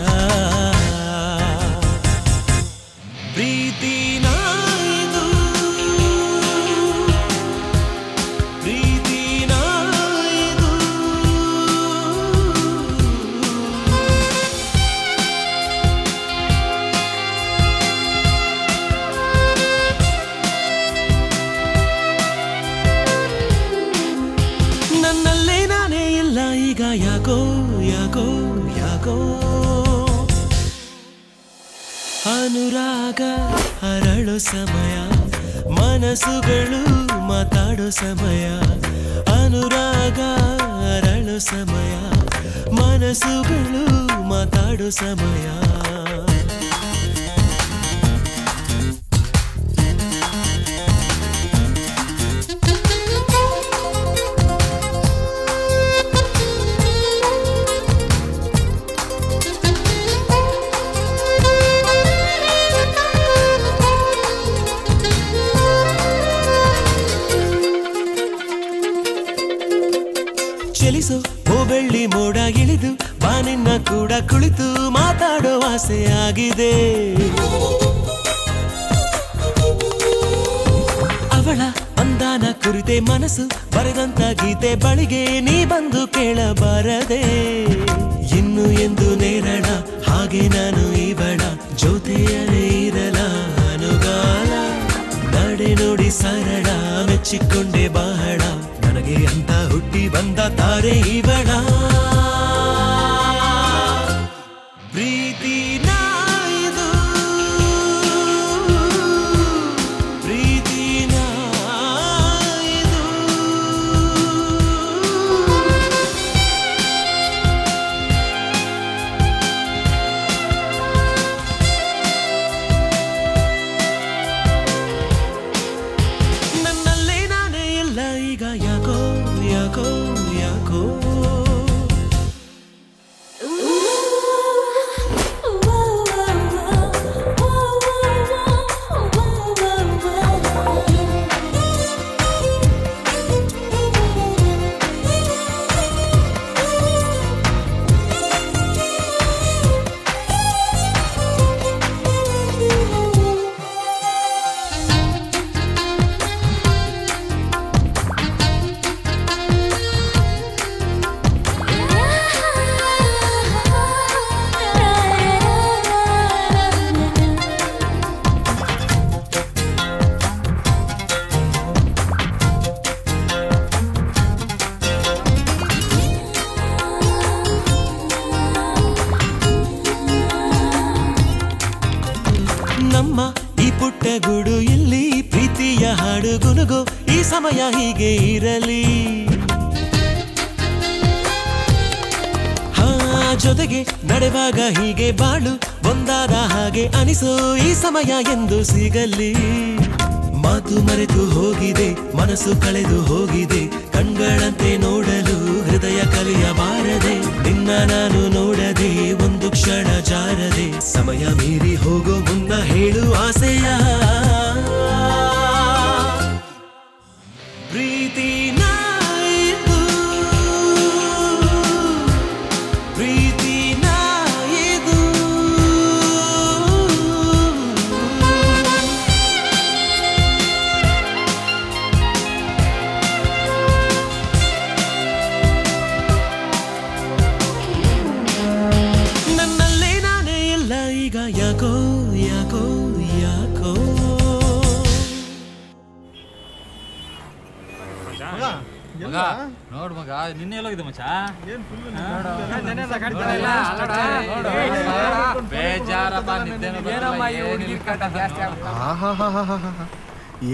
ಅರಳೋ ಸಮಯ ಮನಸ್ಸುಗಳು ಮಾತಾಡೋ ಸಮಯ ಅನುರಾಗ ಅರಳೋ ಸಮಯ ಮನಸ್ಸುಗಳು ಮಾತಾಡೋ ಸಮಯ. ಗೀತೆ ಬಳಿಗೆ ನೀ ಬಂದು ಕೇಳಬಾರದೆ. ಇನ್ನು ಎಂದು ನೇರಳ ಹಾಗೆ ನಾನು ಈ ಬಣ ಜೊತೆಯಲ್ಲೇ ಇರಲ ಅನುಗಾಲ. ನಡೆ ನೋಡಿ ಸರಳ, ಮೆಚ್ಚಿಕೊಂಡೆ ಬಹಳ. ನನಗೆ ಅಂತ ಹುಟ್ಟಿ ಬಂದ ತಾರೆ ಇವಳ ಎಂದು ಸಿಗಲಿ. ಮಾತು ಮರೆತು ಹೋಗಿದೆ ಮನಸ್ಸು ಕಳೆದು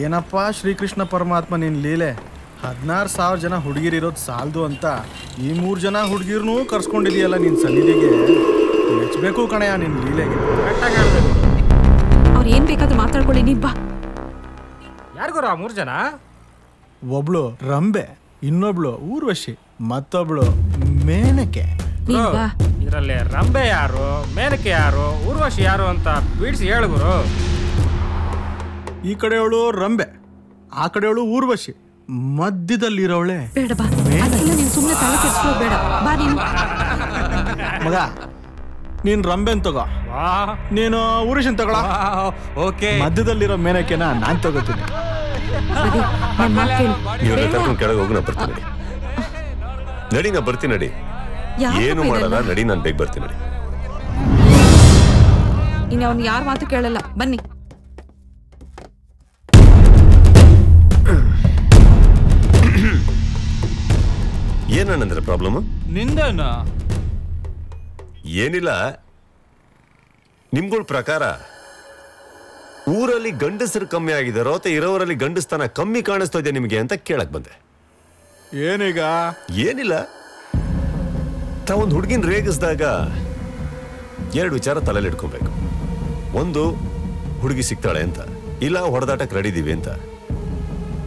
ಏನಪ್ಪ ಶ್ರೀಕೃಷ್ಣ ಪರಮಾತ್ಮ ನಿನ್ನ ಲೀಲೆ? ಹದಿನಾರು ಸಾವಿರ ಜನ ಹುಡುಗಿರಿರೋದು ಸಾಲದು ಅಂತ ಈ ಮೂರು ಜನ ಹುಡುಗಿರ್ನೂ ಕರ್ಸ್ಕೊಂಡಿದೀಯಲ್ಲ ನಿನ್ನ ಸನ್ನಿಧಿಗೆ? ಮೆಚ್ಚಬೇಕು ಕಣಯ್ಯ ನಿನ್ನ ಲೀಲೆಗೆ. ಅವ್ರು ಏನ್ ಬೇಕಾದ್ರೂ ಮಾತಾಡ್ಕೊಳ್ಳಿ ನೀನ್ ಬಾ. ಯಾರಿಗೋರ ಮೂರು ಜನ? ಒಬ್ಳು ರಂಬೆ ಇನ್ನೊಬ್ಳು ಊರ್ವಶಿ ಮತ್ತೊಬ್ಳು ಮೇನಕೆ. ಇದರಲ್ಲಿ ರಂಬೆ ಯಾರು ಮೇನಕೆ ಯಾರು ಊರ್ವಶಿ ಯಾರು ಅಂತ ಬಿಡಿಸಿ ಹೇಳು ಗುರು. ಈ ಕಡೆಯವಳು ರಂಬೆ ಆ ಕಡೆಯವಳು ಊರ್ವಶಿ ಮಧ್ಯದಲ್ಲಿರೋವಳೆ ಬೇಡ ಬಾ. ನೀನ್ ಸುಮ್ಮನೆ ತಲೆ ಬಾ ನೀನು. ಮಗ ನೀನ್ ರಂಬೆನ್ ತಗೋ. ನೀನು ಊರಿಶನ್ ತಗೊಳ ಓಕೆ. ಮಧ್ಯದಲ್ಲಿರೋ ಮೇನಕೆನ ನಾನ್ ತಗೋತೀನಿ. ಇವ್ರನ್ನ ಕರ್ಕೊಂಡು ಕೆಳಗೆ ಹೋಗಿ ನಾ ಬರ್ತೀನಿ ನಡಿ. ನಡಿ ನಾ ಬರ್ತೀನಿ ನಡಿ. ಏನು ಮಾಡಲ್ಲ ನಡಿ ನಾನು ಬೇಗ ಬರ್ತೀನಿ ನಡಿ. ಇನ್ನು ಅವ್ನು ಯಾರ ಮಾತು ಕೇಳಲ್ಲ. ಬನ್ನಿ. ಏನಣ್ಣಂದ್ರೆ ಪ್ರಾಬ್ಲಮ್ನಿಂದ ಏನಿಲ್ಲ. ನಿಮ್ಗಳ ಪ್ರಕಾರ ಊರಲ್ಲಿ ಗಂಡಸರು ಕಮ್ಮಿ ಆಗಿದಾರೋ ಅಥವಾ ಇರೋರಲ್ಲಿ ಗಂಡಸ್ತನ ಕಮ್ಮಿ ಕಾಣಿಸ್ತಾ ಇದೆ ನಿಮಗೆ ಅಂತ ಕೇಳಕ್ ಬಂದೆ. ಏನೀಗ? ಏನಿಲ್ಲ. ತಾವೊಂದು ಹುಡುಗಿನ ರೇಗಿಸಿದಾಗ ಎರಡು ವಿಚಾರ ತಲೆಯಲ್ಲಿ ಇಟ್ಕೊಬೇಕು. ಒಂದು ಹುಡುಗಿ ಸಿಗ್ತಾಳೆ ಅಂತ ಇಲ್ಲ ಹೊಡೆದಾಟಕ್ಕೆ ರೆಡಿದೀವಿ ಅಂತ.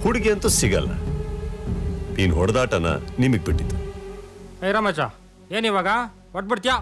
ಹುಡುಗಿ ಅಂತೂ ಸಿಗಲ್ಲ. ನೀನ್ ಹೊಡೆದಾಟನ ನಿಮಗ್ ಬಿಟ್ಟಿದ್ದು. ಏ ರಮಚ ಏನಿವಾಗ ಒಟ್ಬಿಡ್ತೀಯಾ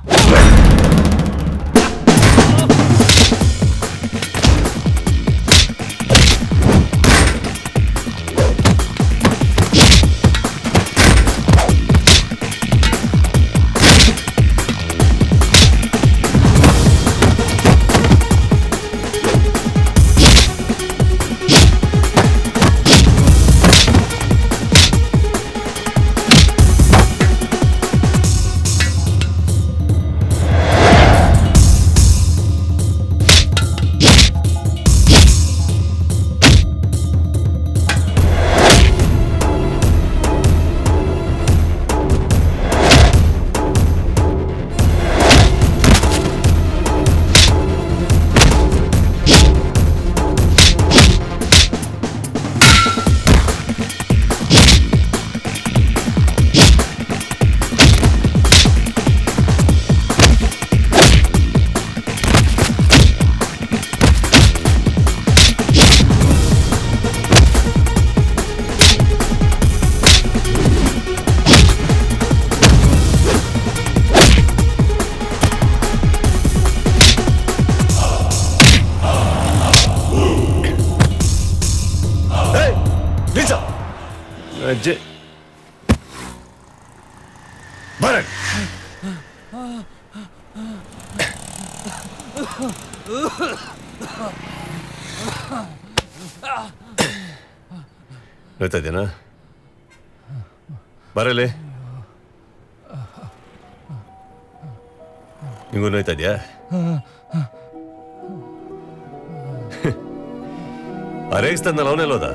ರೇಗಿಸ್ತಾನಲ್ಲ ಅವನೆಲ್ಲೋದ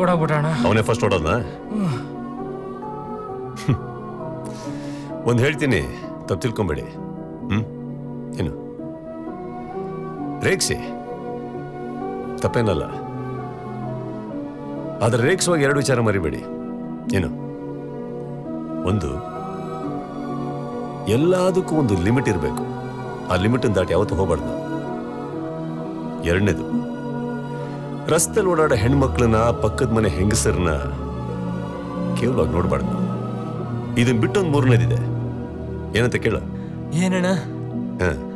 ಓಡಾಗ್ಬಿಟ್ಟಣ ಅವನೇ ಫಸ್ಟ್ ಓಡೋದ್ನ? ಒಂದು ಹೇಳ್ತೀನಿ ತಪ್ಪು ತಿಳ್ಕೊಂಬೇಡಿ. ಹ್ಮ್? ಏನು ರೇಕ್ಸಿ ತಪ್ಪೇನಲ್ಲ. ಆದ್ರೆ ರೇಕ್ಸುವಾಗ ಎರಡು ವಿಚಾರ ಮರಿಬೇಡಿ. ಏನು ಒಂದು ಎಲ್ಲದಕ್ಕೂ ಒಂದು ಲಿಮಿಟ್ ಇರಬೇಕು. ಆ ಲಿಮಿಟ್ ದಾಟಿ ಯಾವತ್ತು ಹೋಗಬಾರ್ದು. ಎರಡನೇದು ರಸ್ತೆಲಿ ಓಡಾಡೋ ಹೆಣ್ಮಕ್ಳನ್ನ ಪಕ್ಕದ ಮನೆ ಹೆಂಗಸರನ್ನ ಕೇವಲವಾಗಿ ನೋಡ್ಬಾರ್ದು. ಇದನ್ ಬಿಟ್ಟು ಒಂದು ಮೂರನೇದಿದೆ. ಏನಂತ ಕೇಳ. ಏನಣ್ಣ? ಹ.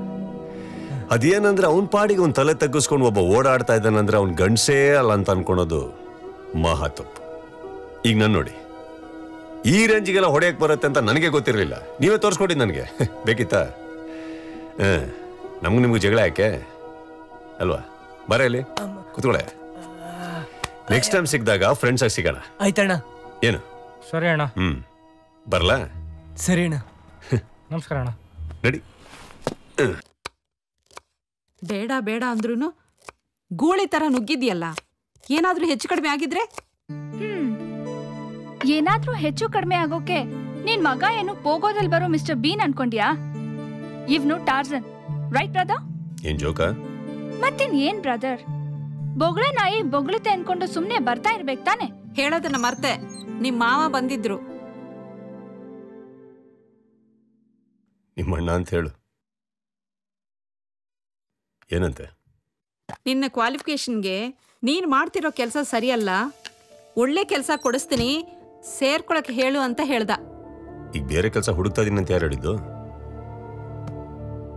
ಅದೇನಂದ್ರೆ ಅವನ್ ಪಾಡಿಗೆ ಒಂದು ತಲೆ ತಗ್ಗಿಸ್ಕೊಂಡು ಒಬ್ಬ ಓಡಾಡ್ತಾ ಇದ್ದಾನಂದ್ರೆ ಅವ್ನ ಗಂಡ್ಸೇ ಅಲ್ಲ ಅಂತ ಅನ್ಕೊಳೋದು ಮಹಾ ತಪ್ಪು. ಈಗ ನಾನು ನೋಡಿ. ಈ ರೇಂಜ್ಗೆಲ್ಲ ಹೊಡೆಯಕ್ ಬರುತ್ತೆ ಅಂತ ನನಗೆ ಗೊತ್ತಿರಲಿಲ್ಲ. ನೀವೇ ತೋರಿಸ್ಕೊಡಿ ನನಗೆ. ಬೇಕಿತ್ತಾ? ಹಾಂ. ನಮ್ಗೆ ನಿಮ್ಗೆ ಜಗಳ ಯಾಕೆ? ಅಲ್ವಾ? ಬರ ಇಲ್ಲಿ. ಕೂತ್ಕೊಳ್ಳೆ ನೆಕ್ಸ್ಟ್ ಟೈಮ್ ಸಿಕ್ಕಿದಾಗ ಫ್ರೆಂಡ್ಸ್ ಆಗಿ ಸಿಗೋಣ. ಆಯ್ತಣ್ಣ. ಏನು? ಸರಿ ಅಣ್ಣ. ಹ್ಮ್. ಬರಲಾ? ಸರಿ ಅಣ್ಣ. ನಮಸ್ಕಾರ ಅಣ್ಣ. ನಡಿ. ಬೇಡ ಬೇಡ ಅಂದ್ರೂ ಗೂಳಿ ತರ ನುಗ್ಗಿದ್ಯಲ್ಲ? ಏನಾದ್ರೂ ಹೆಚ್ಚು ಕಡಿಮೆ ಆಗಿದ್ರೆ? ಹ್ಮ್. ಏನಾದ್ರೂ ಹೆಚ್ಚು ಕಡಿಮೆ ಆಗೋಕೆ ನಿನ್ ಮಗ ಏನು ಪೋಗೋದಲ್ಲಿ ಬರೋ ಮಿಸ್ಟರ್ ಬೀನ್ ಅನ್ಕೊಂಡ್ಯಾ? ಇವ್ನು ಟಾರ್ಜನ್ ರೈಟ್ ಬ್ರದರ್ ಏನ್ ಜೋಕ? ಮತ್ತಿನ್ ಏನ್ ಬ್ರದರ್ ಬೊಗಳ ನಾಯಿ ಬೊಗಳುತ್ತೆ ಅನ್ಕೊಂಡು ಸುಮ್ನೆ ಬರ್ತಾ ಇರ್ಬೇಕು ತಾನೆ. ಹೇಳೋದನ್ನ ಮರ್ತೆ. ನಿಮ್ ಮಾವ ಬಂದಿದ್ರು. ನಿಮ್ಮಣ್ಣ ಅಂತ ಹೇಳು. ಏನಂತೆ? ನಿನ್ನ ಕ್ವಾಲಿಫಿಕೇಶನ್ಗೆ ನೀನ್ ಮಾಡ್ತಿರೋ ಕೆಲಸ ಸರಿಯಲ್ಲ. ಒಳ್ಳೆ ಕೆಲಸ ಕೊಡಿಸ್ತೀನಿ. ಸೇರ್ಕೊಳಕ್ ಹೇಳು ಅಂತ ಹೇಳ್ದ. ಈಗ ಬೇರೆ ಕೆಲಸ ಹುಡುಕ್ತಾ ಇದೀನಿ ಅಂತ ಯಾರು ಹೇಳಿದ್ದು?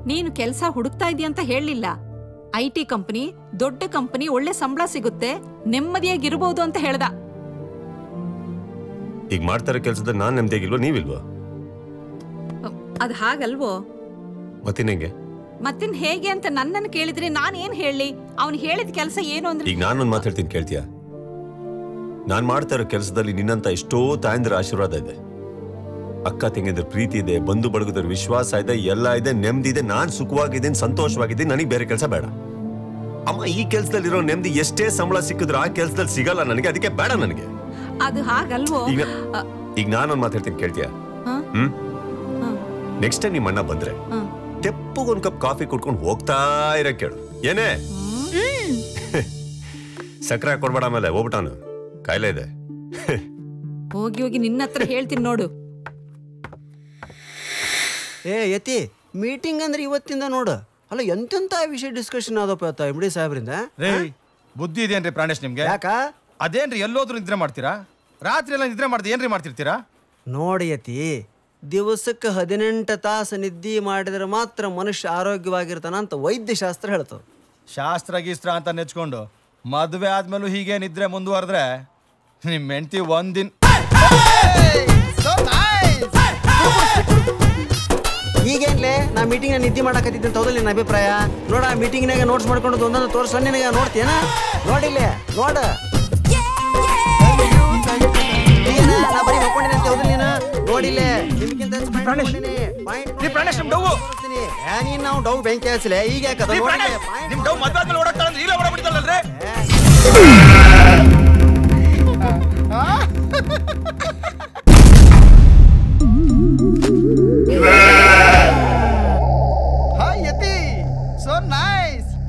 ನೀನು ಕೆಲಸ ಹುಡುಕ್ತಾ ಇದೀಯ ಅಂತ ಹೇಳಲಿಲ್ಲ. ಐ ಟಿ ಕಂಪನಿ ದೊಡ್ಡ ಕಂಪನಿ ಒಳ್ಳೆ ಸಂಬಳ ಸಿಗುತ್ತೆ. ನೆಮ್ಮದಿಯಾಗಿ ಇರಬಹುದು ಅಂತ ಹೇಳ್ದ. ಈಗ ಮಾಡ್ತಾರೆ ಕೆಲಸದ ನಾನ್ ನೆಮ್ಮದಿಯಾಗಿಲ್ವಾ ನೀವಿಲ್ವಾ? ಅದ್ ಹಾಗಲ್ವೋ? ಮತ್ತಿನ್ನೆಂಗೆ ಮತ್ತಿನ್ ಹೇಗೆ ಅಂತ ನನ್ನನ್ನು ಕೇಳಿದ್ರೆ ನಾನು ಏನ್ ಹೇಳಿ? ಅವ್ನು ಹೇಳಿದ ಕೆಲಸ ಏನು ಅಂದ್ರೆ ಈಗ ನಾನೊಂದು ಮಾತಾಡ್ತೀನಿ ಕೇಳ್ತೀಯ? ನಾನ್ ಮಾಡ್ತಾ ಇರೋ ಕೆಲಸದಲ್ಲಿ ನಿನ್ನಂತ ಎಷ್ಟೋ ತಾಯಂದ್ರ ಆಶೀರ್ವಾದ ಇದೆ. ಅಕ್ಕ ತಂಗಿದ್ರ ಪ್ರೀತಿ ಇದೆ ಬಂಧು ಬಳಗದ್ರ ವಿಶ್ವಾಸ ಇದೆ ಎಲ್ಲ ಇದೆ ನೆಮ್ಮದಿ ಇದೆ ನಾನ್ ಸುಖವಾಗಿದ್ದೀನಿ ಸಂತೋಷವಾಗಿದ್ದೀನಿ ನನಗೆ ಬೇರೆ ಕೆಲಸ ಬೇಡ. ಅಮ್ಮ ಈ ಕೆಲಸದಲ್ಲಿರೋ ನೆಮ್ಮದಿ ಎಷ್ಟೇ ಸಂಬಳ ಸಿಕ್ಕಿದ್ರು ಆ ಕೆಲಸದಲ್ಲಿ ಸಿಗಲ್ಲ ನನಗೆ ಅದಕ್ಕೆ ಬೇಡ ನನಗೆ. ಅದು ಹಾಗಲ್ವೋ? ಈಗ ಈಗ ನಾನೊಂದು ಮಾತಾಡ್ತೀನಿ ಕೇಳ್ತೀಯಾ? ಹ್ಮ್? ನೆಕ್ಸ್ಟ್ ಟೈಮ್ ನಿಮ್ಮ ಅಣ್ಣ ಬಂದ್ರೆ. ತೆಪ್ಪಗೊಂದ್ ಕಪ್ ಕಾಫಿ ಕುಡ್ಕೊಂಡು ಹೋಗ್ತಾ ಇರ ಕೇಳು. ಏನೇ? ಸಕ್ಕರೆ ಕೊಡ್ಬೇಡ ಆಮೇಲೆ ಹೋಗ್ಬಿಟ್ಟಾನು. ಕಾಯಿಲೆ ಇದೆ. ಹೋಗಿ ಹೋಗಿ ನಿನ್ನ ಹತ್ರ ಹೇಳ್ತೀನಿ ನೋಡು. ಏ ಯತಿ ಮೀಟಿಂಗ್ ಅಂದ್ರೆ ಇವತ್ತಿಂದ ನೋಡು ಅಲ್ಲ ಎಂತೆಂತ ವಿಷಯ ಡಿಸ್ಕಷನ್ ಆದಪ್ಪ ಎಂ ಎಂ ಡಿ ಸಾಹೇಬ್ರಿಂದ ರೇ ಬುದ್ಧಿ ಇದೆಯೇನ್ರಿ ಪ್ರಾಣೇಶ್ ನಿಮ್ಗೆ ಯಾಕ ಅದೇನ್ರಿ ಎಲ್ಲೋದ್ರು ನಿದ್ರೆ ಮಾಡ್ತೀರಾ ರಾತ್ರಿ ಎಲ್ಲ ನಿದ್ರೆ ಮಾಡ್ದೆ ಏನ್ರಿ ಮಾಡ್ತಿರ್ತೀರಾ ನೋಡಿ ಯತಿ ದಿವಸಕ್ಕೆ ಹದಿನೆಂಟು ತಾಸು ನಿದ್ದೆ ಮಾಡಿದ್ರೆ ಮಾತ್ರ ಮನುಷ್ಯ ಆರೋಗ್ಯವಾಗಿರ್ತಾನ ಅಂತ ವೈದ್ಯ ಶಾಸ್ತ್ರ ಹೇಳ್ತದೆ ಶಾಸ್ತ್ರ ಗೀಸ್ತ್ರ ಅಂತ ನೆಚ್ಕೊಂಡು ಮದುವೆ ಆದ್ಮೇಲೂ ಹೀಗೆ ನಿದ್ರೆ ಮುಂದುವರೆದ್ರೆ ನಿಮ್ಮ ಹೆಂಡತಿ ಒಂದಿನ ಈಗೇನ್ಲೆ ನಾ ಮೀಟಿಂಗ್ ನಿದ್ದೆ ಮಾಡಕತ್ತಿದ್ದೆ ಅಂತ ಹೌದಲ್ಲ ನಿನ್ನ ಅಭಿಪ್ರಾಯ? ನೋಡ ಮೀಟಿಂಗ್ ಮೀಟಿಂಗ್ನಾಗ ನೋಟ್ಸ್ ಮಾಡ್ಕೊಂಡು ಒಂದೊಂದು ತೋರ್ಸ ನಿನಗೆ ನೋಡ್ತೀಯನ? ನೋಡಿಲ್ಲೇ ನೋಡ. ನಾ ಬರೀ ಅಂತ ಹೌದಲ್ಲ ನೀನು? ನೋಡಿಲ್ಲೇ ನಿಮ್ಗಿಂತ ನೀನ್ ನಾವು ಡೌ ಬೆಂಕಿ ಹಚ್ಚಲೆ ಈಗ ಯಾಕದ ನಿಮ್ ಮದ್ವೆ ಆದ್ಮೇಲೆ ಅಂದ್ರೆ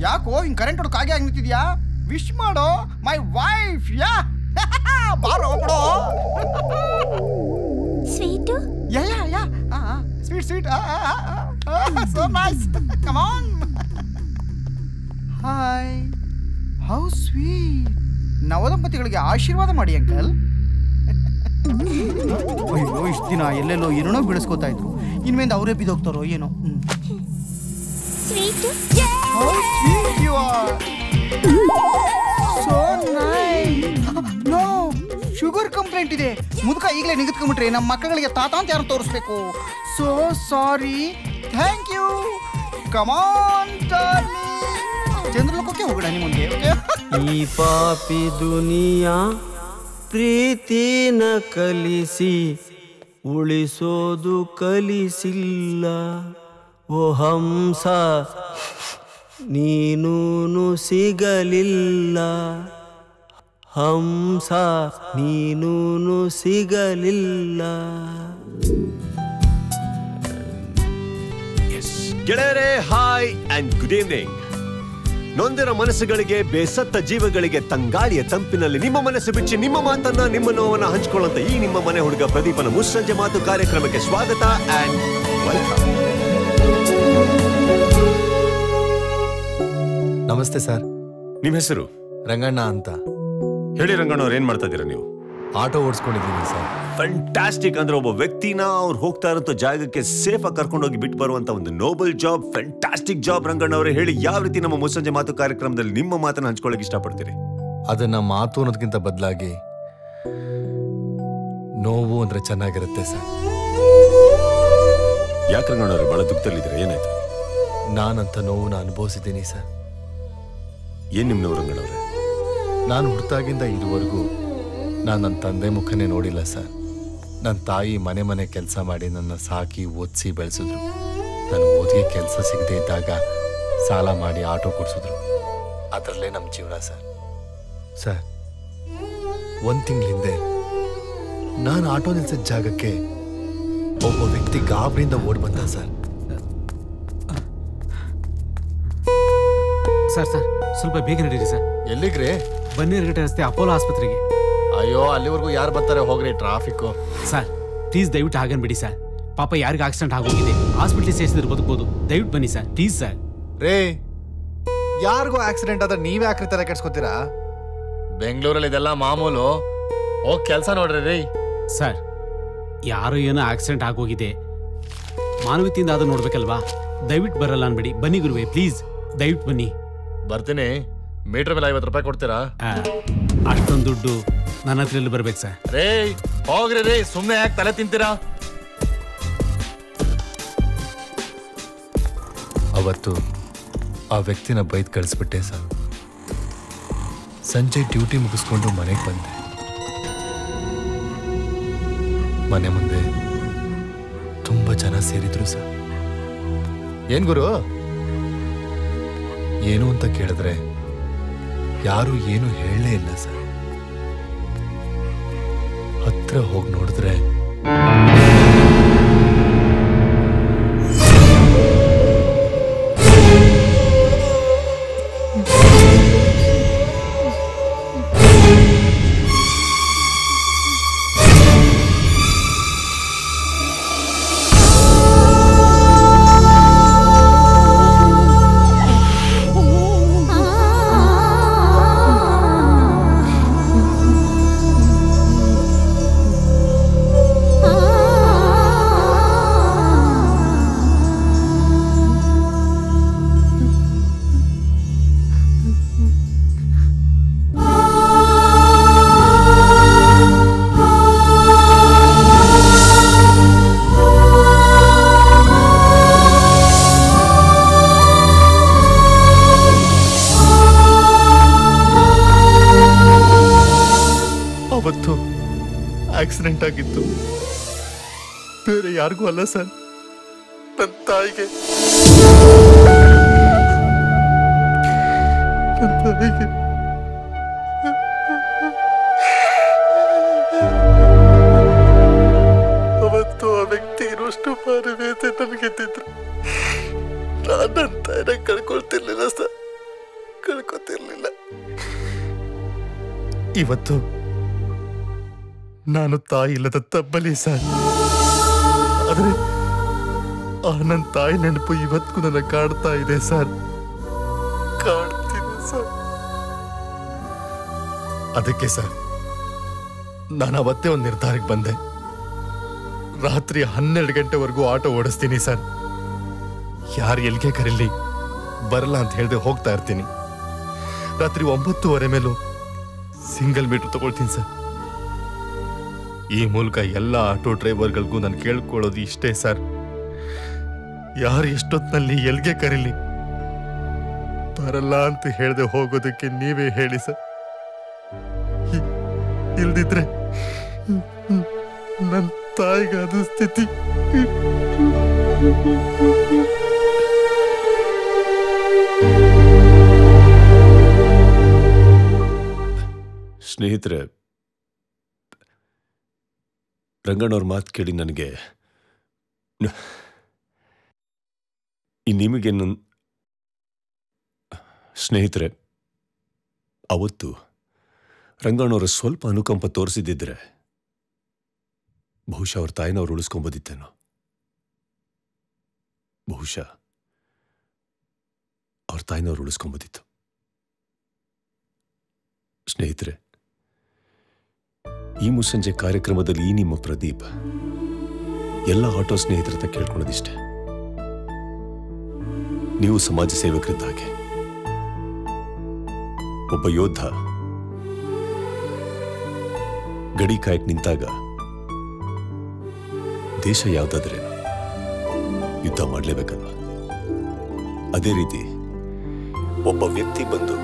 ಯಾಕೋ ಹಿಂಗ್ ಕರೆಂಟ್ ಹೊಡ್ಕ ಹಾಗೆ ಆಗಿ ನಿಂತಿದ್ಯಾ? ವಿಶ್ ಮಾಡೋ ಮೈ ವೈಫ್ ಯಾ? ಬಾರೋ ಬಿಡೋ sweet? Yeah yeah yeah. Sweet sweet so nice come on hi how sweet ನವದಂಪತಿಗಳಿಗೆ ಆಶೀರ್ವಾದ ಮಾಡಿ ಅಂಕಲ್. ಅಯ್ಯೋ ಇಷ್ಟು ದಿನ ಎಲ್ಲೆಲ್ಲೋ ಏನೋ ಬೆಳೆಸ್ಕೋತಾ ಇದ್ರು. ಇನ್ಮೇಲೆ ಅವರೇ ಬಿದ್ದೋಗ್ತಾರೋ ಏನೋ. Sweet? Sweet How sweet you are. So nice. No, sugar complaint ಇದೆ. ಮುದುಕ ಈಗಲೇ ನಿಗದ್ಕೊಂಡ್ಬಿಟ್ರೆ ನಮ್ಮ ಮಕ್ಕಳಿಗೆ ತಾತ ಅಂತ ಯಾರು ತೋರಿಸ್ಬೇಕು? So sorry thank you come on ಚಂದ್ರಲೋಕಕ್ಕೆ ಹೋಗೋಣ ನಿಮಗೆ ಈ ಪಾಪಿ ದುನಿಯಾ ಕಲಿಸಿ ಉಳಿಸೋದು ಕಲಿಸಿಲ್ಲ. ಓ ಹಂಸ. ನೀನೂನು ಸಿಗಲಿಲ್ಲ. ಹಂಸ, ನೀನೂನು ಸಿಗಲಿಲ್ಲ. ಗೆಳೆಯರೇ ಹಾಯ್ ಅಂಡ್ ಗುಡ್ ಈವ್ನಿಂಗ್ ನೊಂದಿರೋ ಮನಸ್ಸುಗಳಿಗೆ, ಬೇಸತ್ತ ಜೀವಗಳಿಗೆ ತಂಗಾಳಿಯ ತಂಪಿನಲ್ಲಿ ನಿಮ್ಮ ಮನಸ್ಸು ಬಿಚ್ಚಿ ನಿಮ್ಮ ಮಾತನ್ನ, ನಿಮ್ಮ ನೋವನ್ನ ಹಂಚಿಕೊಳ್ಳುವಂತ ಈ ನಿಮ್ಮ ಮನೆ ಹುಡುಗ ಪ್ರದೀಪನ ಮುಸ್ಸಂಜೆ ಮಾತು ಕಾರ್ಯಕ್ರಮಕ್ಕೆ ಸ್ವಾಗತ ಅಂಡ್ ವೆಲ್ಕಮ್ ನಮಸ್ತೆ ಸರ್. ನಿಮ್ಮ ಹೆಸರು? ರಂಗಣ್ಣ ಅಂತ. ಹೇಳಿ ರಂಗಣ್ಣ ಅವ್ರು ಏನ್ ಮಾಡ್ತಾ ಇದ್ದೀರಾ ನೀವು? Auto ಓಡಿಸ್ಕೊಂಡಿದ್ದೀನಿ sir. ಫ್ಯಾಂಟಾಸ್ಟಿಕ್ ಅಂದ್ರೆ ಒಬ್ಬ ವ್ಯಕ್ತಿನ ಅವ್ರು ಹೋಗ್ತಾ ಇರೋ ಜಾಗಕ್ಕೆ ಸೇಫ್ ಆಗಿ ಕರ್ಕೊಂಡೋಗಿ ಬಿಟ್ಟು ಬರುವಂತ ಒಂದು noble job fantastic job Ranganna ಅವರೇ. ಹೇಳಿ ಯಾವ ರೀತಿ ನಮ್ಮ ಮುಸಂಜೆ ಮಾತು ಕಾರ್ಯಕ್ರಮದಲ್ಲಿ ನಿಮ್ಮ ಮಾತನ್ನ ಹಂಚ್ಕೊಳ್ಳೋಕೆ ಇಷ್ಟಪಡ್ತೀರಿ? ಅದನ್ನ ಮಾತು ಅನ್ನೋದಕ್ಕಿಂತ ಬದಲಾಗಿ ನೋವು ಅಂದ್ರೆ ಚೆನ್ನಾಗಿರುತ್ತೆ ಸರ್. ಯಾಕೆ ರಂಗಣ್ಣ ಅವರು ಬಹಳ ದುಃಖದಲ್ಲಿದ್ದೀರಾ? ಏನಾಯ್ತು? ನಾನಂತ ನಾನು ಅನುಭವಿಸಿದ್ದೀನಿ ಸರ್. ಏನ್ ನಿಮ್ನ ಊರಂಗಳವ್ರೆ? ನಾನು ಹುಡ್ತಾಗಿಂದ ಇದುವರೆಗೂ ನಾನು ನನ್ನ ತಂದೆ ಮುಖನೇ ನೋಡಿಲ್ಲ ಸರ್. ನನ್ನ ತಾಯಿ ಮನೆ ಮನೆ ಕೆಲಸ ಮಾಡಿ ನನ್ನ ಸಾಕಿ ಓದಿಸಿ ಬೆಳೆಸಿದ್ರು. ನನ್ನ ಓದಿಗೆ ಕೆಲಸ ಸಿಗದೆ ಇದ್ದಾಗ ಸಾಲ ಮಾಡಿ ಆಟೋ ಕೊಡಿಸಿದ್ರು. ಅದರಲ್ಲೇ ನಮ್ಮ ಜೀವನ ಸರ್. ಸರ್ ಒಂದು ತಿಂಗಳ ಹಿಂದೆ ನಾನು ಆಟೋ ನಿಲ್ಸಿದ ಜಾಗಕ್ಕೆ ಒಬ್ಬ ವ್ಯಕ್ತಿ ಗಾಬರಿಯಿಂದ ಓಡಿ ಬಂದ ಸರ್. Sir sir. ಸ್ವಲ್ಪ ಬೇಗ ನಡೀರಿ ಸರ್. ಎಲ್ಲಿಗ್ರಿ? ಬನ್ನೇರುಘಟ್ಟ ರಸ್ತೆ ಅಪೋಲೋ ಆಸ್ಪತ್ರೆಗೆ. ಅಯ್ಯೋ ಅಲ್ಲಿವರೆಗೂ ಯಾರು ಬರ್ತಾರೆ? ಹೋಗ್ರಿ ಟ್ರಾಫಿಕ್ಕು ಸರ್ ಪ್ಲೀಸ್ ದಯವಿಟ್ಟು ಹಾಗನ್ ಬಿಡಿ ಸರ್. ಪಾಪ ಯಾರಿಗ ಆಕ್ಸಿಡೆಂಟ್ ಆಗೋಗಿದೆ. ಹಾಸ್ಪಿಟ್ಲಿಗೆ ಸೇರಿಸಿದ್ರೆ ಬದುಕ್ಬೋದು. ದಯವಿಟ್ಟು ಬನ್ನಿ ಸರ್. Please sir. ರೇ ಯಾರಿಗೂ ಆಕ್ಸಿಡೆಂಟ್ ಆದ್ರೆ ನೀವೇ ಯಾಕ್ರಿ ತರ ಕೆಡ್ಸ್ಕೊತೀರಾ? ಬೆಂಗಳೂರಲ್ಲಿ ಇದೆಲ್ಲ ಮಾಮೂಲು. ಹೋಗ್ ಕೆಲಸ ನೋಡ್ರಿ ರೀ. ಸರ್ ಯಾರು ಏನೋ ಆಕ್ಸಿಡೆಂಟ್ ಆಗೋಗಿದೆ. ಮಾನವೀಯತೆಯಿಂದ ಅದು ನೋಡ್ಬೇಕಲ್ವಾ? ದಯವಿಟ್ಟು ಬರಲ್ಲ ಅನ್ಬೇಡಿ. ಬನ್ನಿ ಗುರುವೆ ಪ್ಲೀಸ್ ದಯವಿಟ್ಟು ಬನ್ನಿ. ಬರ್ತೀನಿ. ಮೀಟರ್ ಮೇಲೆ ಐವತ್ತು ರೂಪಾಯಿ ಕೊಡ್ತೀರಾ? ಅಷ್ಟೊಂದು ದುಡ್ಡು ನನ್ನ ಹತ್ರ ಎಲ್ಲಿ ಬರ್ಬೇಕು ಸರ್. ರೇ ಹೋಗ್ರಿ ರೀ ಸುಮ್ಮನೆ ಯಾಕೆ ತಲೆ ತಿಂತೀರಾ? ಅವತ್ತು ಆ ವ್ಯಕ್ತಿನ ಬೈದ್ ಕಳಿಸ್ಬಿಟ್ಟೆ ಸರ್. ಸಂಜೆ ಡ್ಯೂಟಿ ಮುಗಿಸ್ಕೊಂಡು ಮನೆಗೆ ಬಂದೆ. ಮನೆ ಮುಂದೆ ತುಂಬಾ ಜನ ಸೇರಿದ್ರು ಸರ್. ಏನ್ ಗುರು? ಏನು ಅಂತ ಕೇಳಿದ್ರೆ ಯಾರು ಏನು ಹೇಳಲೇ ಇಲ್ಲ ಸರ್. ಹತ್ರ ಹೋಗಿ ನೋಡಿದ್ರೆ ಯಾರಿಗೂ ಅಲ್ಲ ಸರ್. ನನ್ನ ತಾಯಿಗೆ. ಅವತ್ತು ಆ ವ್ಯಕ್ತಿ ಇರುವಷ್ಟು ಪಾರವೇತೆ ನನಗೆದ್ದಿದ್ರು ನಾನು ನನ್ನ ತಾಯಿನ ಕಳ್ಕೊಳ್ತಿರ್ಲಿಲ್ಲ ಸರ್. ಕಳ್ಕೊತಿರ್ಲಿಲ್ಲ. ಇವತ್ತು ನಾನು ತಾಯಿ ಇಲ್ಲದ ತಬ್ಬಲಿ ಸರ್. ಆದ್ರೆ ಆ ನನ್ನ ತಾಯಿ ನೆನಪು ಇವತ್ತಿಗೂ ನನ್ನ ಕಾಡ್ತಾ ಇದೆ, ಸರ್. ಸರ್. ಅದಕ್ಕೆ, ಸರ್, ನಾನು ಅವತ್ತೇ ಒಂದು ನಿರ್ಧಾರಕ್ಕೆ ಬಂದೆ. ರಾತ್ರಿ ಹನ್ನೆರಡು ಗಂಟೆವರೆಗೂ ಆಟೋ ಓಡಿಸ್ತೀನಿ, ಸರ್. ಯಾರು ಎಲ್ಲಿಗೆ ಕರೀಲಿ, ಬರಲ್ಲ ಅಂತ ಹೇಳ್ದೆ ಹೋಗ್ತಾ ಇರ್ತೀನಿ. ರಾತ್ರಿ ಒಂಬತ್ತುವರೆ ಮೇಲೂ ಸಿಂಗಲ್ ಮೀಟರ್ ತಗೊಳ್ತೀನಿ, ಸರ್. ಈ ಮೂಲಕ ಎಲ್ಲ ಆಟೋ ಡ್ರೈವರ್ಗಳಿಗೂ ನಾನು ಕೇಳ್ಕೊಳ್ಳೋದು ಇಷ್ಟೇ, ಸರ್. ಯಾರು ಎಷ್ಟೊತ್ತಿನಲ್ಲಿ ಎಲ್ಗೆ ಕರೀಲಿ? ಬರಲ್ಲ ಅಂತ ಹೇಳದೆ ಹೋಗೋದಕ್ಕೆ ನೀವೇ ಹೇಳಿ, ಸರ್. ಇಲ್ದಿದ್ರೆ ನನ್ನ ತಾಯಿಗಾದ ಸ್ಥಿತಿ. ಸ್ನೇಹಿತರೆ ರಂಗಣ್ಣವ್ರ ಮಾತು ಕೇಳಿ ನನಗೆ ಈ ನಿಮಗೆ ನನ್ನ ಸ್ನೇಹಿತರೆ, ಅವತ್ತು ರಂಗಣ್ಣವರು ಸ್ವಲ್ಪ ಅನುಕಂಪ ತೋರಿಸಿದ್ದಿದ್ರೆ ಬಹುಶಃ ಅವ್ರ ತಾಯಿನವ್ರು ಉಳಿಸ್ಕೊಂಬೋದಿತ್ತೇನೋ. ಬಹುಶಃ ಅವ್ರ ತಾಯಿನವ್ರು ಉಳಿಸ್ಕೊಂಬೋದಿತ್ತು. ಸ್ನೇಹಿತರೆ ಈ ಮುಸ್ಸಂಜೆ ಕಾರ್ಯಕ್ರಮದಲ್ಲಿ ನಿಮ್ಮ ಪ್ರದೀಪ್ ಎಲ್ಲ ಆಟೋ ಸ್ನೇಹಿತರ ಹತ್ರ ನೀವು ಸಮಾಜ ಸೇವಕರಿದ್ದ ಹಾಗೆ ಒಬ್ಬ ಯೋಧ ಗಡಿ ಕಾಯಕ್ ನಿಂತಾಗ ದೇಶ ಯಾವುದಾದ್ರೆ ಯುದ್ಧ ಮಾಡಲೇಬೇಕಲ್ವಾ? ಅದೇ ರೀತಿ ಒಬ್ಬ ವ್ಯಕ್ತಿ ಬಂದು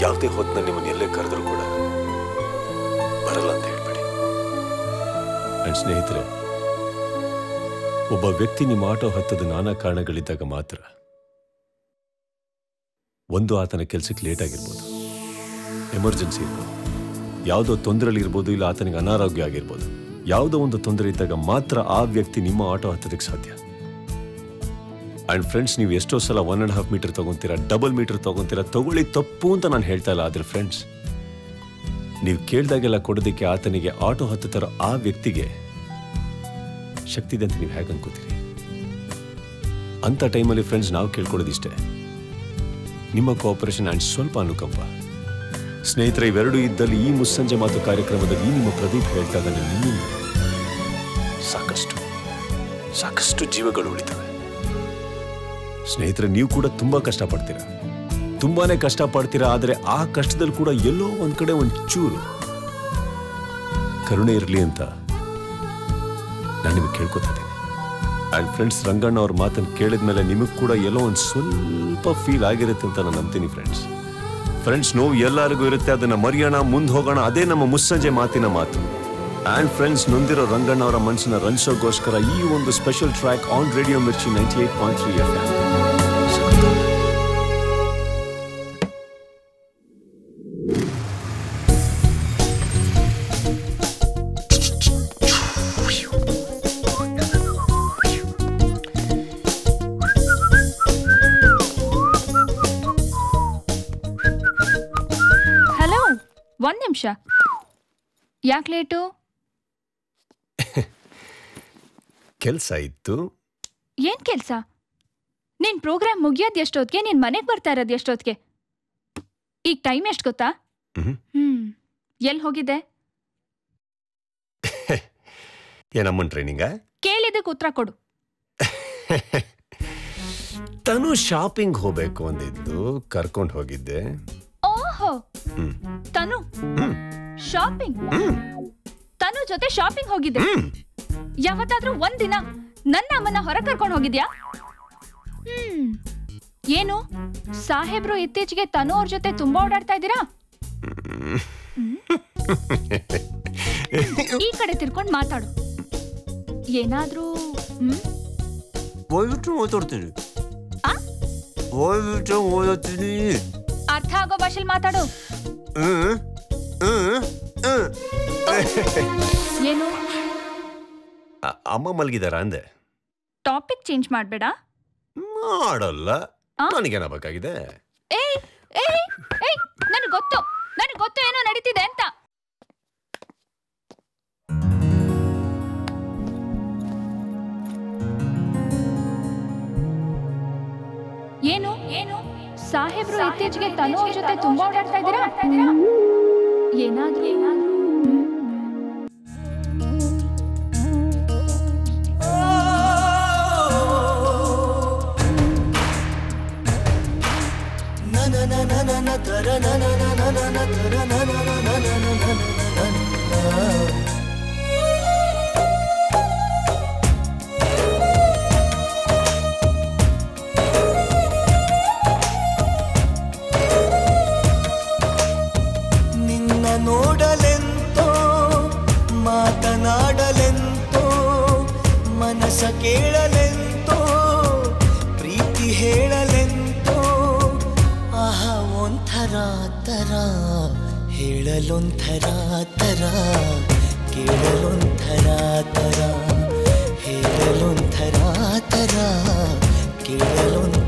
ಯಾವುದೇ ಹೊತ್ತಿನ ನಿಮ್ಮನ್ನ ಎಲ್ಲೇ ಕರೆದ್ರೂ ಕೂಡ ಬರಲ್ಲ ಅಂತ ಹೇಳ್ಬೇಡಿ. ನನ್ನ ಸ್ನೇಹಿತರೆ, ಒಬ್ಬ ವ್ಯಕ್ತಿ ನಿಮ್ಮ ಆಟೋ ಹತ್ತದ ನಾನಾ ಕಾರಣಗಳಿದ್ದಾಗ ಮಾತ್ರ ಒಂದು ಆತನ ಕೆಲಸಕ್ಕೆ ಲೇಟ್ ಆಗಿರ್ಬೋದು. ಎಮರ್ಜೆನ್ಸಿ ಇರ್ಬೋದು. ಯಾವುದೋ ತೊಂದರೆಲಿ ಇರ್ಬೋದು, ಇಲ್ಲ ಆತನಿಗೆ ಅನಾರೋಗ್ಯ ಆಗಿರ್ಬೋದು. ಯಾವುದೋ ಒಂದು ತೊಂದರೆ ಇದ್ದಾಗ ಮಾತ್ರ ಆ ವ್ಯಕ್ತಿ ನಿಮ್ಮ ಆಟೋ ಹತ್ತೋದಕ್ಕೆ ಸಾಧ್ಯ. ಆ್ಯಂಡ್ ಫ್ರೆಂಡ್ಸ್ ನೀವು ಎಷ್ಟೋ ಸಲ ಒನ್ ಆ್ಯಂಡ್ ಹಾಫ್ ಮೀಟರ್ ತೊಗೊತೀರಾ ಡಬಲ್ ಮೀಟರ್ ತೊಗೊತೀರಾ, ತಗೊಳ್ಳಿ ತಪ್ಪು ಅಂತ ನಾನು ಹೇಳ್ತಾ ಇಲ್ಲ, ಆದ್ರೆ ಫ್ರೆಂಡ್ಸ್ ನೀವು ಕೇಳಿದಾಗೆಲ್ಲ ಕೊಡೋದಕ್ಕೆ ಆತನಿಗೆ ಆಟೋ ಹತ್ತುತ್ತಾರೋ ಆ ವ್ಯಕ್ತಿಗೆ ಶಕ್ತಿ ಇದೆ ಅಂತ ನೀವು ಹೇಗೆ ಅನ್ಕೋತೀರಿ? ಅಂಥ ಟೈಮಲ್ಲಿ ಫ್ರೆಂಡ್ಸ್ ನಾವು ಕೇಳ್ಕೊಳ್ಳೋದಿಷ್ಟೇ. ನಿಮ್ಮ ಕೋಆಪರೇಷನ್ ಆ್ಯಂಡ್ ಸ್ವಲ್ಪ ಅನುಕಂಪ. ಸ್ನೇಹಿತರೆ, ಇವೆರಡೂ ಇದ್ದಲ್ಲಿ ಈ ಮುಸ್ಸಂಜೆ ಮಾತು ಕಾರ್ಯಕ್ರಮದಲ್ಲಿ ನಿಮ್ಮ ಪ್ರದೀಪ್ ಹೇಳ್ತಾ ಇದ್ದಾನೆ. ನಿಮ್ಮಿಂದ ಸಾಕಷ್ಟು ಸಾಕಷ್ಟು ಜೀವಗಳು ಉಳಿತವೆ. ಸ್ನೇಹಿತರೆ, ನೀವು ಕೂಡ ತುಂಬಾ ಕಷ್ಟಪಡ್ತೀರಾ? ತುಂಬಾನೇ ಕಷ್ಟ ಪಡ್ತೀರಾ ಆದರೆ ಆ ಕಷ್ಟದಲ್ಲಿ ಕೂಡ ಎಲ್ಲೋ ಒಂದ್ ಕಡೆ ಒಂದ್ ಚೂರು ಕರುಣೆ ಇರಲಿ ಅಂತ ನಾನು ನಿಮಗೆ ಕೇಳ್ಕೊತಾ ಇದ್ದೀನಿ. ಆ್ಯಂಡ್ ಫ್ರೆಂಡ್ಸ್ ರಂಗಣ್ಣ ಅವ್ರ ಮಾತನ್ನು ಕೇಳಿದ್ಮೇಲೆ ನಿಮಗೆ ಕೂಡ ಎಲ್ಲೋ ಒಂದು ಸ್ವಲ್ಪ ಫೀಲ್ ಆಗಿರುತ್ತೆ ಅಂತ ನಾನು ನಂಬ್ತೀನಿ ಫ್ರೆಂಡ್ಸ್ ಫ್ರೆಂಡ್ಸ್ ನೋವು ಎಲ್ಲರಿಗೂ ಇರುತ್ತೆ. ಅದನ್ನು ಮರೆಯೋಣ, ಮುಂದೆ ಹೋಗೋಣ. ಅದೇ ನಮ್ಮ ಮುಸ್ಸಂಜೆ ಮಾತಿನ ಮಾತು. ಆ್ಯಂಡ್ ಫ್ರೆಂಡ್ಸ್ ನೊಂದಿರೋ ರಂಗಣ್ಣ ಅವರ ಮನಸ್ಸನ್ನ ರಂಜಿಸೋಗೋಸ್ಕರ ಈ ಒಂದು special track on radio Mirchi ninety eight point three F ಯಾಕೆ ಲೇಟು ಕೆಲಸ ಇತ್ತು. ಏನು ಕೆಲಸ? ನಿನ್ನ ಪ್ರೋಗ್ರಾಮ್ ಮುಗಿಯೋದ್ ಎಷ್ಟೊತ್ತಿಗೆ ನೀನ್ ಮನೆಗೆ ಬರ್ತಾ ಇರೋದು ಎಷ್ಟೊತ್ತಿಗೆ ಈಗ ಟೈಮ್ ಎಷ್ಟು ಗೊತ್ತಾ? ಹ್ಞೂ ಎಲ್ಲಿ ಎಲ್ ಹೋಗಿದ್ದೆ? ಏನಮ್ಮನ್ ಟ್ರೈನಿಂಗ ಕೇಳಿದಕ್ಕೆ ಉತ್ತರ ಕೊಡು. ತನು ಶಾಪಿಂಗ್ ಹೋಗ್ಬೇಕು ಅಂದಿದ್ದು ಕರ್ಕೊಂಡು ಹೋಗಿದ್ದೆ. ಓಹೋ. ತನು. ಶಾಪಿಂಗ್ ತನು ಜೊತೆ ಶಾಪಿಂಗ್ ಹೋಗಿದ್ದೆ. ಯಾವತ್ತಾದ್ರೂ ಒಂದಿನ ನನ್ನ ಅಮ್ಮನ ಹೊರ ಕರ್ಕೊಂಡು ಹೋಗಿದ್ಯಾ? ಹ್ಮ್. ಏನು? ಸಾಹೇಬ್ರು ಇತ್ತೀಚೆಗೆ ತನು ಅವ್ರ ಜೊತೆ ತುಂಬಾ ಓಡಾಡ್ತಾ ಇದ್ದೀರಾ? ಈ ಕಡೆ ತಿರ್ಕೊಂಡ್ ಮಾತಾಡು. ಏನಾದ್ರೂ ಮಾತಾಡ್ತೀನಿ. ಅರ್ಥ ಆಗೋ ಭಾಷೆಲ್ ಮಾತಾಡು. ಏನು? ಅಮ್ಮ ಮಲಗಿದಾರ ಅಂದೆ. ಟಾಪಿಕ್ ಚೇಂಜ್ ಮಾಡಬೇಡ. ಮಾಡಲ್ಲ. ನನಗೇನಾಗಬೇಕಾಗಿದೆ ಏಯ್ ಏಯ್ ಏಯ್ ನನಗೆ ಗೊತ್ತು. ನನಗೆ ಗೊತ್ತು ಏನೋ ನಡೀತಿದೆ ಅಂತ. ಏನು? ಏನು? ಸಾಹೇಬ್ರು ಇತ್ತೀಚೆಗೆ ತನು ಅವ್ರ ಜೊತೆ ತುಂಬಾ ಓಡಾಡ್ತಾ ಇದ್ದೀರಾ ಏನಾದ್ರೂ ಏನಾದ್ರೂ ನಿನ್ನ ಕೇಳಲೆಂತೋ ಪ್ರೀತಿ ಹೇಳಲೆಂತೋ ಆಹ ಒಂಥರ ತರ ಹೇಳಲೊಂಥರ ತರ ಕೇಳಲೊಂಥರ ತರ ಹೇಳಲೊಂಥರ ತರ ಕೇಳಲೊಂಥರ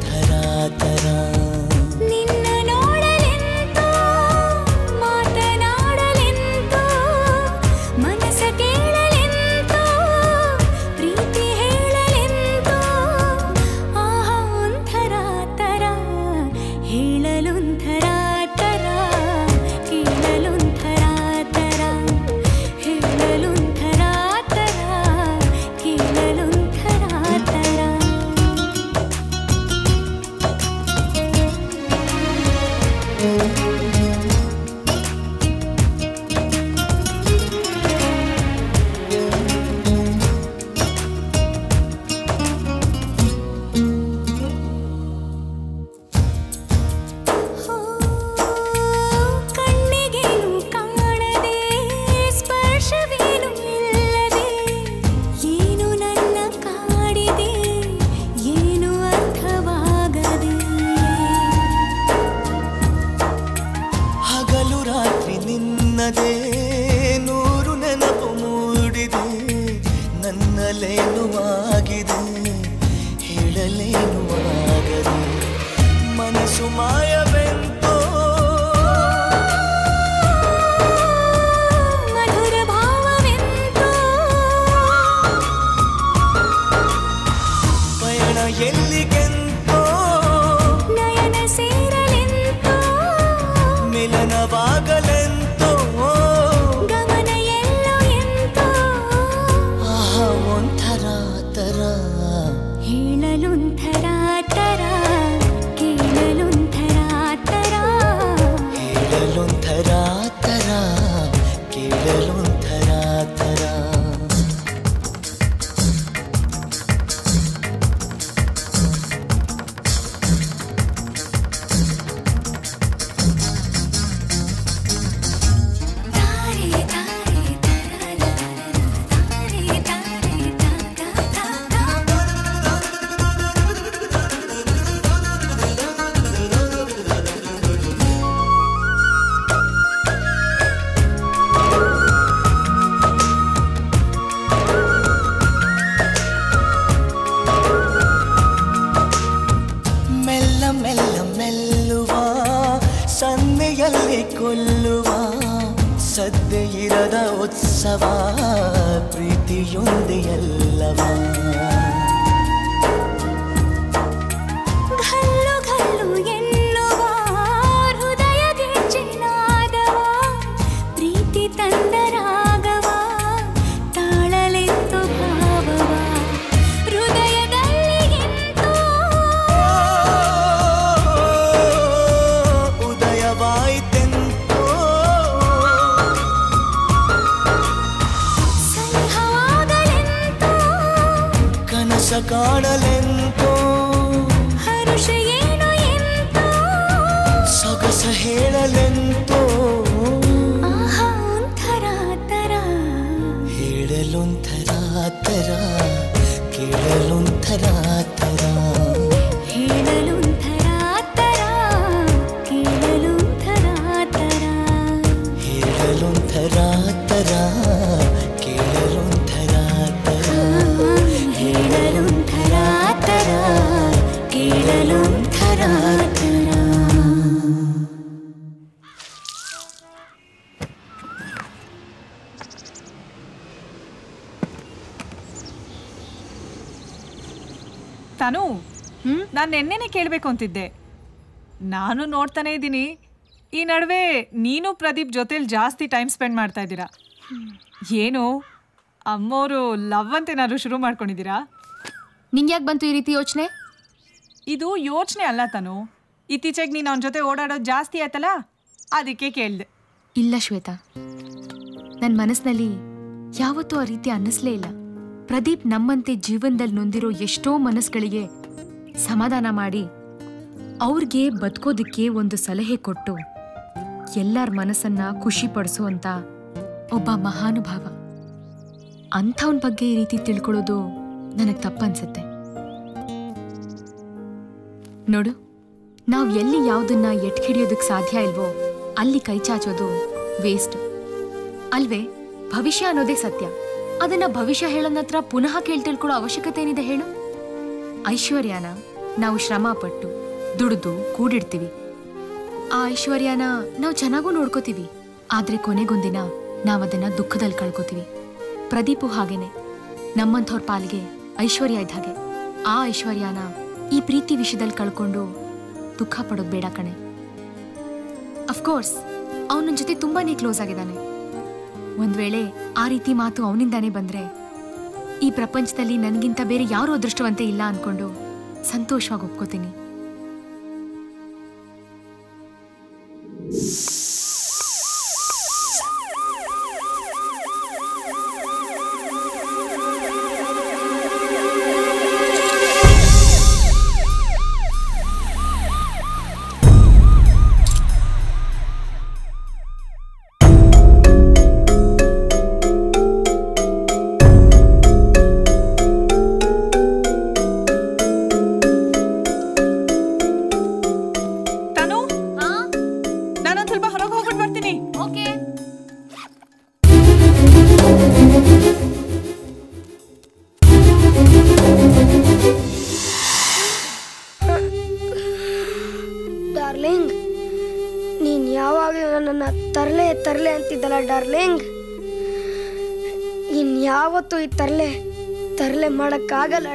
ಕೇಳಬೇಕು ಅಂತಿದ್ದೆ ನಾನು ನೋಡ್ತಾನೆ ಇದ್ದೀನಿ. ಈ ನಡುವೆ ನೀನು ಪ್ರದೀಪ್ ಜೊತೆಲಿ ಜಾಸ್ತಿ ಟೈಮ್ ಸ್ಪೆಂಡ್ ಮಾಡ್ತಾ ಇದ್ದೀರಾ? ಏನು? ಅಮ್ಮೋರು ಲವ್ ಅಂತ ಏನಾದರೂ ಶುರು ಮಾಡ್ಕೊಂಡಿದ್ದೀರಾ? ನಿಂಗೆ ಯಾಕೆ ಬಂತು ಈ ರೀತಿ ಯೋಚನೆ? ಇದು ಯೋಚನೆ ಅಲ್ಲ ತಾನು. ಇತ್ತೀಚೆಗೆ ನೀನು ಅವನ ಜೊತೆ ಓಡಾಡೋದು ಜಾಸ್ತಿ ಆಯ್ತಲ್ಲ? ಅದಕ್ಕೆ ಕೇಳಿದೆ. ಇಲ್ಲ ಶ್ವೇತಾ. ನನ್ನ ಮನಸ್ಸಿನಲ್ಲಿ ಯಾವತ್ತೂ ಆ ರೀತಿ ಅನ್ನಿಸ್ಲೇ ಇಲ್ಲ. ಪ್ರದೀಪ್ ನಮ್ಮಂತೆ ಜೀವನದಲ್ಲಿ ನೊಂದಿರೋ ಎಷ್ಟೋ ಮನಸ್ಸುಗಳಿಗೆ ಸಮಾಧಾನ ಮಾಡಿ. ಅವ್ರಿಗೆ ಬದುಕೋದಕ್ಕೆ ಒಂದು ಸಲಹೆ ಕೊಟ್ಟು. ಎಲ್ಲರ ಮನಸ್ಸನ್ನ ಖುಷಿ ಪಡಿಸುವಂತ ಒಬ್ಬ ಮಹಾನುಭಾವ. ಅಂಥವನ ಬಗ್ಗೆ ಈ ರೀತಿ ತಿಳ್ಕೊಳ್ಳೋದು ನನಗೆ ತಪ್ಪನ್ಸುತ್ತೆ. ನೋಡು, ನಾವು ಎಲ್ಲಿ ಯಾವುದನ್ನ ಎಟ್ ಹಿಡಿಯೋದಕ್ಕೆ ಸಾಧ್ಯ ಇಲ್ವೋ ಅಲ್ಲಿ ಕೈ ಚಾಚೋದು ವೇಸ್ಟ್. ಅಲ್ವೇ, ಭವಿಷ್ಯ ಅನ್ನೋದೇ ಸತ್ಯ. ಅದನ್ನ ಭವಿಷ್ಯ ಹೇಳೋನತ್ರ ಪುನಃ ಕೇಳಿ ತಿಳ್ಕೊಳ್ಳೋ ಅವಶ್ಯಕತೆ ಏನಿದೆ ಹೇಳು? ಐಶ್ವರ್ಯನ ನಾವು ಶ್ರಮ ಪಟ್ಟು ದುಡಿದು ಕೂಡಿಡ್ತೀವಿ. ಆ ಐಶ್ವರ್ಯನ ನಾವು ಚೆನ್ನಾಗೂ ನೋಡ್ಕೋತೀವಿ. ಆದ್ರೆ ಕೊನೆಗೊಂದಿನ ನಾವು ಅದನ್ನ ದುಃಖದಲ್ಲಿ ಕಳ್ಕೊತೀವಿ. ಪ್ರದೀಪು ಹಾಗೇನೆ. ನಮ್ಮಂಥವ್ರ ಪಾಲಿಗೆ ಐಶ್ವರ್ಯ ಇದ್ದ ಹಾಗೆ. ಆ ಐಶ್ವರ್ಯನ ಈ ಪ್ರೀತಿ ವಿಷಯದಲ್ಲಿ ಕಳ್ಕೊಂಡು ದುಃಖ ಪಡೋದು ಬೇಡ ಕಣೆ. ಅಫ್ಕೋರ್ಸ್ ಅವನ ಜೊತೆ ತುಂಬಾನೇ ಕ್ಲೋಸ್ ಆಗಿದ್ದಾನೆ. ಒಂದ್ ವೇಳೆ ಆ ರೀತಿ ಮಾತು ಅವನಿಂದಾನೇ ಬಂದ್ರೆ ಈ ಪ್ರಪಂಚದಲ್ಲಿ ನನಗಿಂತ ಬೇರೆ ಯಾರೂ ಅದೃಷ್ಟವಂತೆ ಇಲ್ಲ ಅಂದ್ಕೊಂಡು ಸಂತೋಷವಾಗಿ ಒಪ್ಕೋತೀನಿ.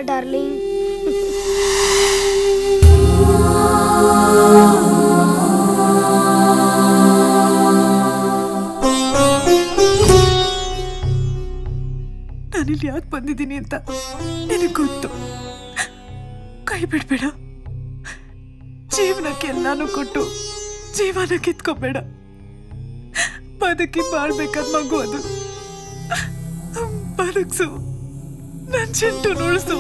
ಡಾರ್ಲಿಂಗ್ ನಾನಿಲ್ಲಿ ಯಾಕೆ ಬಂದಿದ್ದೀನಿ ಅಂತ ನಿನಗೆ ಗೊತ್ತು. ಕೈ ಬಿಡ್ಬೇಡ. ಜೀವನಕ್ಕೆ ಎಲ್ಲಾನು ಕೊಟ್ಟು ಜೀವನ ಕಿತ್ಕೋಬೇಡ. ಬದುಕಿ ಬಾಳ್ಬೇಕಾದ ಮಗು ಅದು. ಬದುಕ್ಸು. ನನ್ ಚಿಂಟು ಉಳಿಸು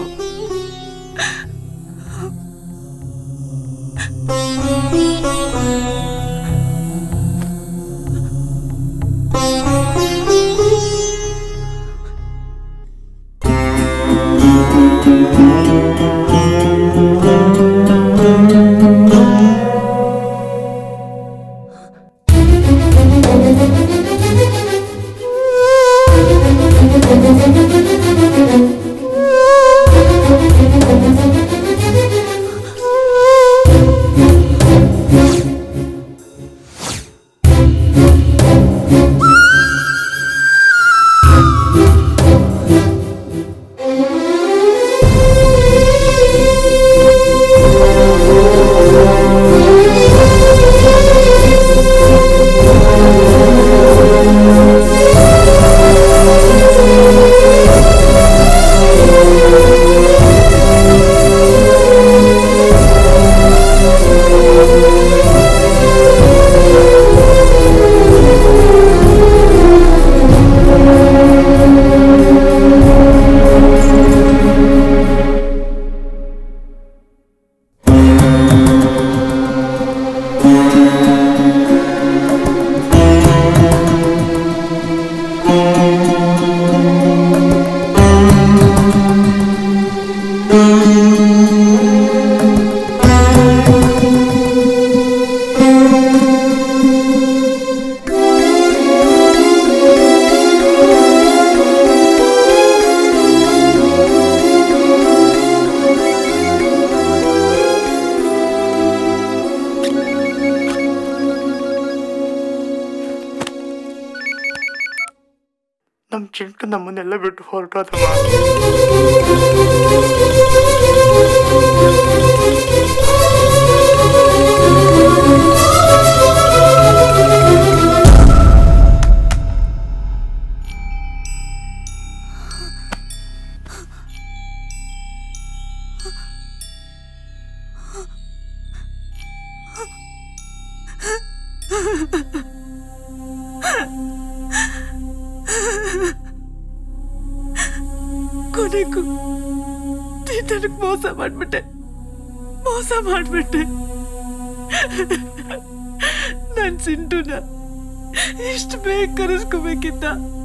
Yeah.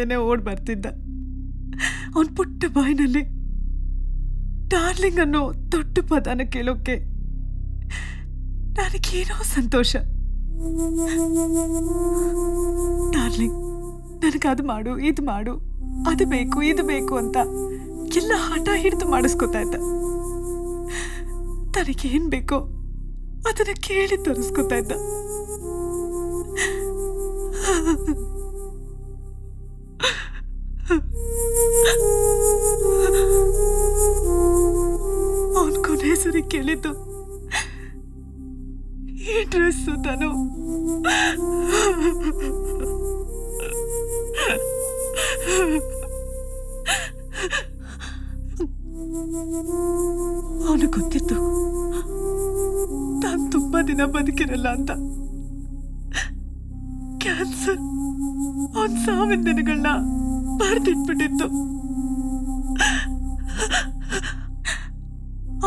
ನನ್ನ ಓಡ್ ಬರ್ತಿದ್ದ. ಅವನ ಪುಟ್ಟ ಬಾಯಿನಲ್ಲಿ, ಡಾರ್ಲಿಂಗ್ ಅನ್ನೋ ದೊಡ್ಡ ಪದನ ಕೇಳೋಕೆ ನನಗೇನೋ ಸಂತೋಷ. ಡಾರ್ಲಿಂಗ್ ನನಗೆ ಅದು ಮಾಡು, ಇದು ಮಾಡು, ಅದು ಬೇಕು, ಇದು ಬೇಕು ಅಂತ ಎಲ್ಲ ಹಠ ಹಿಡಿದು ಮಾಡಿಸ್ಕೊತಾ ಇದ್ದ. ತನಗೇನು ಬೇಕೋ ಅದನ್ನ ಕೇಳಿ ತೋರಿಸ್ಕೊತಾ ಇದ್ದ. ಅವನು ಗೊತ್ತಿತ್ತು ನಾನು ತುಂಬಾ ದಿನ ಬದುಕಿರಲ್ಲ ಅಂತ. ಕ್ಯಾನ್ಸರ್ ಅವನ್ ಸಾವಿನ ದಿನಗಳನ್ನ ಬರ್ದಿಟ್ಬಿಟ್ಟಿತ್ತು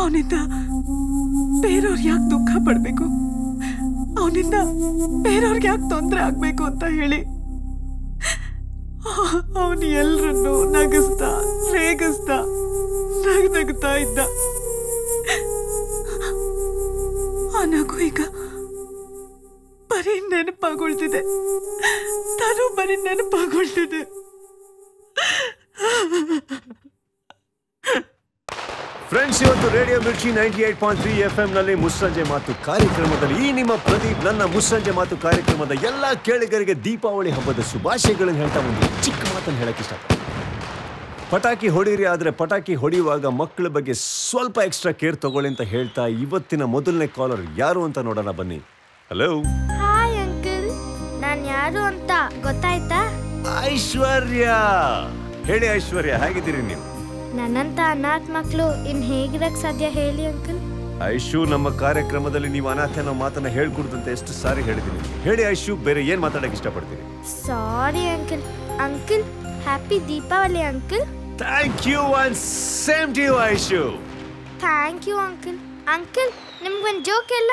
ಅವನಿಂದ ಬೇರೆಯವ್ರು ಯಾಕೆ ದುಃಖ ಪಡ್ಬೇಕು? ಅವನಿಂದ ಬೇರೆಯವ್ರಿಗೆ ಯಾಕೆ ತೊಂದರೆ ಆಗ್ಬೇಕು ಅಂತ ಹೇಳಿ. ಅವನು ಎಲ್ರನ್ನೂ ನಗಿಸ್ತಾ ರೇಗಿಸ್ತಾ ನಗ್ ನಗ್ತಾ ಇದ್ದ. ಆ ನಗು ಈಗ ಬರೀ ನೆನಪಾಗೊಳ್ತಿದೆ. ತಾನು ಬರೀ ನೆನಪಾಗೊಳ್ತಿದೆ. ಫ್ರೆಂಡ್ಸ್ ಇವತ್ತು radio Mirchi ninety eight point three F M ನಲ್ಲಿ ಮುಸ್ಸಂಜೆ ಮಾತು ಕಾರ್ಯಕ್ರಮದಲ್ಲಿ ಈ ನಿಮ್ಮ ಪ್ರದೀಪ್, ನನ್ನ ಮುಸ್ಸಂಜೆ ಮಾತು ಕಾರ್ಯಕ್ರಮದ ಎಲ್ಲಾ ಕೇಳಿಗರಿಗೆ ದೀಪಾವಳಿ ಹಬ್ಬದ ಶುಭಾಶಯಗಳನ್ನು ಹೇಳ್ತಾ ಒಂದು ಚಿಕ್ಕ ಮಾತನ್ನು ಹೇಳಕ್ ಇಷ್ಟಪಡ್ತೀನಿ. ಪಟಾಕಿ ಹೊಡೀರಿ ಆದರೆ ಪಟಾಕಿ ಹೊಡೆಯುವಾಗ ಮಕ್ಕಳ ಬಗ್ಗೆ ಸ್ವಲ್ಪ ಎಕ್ಸ್ಟ್ರಾ ಕೇರ್ ತಗೊಳ್ಳಿ ಅಂತ ಹೇಳ್ತಾ ಇವತ್ತಿನ ಮೊದಲನೇ ಕಾಲರ್ ಯಾರು ಅಂತ ನೋಡೋಣ ಬನ್ನಿ. ಹಲೋ ಹಾಯ್ ಅಂಕಲ್ ನಾನು ಯಾರು ಅಂತ ಗೊತ್ತಾಯ್ತಾ? ಐಶ್ವರ್ಯ! ಹೇಳಿ ಐಶ್ವರ್ಯ ಹೇಗಿದ್ದೀರಿ ನೀವು? ನನ್ನಂತ ಅನಾಥ ಮಕ್ಕಳು ಇನ್ ಹೇಗಿರಕ್ ಸಾಧ್ಯ ಹೇಳಿ ಅಂಕಲ್ ಐಶು ನಮ್ಮ ಕಾರ್ಯಕ್ರಮದಲ್ಲಿ ನೀವು ಅನಾಥ ಅನ್ನೋ ಮಾತನ್ನ ಹೇಳ್ಕೊಡ್ದಂತೆ ಎಷ್ಟು ಸಾರಿ ಹೇಳಿದ್ದೀನಿ. ಹೇಳಿ ಐಶು ಬೇರೆ ಏನ್ ಮಾತಾಡಕ್ ಇಷ್ಟಪಡ್ತೀರಿ? Sorry uncle uncle happy Deepavali uncle thank you and same to you Aishu thank you uncle uncle ನಿಮ್ಗೊಂದು ಜೋಕ್ ಎಲ್ಲ?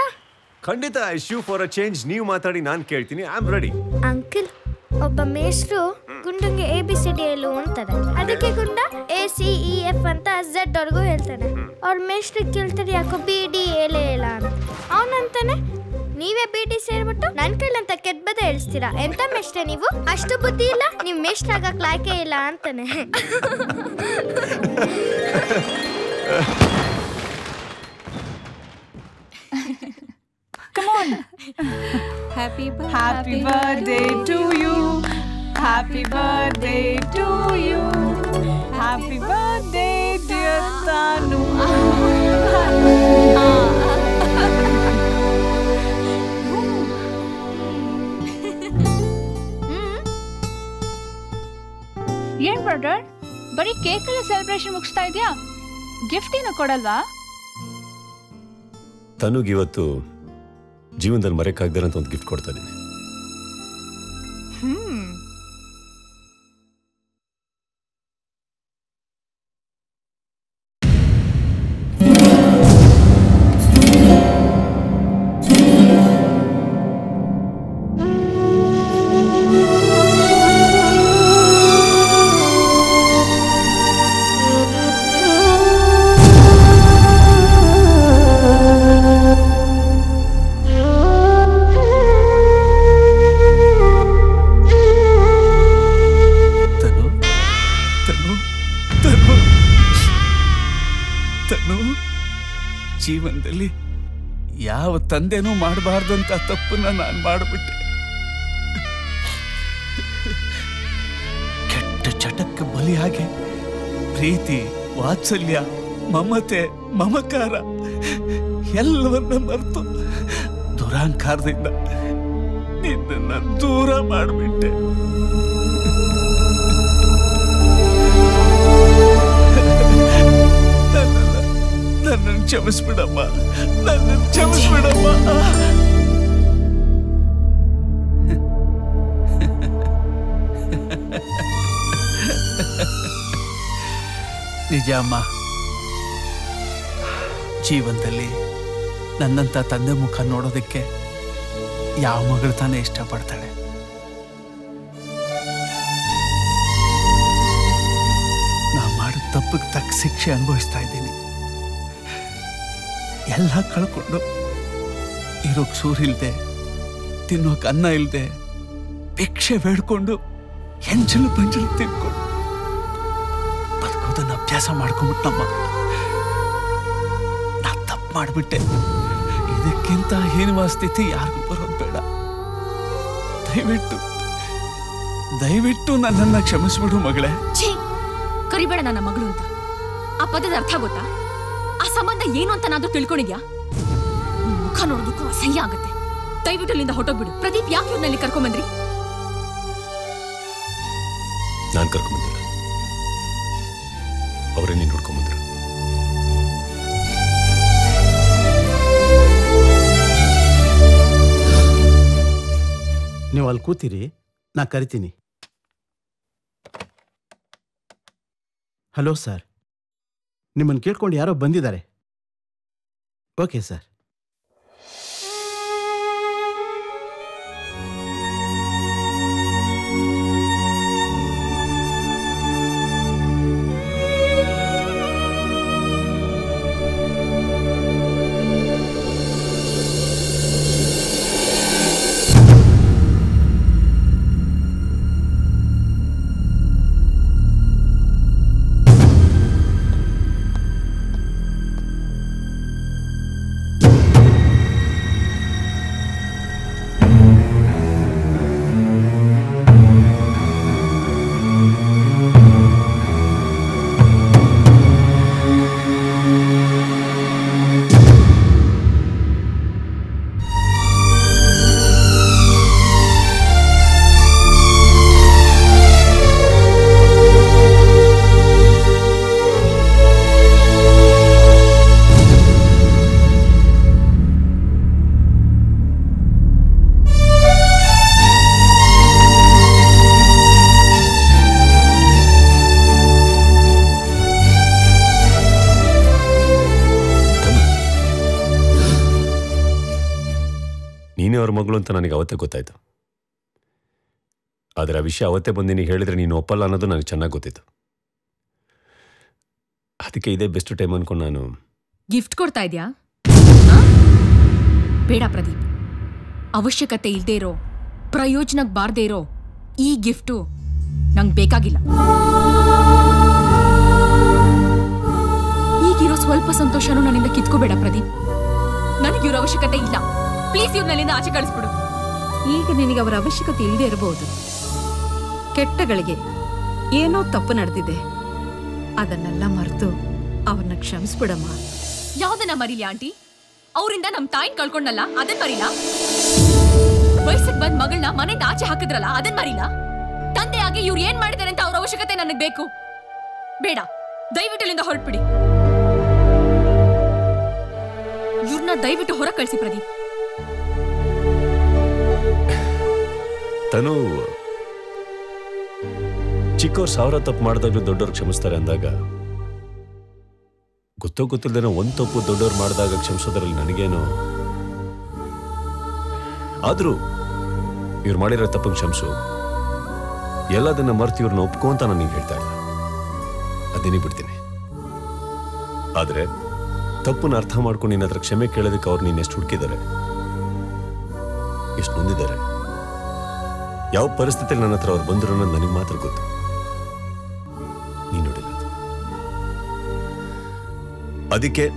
ಖಂಡಿತ ಐಶು ಫಾರ್ ಅ ಚೇಂಜ್ ನೀವು ಮಾತಾಡಿ ನಾನು ಕೇಳ್ತೀನಿ ಐ ಆಮ್ ರೆಡಿ ಅಂಕಲ್ ಒಬ್ಬ ಮೇಷ್ಟ್ರು ಗುಂಡಂಗೆ ಎ ಬಿ ಸಿ ಡಿ ಹೇಳು ಅಂತಾರೆ. ಅದಕ್ಕೆ Gunda A C E F ಅಂತ ಝೆಡ್ ವರ್ಗೂ ಹೇಳ್ತಾನೆ ಅವ್ರ ಮೇಷ್ಟ್ರು ಕೇಳ್ತಾರೆ ಯಾಕೋ ಬಿ ಡಿ ಎಲೆ ಹೇಳ ಅಂತ. ಅವನಂತಾನೆ ನೀವೇ ಬಿಟಿ ಸೇರ್ಬಿಟ್ಟು ನನ್ ಕೈಲಂತ ಕೆಟ್ಟ ಬದ ಹೇಳ್ಸ್ತೀರಾ ಎಂತ ಮೆಷ್ಟೆ ನೀವು? ಅಷ್ಟು ಬುದ್ಧಿ ಇಲ್ಲ? ನೀವು ಮೇಷ್ಟ್ರ ಆಗಕ್ ಲಾಯ್ಕೆ ಇಲ್ಲ ಅಂತಾನೆ. Come happy Happy Happy birthday to you. Happy birthday happy birthday Happy birthday, ಏನ್ ಬ್ರದರ್ ಬರೀ ಕೇಕ್ ಅಲ್ಲಿ ಸೆಲೆಬ್ರೇಷನ್ ಮುಗಿಸ್ತಾ ಇದೆಯಾ? ಗಿಫ್ಟ್ ಏನು ಕೊಡಲ್ವಾ? ತನುಗ್ ಇವತ್ತು ಜೀವನದಲ್ಲಿ ಮರೆಯಕ್ಕಾಗ್ದಿರಂತ ಒಂದು ಗಿಫ್ಟ್ ಕೊಡ್ತಾ ತಂದೆನೂ ಮಾಡಬಾರ್ದಂತ ತಪ್ಪನ್ನ ನಾನು ಮಾಡಿಬಿಟ್ಟೆ. ಕೆಟ್ಟ ಚಟಕ್ಕೆ ಬಲಿಯಾಗೆ ಪ್ರೀತಿ, ವಾತ್ಸಲ್ಯ, ಮಮತೆ, ಮಮಕಾರ, ಎಲ್ಲವನ್ನ ಮರೆತು ದುರಾಂಕಾರದಿಂದ ನಿನ್ನನ್ನ ದೂರ ಮಾಡಿಬಿಟ್ಟೆ. ನನ್ನನ್ನು ಕ್ಷಮಿಸ್ಬಿಡಮ್ಮ. ನನ್ನನ್ನು ಕ್ಷಮಿಸ್ಬಿಡಮ್ಮ. ನಿಜ ಅಮ್ಮ. ಜೀವನದಲ್ಲಿ ನನ್ನಂತ ತಂದೆ ಮುಖ ನೋಡೋದಕ್ಕೆ ಯಾವ ಮಗಳು ತಾನೇ ಇಷ್ಟಪಡ್ತಾಳೆ? ನಾ ಮಾಡಿದ ತಪ್ಪಿಗೆ ತಕ್ಕ ಶಿಕ್ಷೆ ಅನುಭವಿಸ್ತಾ ಇದ್ದೀನಿ. ಎಲ್ಲ ಕಳ್ಕೊಂಡು. ಇರೋಕ್ ಸೂರಿಲ್ದೆ, ತಿನ್ನೋಕ್ ಅನ್ನ ಇಲ್ದೆ, ಭಿಕ್ಷೆ ಬೇಡ್ಕೊಂಡು ಹೆಂಚಲು ಪಂಚಲು ತಿನ್ಕೊಂಡು. ಬದುಕೋದನ್ನ ಅಭ್ಯಾಸ ಮಾಡ್ಕೊಂಡ್ಬಿಟ್ಟಮ್ಮ ನಾ ತಪ್ಪು ಮಾಡಿಬಿಟ್ಟೆ. ಇದಕ್ಕಿಂತ ಹೀನವ ಸ್ಥಿತಿ ಯಾರಿಗೂ ಬರೋದು ಬೇಡ. ದಯವಿಟ್ಟು ದಯವಿಟ್ಟು ನನ್ನನ್ನ ಕ್ಷಮಿಸ್ಬಿಡು ಮಗಳೇ. ಕರಿಬೇಡ ನನ್ನ ಮಗಳು ಅಂತ. ಆ ಪದದ ಅರ್ಥ ಗೊತ್ತಾ? ಸಂಬಂಧ ಏನು ಅಂತ ನಾನು ತಿಳ್ಕೊಂಡಿದ್ಯಾ ಮುಖ ನೋಡೋದಕ್ಕೂ ಅಸಹ್ಯ ಆಗುತ್ತೆ. ದಯವಿಟ್ಟು ಅಲ್ಲಿಂದ ಹೊಟ್ಟೋಗ್ಬಿಡು ಪ್ರದೀಪ್ ಯಾಕೆ ಇವ್ರನ್ನಲ್ಲಿ ಕರ್ಕೊಂಬಂದ್ರಿ? ನಾನು ಕರ್ಕೊಂಬಂದಿಲ್ಲ. ಅವರೇ ನೀನು ನೋಡ್ಕೊಂಬಂದ್ರು. ನೀವು ಅಲ್ಲಿ ಕೂತೀರಿ ನಾ ಕರಿತೀನಿ. Hello sir. ನಿಮ್ಮನ್ನು ಕೇಳ್ಕೊಂಡು ಯಾರೋ ಬಂದಿದ್ದಾರೆ. Okay sir. ಅಂತ ಗೊತ್ತಾಯ್ತು. ಆದರೆ ಆ ವಿಷಯ ಅವತ್ತೇ ಬಂದು ನೀನು ಹೇಳಿದ್ರೆ ನೀನು ಒಪ್ಪಲ್ಲ ಅನ್ನೋದು ನನಗೆ ಚೆನ್ನಾಗಿ ಗೊತ್ತಿತ್ತು ಅದಕ್ಕೆ ಇದೇ ಬೆಸ್ಟ್ ಟೈಮ್ ಅನ್ಕೊಂಡು ನಾನು ಗಿಫ್ಟ್ ಕೊಡ್ತಾ ಇದ್ಯಾ? ಬೇಡ ಪ್ರದೀಪ್. ಅವಶ್ಯಕತೆ ಇಲ್ಲದೆ ಇರೋ ಪ್ರಯೋಜನಕ್ಕೆ ಬಾರ್ದೇ ಇರೋ ಈ ಗಿಫ್ಟು ನಂಗೆ ಬೇಕಾಗಿಲ್ಲ. ಈಗಿರೋ ಸ್ವಲ್ಪ ಸಂತೋಷನೂ ನನ್ನಿಂದ ಕಿತ್ಕೋಬೇಡ ಪ್ರದೀಪ್. ನನಗಿರೋ ಅವಶ್ಯಕತೆ ಇಲ್ಲ. ಪ್ಲೀಸ್ ಇವ್ರನ್ನಿಂದ ಆಚೆ ಕಳಿಸ್ಬಿಡು. ಈಗ ನಿನಗೆ ಅವರ ಅವಶ್ಯಕತೆ ಇಲ್ಲದೆ ಇರಬಹುದು. ಕೆಟ್ಟಗಳಿಗೆ ಏನೋ ತಪ್ಪು ನಡೆದಿದೆ. ಅದನ್ನೆಲ್ಲ ಮರೆತು ಅವ್ರನ್ನ ಕ್ಷಮಿಸ್ಬಿಡಮ್ಮ. ಯಾವ್ದನ್ನ ಮರೀಲಿ ಆಂಟಿ? ಅವರಿಂದ ನಮ್ ತಾಯಿನ ಕಳ್ಕೊಂಡಲ್ಲ ಅದನ್ ಮರಿಲ? ವಯಸ್ಸಿಗೆ ಬಂದ್ ಮಗಳನ್ನ ಮನೆಯಿಂದ ಆಚೆ ಹಾಕಿದ್ರಲ್ಲ, ಅದನ್ ತಂದೆ ತಂದೆಯಾಗಿ ಇವ್ರು ಏನ್ ಮಾಡಿದಾರೆ ಅಂತ ಅವ್ರ ಅವಶ್ಯಕತೆ ನನಗ್ ಬೇಕು. ಬೇಡ, ದಯವಿಟ್ಟು ಇಲ್ಲಿಂದ ಹೊರಟ್ಬಿಡಿ. ಇವ್ರನ್ನ ದಯವಿಟ್ಟು ಹೊರ ಕಳಿಸಿ ಪ್ರದೀಪ್. ತನು ಚಿಕ್ಕವ್ರು ಸಾವಿರ ತಪ್ಪು ಮಾಡಿದಾಗಲೂ ದೊಡ್ಡವ್ರು ಕ್ಷಮಿಸ್ತಾರೆ ಅಂದಾಗ, ಗೊತ್ತೋ ಗೊತ್ತಿಲ್ಲದೇನೋ ಒಂದು ತಪ್ಪು ದೊಡ್ಡವ್ರು ಮಾಡಿದಾಗ ಕ್ಷಮಿಸೋದ್ರಲ್ಲಿ ನನಗೇನು? ಆದರೂ ಇವ್ರು ಮಾಡಿರೋ ತಪ್ಪು ಕ್ಷಮಿಸು. ಎಲ್ಲದನ್ನ ಮರ್ತು ಇವ್ರನ್ನ ಒಪ್ಕೊ ಅಂತ ನಾನು ನಿಂಗೆ ಹೇಳ್ತಾ ಇಲ್ಲ ಅದೇನೇ ಬಿಡ್ತೀನಿ. ಆದರೆ ತಪ್ಪನ್ನ ಅರ್ಥ ಮಾಡ್ಕೊಂಡು ನಿನ್ನ ಹತ್ರ ಕ್ಷಮೆ ಕೇಳೋದಕ್ಕೆ ಅವ್ರು ನೀನು ಎಷ್ಟು ಹುಡುಕಿದ್ದಾರೆ ಎಷ್ಟು ನೊಂದಿದ್ದಾರೆ ಯಾವ ಪರಿಸ್ಥಿತಿಯಲ್ಲಿ ನನ್ನ ಹತ್ರ ಅವ್ರು ಬಂದ್ರು ಅನ್ನೋದು ನನಗೆ ಮಾತ್ರ ಗೊತ್ತು. ನೀನು. ಅದಕ್ಕೆ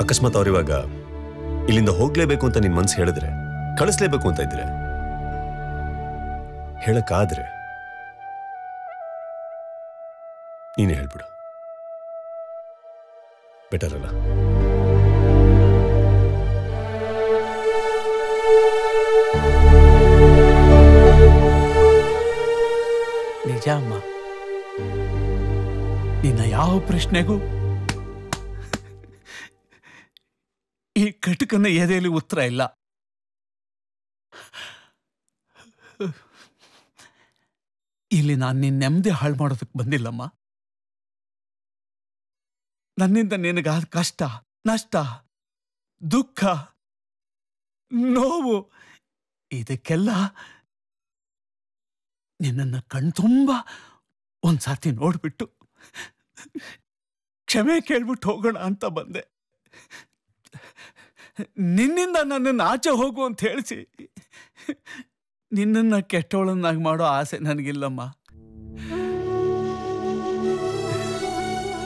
ಅಕಸ್ಮಾತ್ ಅವ್ರು ಇವಾಗ ಇಲ್ಲಿಂದ ಹೋಗ್ಲೇಬೇಕು ಅಂತ ನಿನ್ ಮನ್ಸು ಹೇಳಿದ್ರೆ, ಕಳಿಸ್ಲೇಬೇಕು ಅಂತ ಇದ್ರೆ, ಹೇಳಕ್ಕಾದ್ರೆ ನೀನೇ ಹೇಳ್ಬಿಡು. ಬೆಟರ್ ಅಲ್ಲ? ನಿಜ ಅಮ್ಮ ನಿನ್ನ ಯಾವ ಪ್ರಶ್ನೆಗೂ ಈ ಕಟಕನ ಎದೆಯಲ್ಲಿ ಉತ್ತರ ಇಲ್ಲ. ಇಲ್ಲಿ ನಾನು ನಿನ್ನ ನೆಮ್ಮದಿ ಹಾಳು ಮಾಡೋದಕ್ಕೆ ಬಂದಿಲ್ಲಮ್ಮ. ನನ್ನಿಂದ ನಿನಗಾದ ಕಷ್ಟ, ನಷ್ಟ, ದುಃಖ, ನೋವು, ಇದಕ್ಕೆಲ್ಲ ನಿನ್ನನ್ನು ಕಣ್ತುಂಬ ಒಂದು ಸಾತಿ ನೋಡಿಬಿಟ್ಟು ಕ್ಷಮೆ ಕೇಳ್ಬಿಟ್ಟು ಹೋಗೋಣ ಅಂತ ಬಂದೆ. ನಿನ್ನಿಂದ ನನ್ನನ್ನು ಆಚೆ ಹೋಗು ಅಂತ ಹೇಳಿಸಿ ನಿನ್ನನ್ನು ಕೆಟ್ಟವಳನ್ನಾಗಿ ಮಾಡೋ ಆಸೆ ನನಗಿಲ್ಲಮ್ಮ.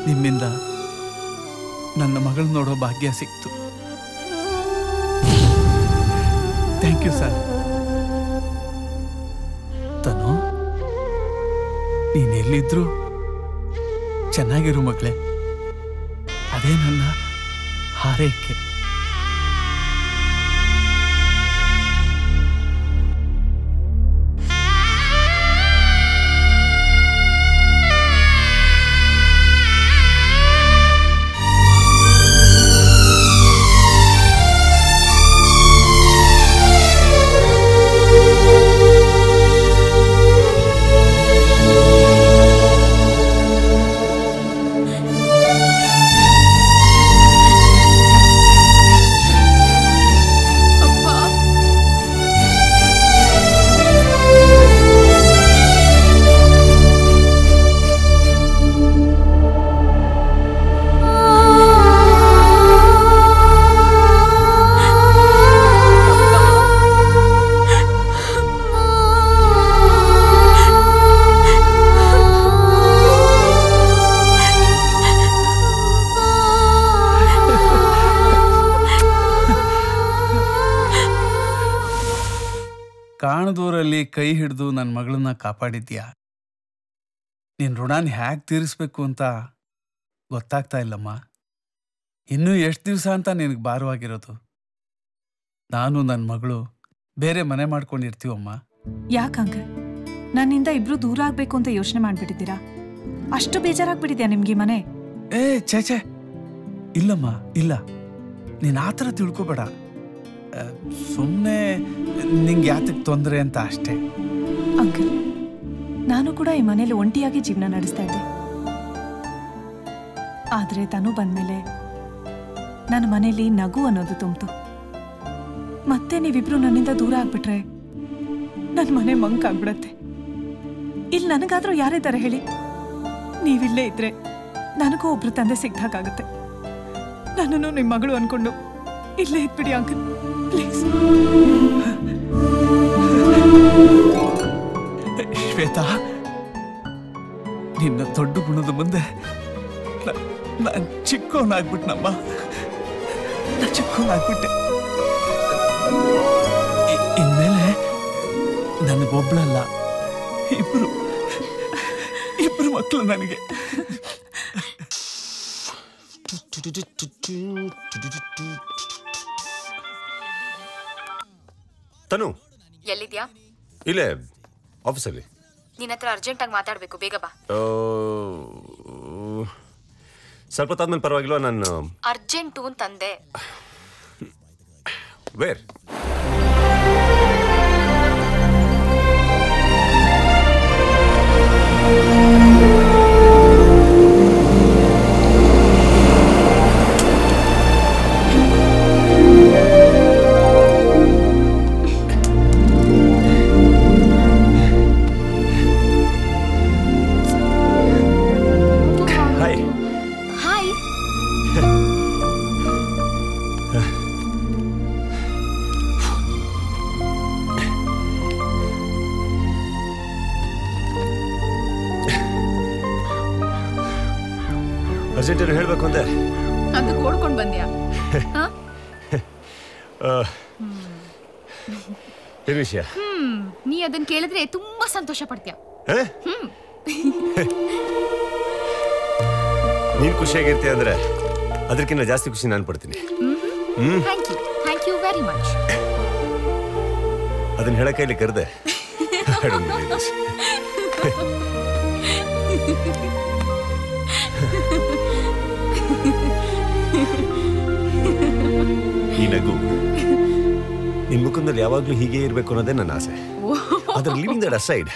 ನಿಮ್ಮಿಂದ ನನ್ನ ಮಗಳು ನೋಡೋ ಭಾಗ್ಯ ಸಿಕ್ತು. ಥ್ಯಾಂಕ್ ಯು ಸರ್ ನೀನ್ ಎಲ್ಲಿದ್ರು ಚೆನ್ನಾಗಿರು ಮಕ್ಕಳೇ ಅದೇ ನನ್ನ ಹಾರೈಕೆ. ಕಾಪಾಡಿದ್ಯಾ ನಿನ್ನ ಋಣಾನ ಹ್ಯಾಕ್ ತೀರಿಸ್ಬೇಕು ಅಂತ ಗೊತ್ತಾಗ್ತಾ ಇಲ್ಲಮ್ಮ. ಇನ್ನೂ ಎಷ್ಟು ದಿವಸ ಅಂತ ನಿನಗೆ ಭಾರವಾಗಿರೋದು? ನಾನು ನನ್ನ ಮಗಳು ಬೇರೆ ಮನೆ ಮಾಡ್ಕೊಂಡಿರ್ತೀವಮ್ಮ. ಯಾಕಂಗ ನನ್ನಿಂದ ಇಬ್ರು ದೂರ ಆಗ್ಬೇಕು ಅಂತ ಯೋಚನೆ ಮಾಡ್ಬಿಟ್ಟಿದ್ದೀರಾ? ಅಷ್ಟು ಬೇಜಾರಾಗ್ಬಿಟ್ಟಿದ್ಯಾ ನಿಮ್ಗೆ ಮನೆ? ಏ ಛೇ ಛೇ. ಇಲ್ಲಮ್ಮ ಇಲ್ಲ. ನೀನು ಆ ಥರ ತಿಳ್ಕೊಬೇಡ. ಸುಮ್ಮನೆ ನಿಂಗೆ ಯಾತಕ್ಕೆ ತೊಂದರೆ ಅಂತ ಅಷ್ಟೇ. ಅಂಕಲ್, ನಾನು ಕೂಡ ಈ ಮನೇಲಿ ಒಂಟಿಯಾಗಿ ಜೀವನ ನಡೆಸ್ತಾ ಇದ್ದೆ. ಆದ್ರೆ ತನು ಬಂದ್ಮೇಲೆ ನನ್ನ ಮನೇಲಿ ನಗು ಅನ್ನೋದು ತುಂಬಿತು. ಮತ್ತೆ ನೀವಿಬ್ರು ನನ್ನಿಂದ ದೂರ ಆಗ್ಬಿಟ್ರೆ ನನ್ನ ಮನೆ ಮಂಕ್ ಆಗ್ಬಿಡತ್ತೆ. ಇಲ್ಲಿ ನನಗಾದ್ರೂ ಯಾರಿದ್ದಾರೆ ಹೇಳಿ? ನೀವಿಲ್ಲೇ ಇದ್ರೆ ನನಗೂ ಒಬ್ರು ತಂದೆ ಸಿಗ್ದಾಗುತ್ತೆ ನನ್ನನ್ನು ನಿಮ್ಮ ಮಗಳು ಅನ್ಕೊಂಡು ಇಲ್ಲೇ ಇದ್ಬಿಡಿ ಅಂಕಲ್, ಪ್ಲೀಸ್. ಶ್ವೇತಾ ನಿನ್ನ ದೊಡ್ಡ ಗುಣದ ಮುಂದೆ ನಾನು ಚಿಕ್ಕವನಾಗ್ಬಿಟ್ನಮ್ಮ ನಾನು ಚಿಕ್ಕವನಾಗ್ಬಿಟ್ಟೆ ಇನ್ಮೇಲೆ ನನಗೊಬ್ಳಲ್ಲ. ಇಬ್ರು ಇಬ್ರು ಮಕ್ಕಳು ನನಗೆ. ತನು. ಎಲ್ಲಿದ್ಯಾ? ಇಲ್ಲೇ ಆಫೀಸಲ್ಲಿ. ನಿನ್ನ ಹತ್ರ ಅರ್ಜೆಂಟಾಗಿ ಮಾತಾಡ್ಬೇಕು. ಬೇಗ ಬಾ. ಸ್ವಲ್ಪ ತಾದ್ಮೇಲೆ ಪರವಾಗಿಲ್ಲ ನಾನು? ಅರ್ಜೆಂಟು ಅಂತಂದೆ. ವೇರ್ ಹಾಯ್ ಅರ್ಜೆಂಟ್ ಹೇಳ್ಬೇಕು ಹೇಳಬೇಕು ಅಂದೆ. ಅದಕ್ಕೆ ಓಡ್ಕೊಂಡು ಬಂದ್ಯಾ? ಏನ್ ವಿಷಯ? ನೀ ಅದನ್ನ ಕೇಳಿದ್ರೆ ತುಂಬಾ ಸಂತೋಷ ಪಡ್ತೀಯ? ನೀನ್ ಖುಷಿಯಾಗಿರ್ತೀಯ ಅಂದ್ರೆ ಅದಕ್ಕಿಂತ ಜಾಸ್ತಿ ಖುಷಿ ನಾನು ಪಡ್ತೀನಿ. Thank you thank you very much ಅದನ್ನ ಹೇಳಕ್ಕೆ ಇಲ್ಲಿ ಕರೆದೆ. I don't ಈ ನಗು. ನಿನ್ ಮುಖದಲ್ಲಿ ಯಾವಾಗ್ಲೂ ಹೀಗೆ ಇರ್ಬೇಕು ಅನ್ನೋದೇ ನನ್ನ ಆಸೆ. ಅದ್ರ ಲಿವಿಂಗ್ ದಟ್ ಅಸೈಡ್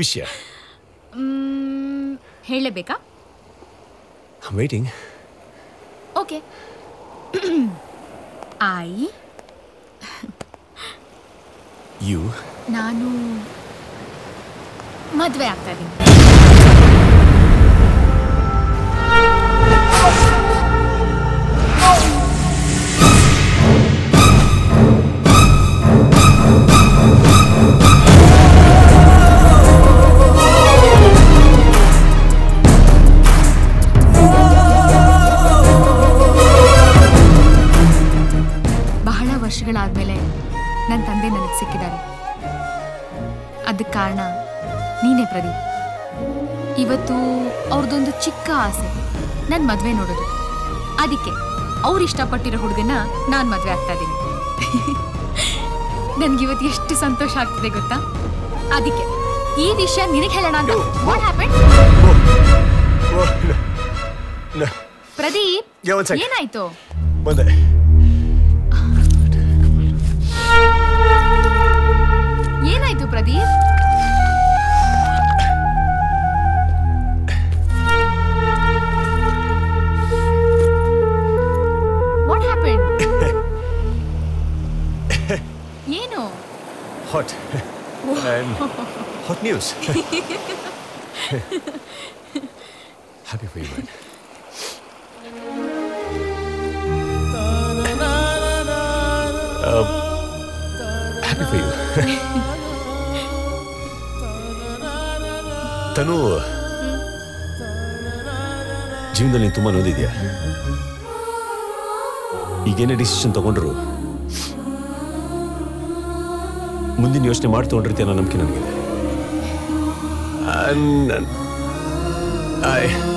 ವಿಷಯ. ಹೇಳಬೇಕಾ? Waiting okay. ಐ ಯು ನಾನು ಮದುವೆ ಆಗ್ತಾ ಇದ್ದೀನಿ. ವರ್ಷಗಳಾದ್ಮೇಲೆ ನನ್ನ ತಂದೆ ನನಗೆ ಸಿಕ್ಕಿದ್ದಾರೆ. ಅದಕ್ಕೆ ಕಾರಣ ನೀನೇ ಪ್ರದೀಪ್. ಇವತ್ತು ಅವ್ರದ್ದೊಂದು ಚಿಕ್ಕ ಆಸೆ. ನನ್ನ ಮದುವೆ ನೋಡೋದು. ಅದಕ್ಕೆ ಅವ್ರು ಇಷ್ಟಪಟ್ಟಿರೋ ಹುಡುಗನ ನಾನು ಮದುವೆ ಆಗ್ತಾ ಇದ್ದೀನಿ ನನಗಿವತ್ತು ಇವತ್ತು ಎಷ್ಟು ಸಂತೋಷ ಆಗ್ತಿದೆ ಗೊತ್ತಾ? ಅದಕ್ಕೆ ಈ ವಿಷಯ ನಿನಗೆ ಹೇಳೋಣ ಪ್ರದೀಪ್. ಏನಾಯ್ತು? ಬಂದೆ. Hot news happy for you happy for you. Tanu ಜೀವನದಲ್ಲಿ ನೀನು ತುಂಬ ನೋಂದಿದ್ಯಾ ಈಗೇನೇ ಡಿಸಿಷನ್ ತಗೊಂಡ್ರು ಮುಂದಿನ ಯೋಚನೆ ಮಾಡಿ ತಗೊಂಡಿರ್ತೀಯ ಅನ್ನೋ ನಂಬಿಕೆ ನನಗಿದೆ. ಐ ಆಲ್ ದಿ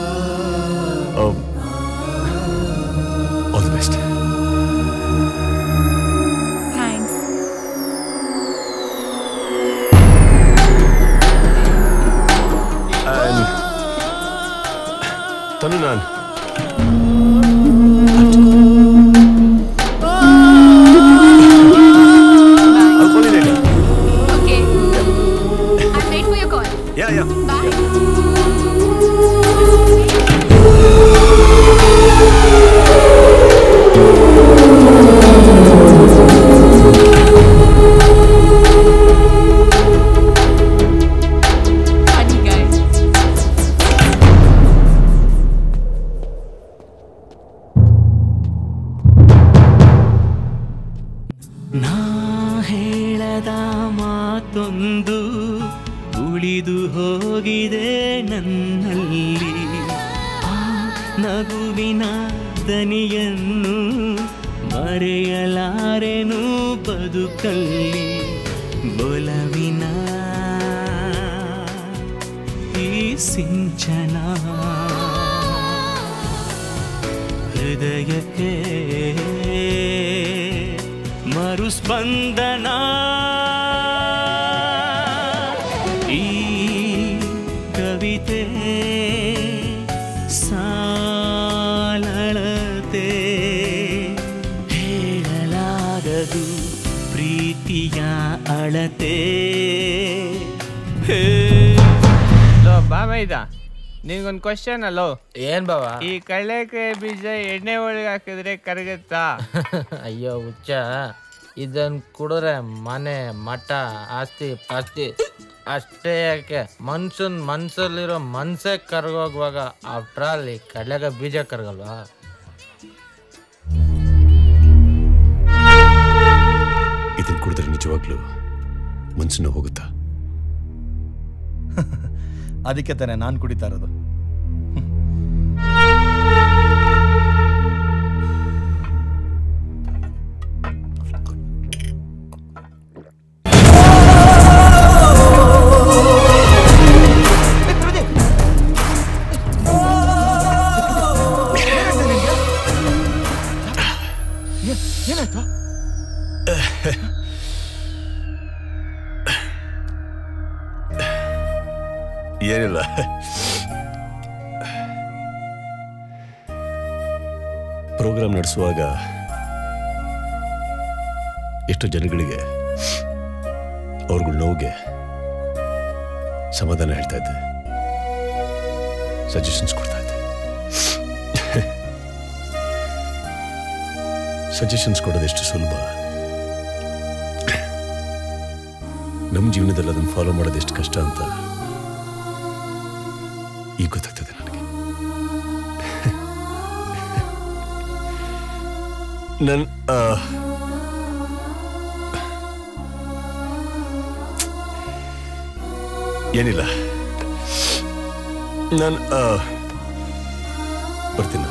ಕ್ವಶನ್ ಅಲ್ಲೋ? ಏನ್ ಬಾವ? ಈ ಕಡಲೆಕಾಯಿ ಬೀಜ ಎಣ್ಣೆ ಒಳಗೆ ಹಾಕಿದ್ರೆ ಕರಗುತ್ತಾ? ಅಯ್ಯೋ ಹುಚ್ಚ. ಇದನ್ ಕುಡಿದ್ರೆ ಮನೆ ಮಠ ಆಸ್ತಿ ಪಾಸ್ತಿ. ಅಷ್ಟೇ ಯಾಕೆ? ಮನ್ಸನ್ ಮನ್ಸಲ್ಲಿರೋ ಮನ್ಸೇ ಕರ್ಗೋಗುವಾಗ ಆಫ್ಟರ್ ಆಲ್ ಈ ಕಡ್ಲೆಕಾಯಿ ಬೀಜ ಕರಗಲ್ವಾ? ಇದನ್ ಕುಡಿದ್ರೆ ನಿಜವಾಗ್ಲೂ ಮನ್ಸನ್ನು ಹೋಗುತ್ತಾ? ಅದಕ್ಕೆ ತಾನೆ ನಾನು ಕುಡಿತಾ ಇರೋದು. ಏನಿಲ್ಲ ಪ್ರೋಗ್ರಾಮ್ ನಡೆಸುವಾಗ ಎಷ್ಟು ಜನಗಳಿಗೆ ಅವ್ರಗಳ ನೋವಿಗೆ ಸಮಾಧಾನ ಹೇಳ್ತಾ ಇದ್ದೆ ಸಜೆಷನ್ಸ್ ಕೊಡ್ತಾ ಇದ್ದೆ ಸಜೆಷನ್ಸ್ ಕೊಡೋದು ಎಷ್ಟು ಸುಲಭ ನಮ್ಮ ಜೀವನದಲ್ಲಿ ಅದನ್ನು ಫಾಲೋ ಮಾಡೋದು ಎಷ್ಟು ಕಷ್ಟ ಅಂತ ನನ್ನ ಏನಿಲ್ಲ. ನಾನು ಬರ್ತೀನಿ.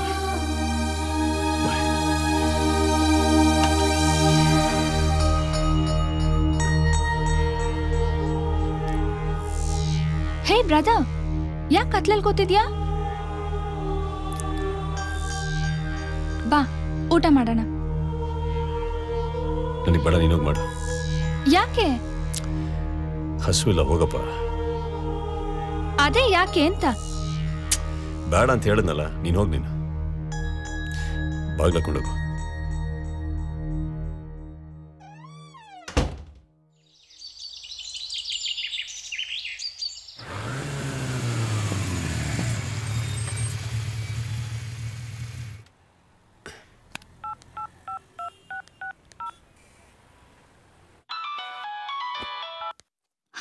ಹೇ ಬ್ರಾದ ಯಾಕೆ ಕತ್ಲಲ್ಲಿ ಕೂತಿದ್ಯಾ? ಹಸುವಿಲ್ಲ ಹೋಗಪ್ಪ. ಅದೇ ಯಾಕೆ ಅಂತ? ಬೇಡ ಅಂತ ಹೇಳಿದ್ನಲ್ಲ ನೀನ್ ಹೋಗ್ ನೀನು. ಬಾಗ್ಲಕೊಂಡೋಗು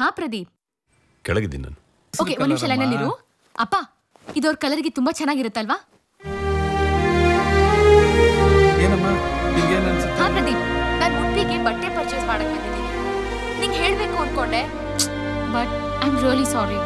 ಹಾ ಪ್ರದೀಪ್. ಕೆಳಗಿದ್ದೀನಿ ನಾನು. ಓಕೆ ನಿಮಿಷ ಲೈನಲ್ಲಿರು ಅಪ್ಪ ಇದವ್ರ ಕಲರ್ಗೆ ತುಂಬಾ ಚೆನ್ನಾಗಿರುತ್ತಲ್ವಾ? ಹಾ ಪ್ರದೀಪ್. ನಾನು ಉಡುಪಿಗೆ ಬಟ್ಟೆ ಪರ್ಚೇಸ್ ಮಾಡಕ್ ಬಂದಿದ್ದೀನಿ. ನಿಂಗೆ ಹೇಳ್ಬೇಕು ಅನ್ಕೊಂಡೆ. But I am really sorry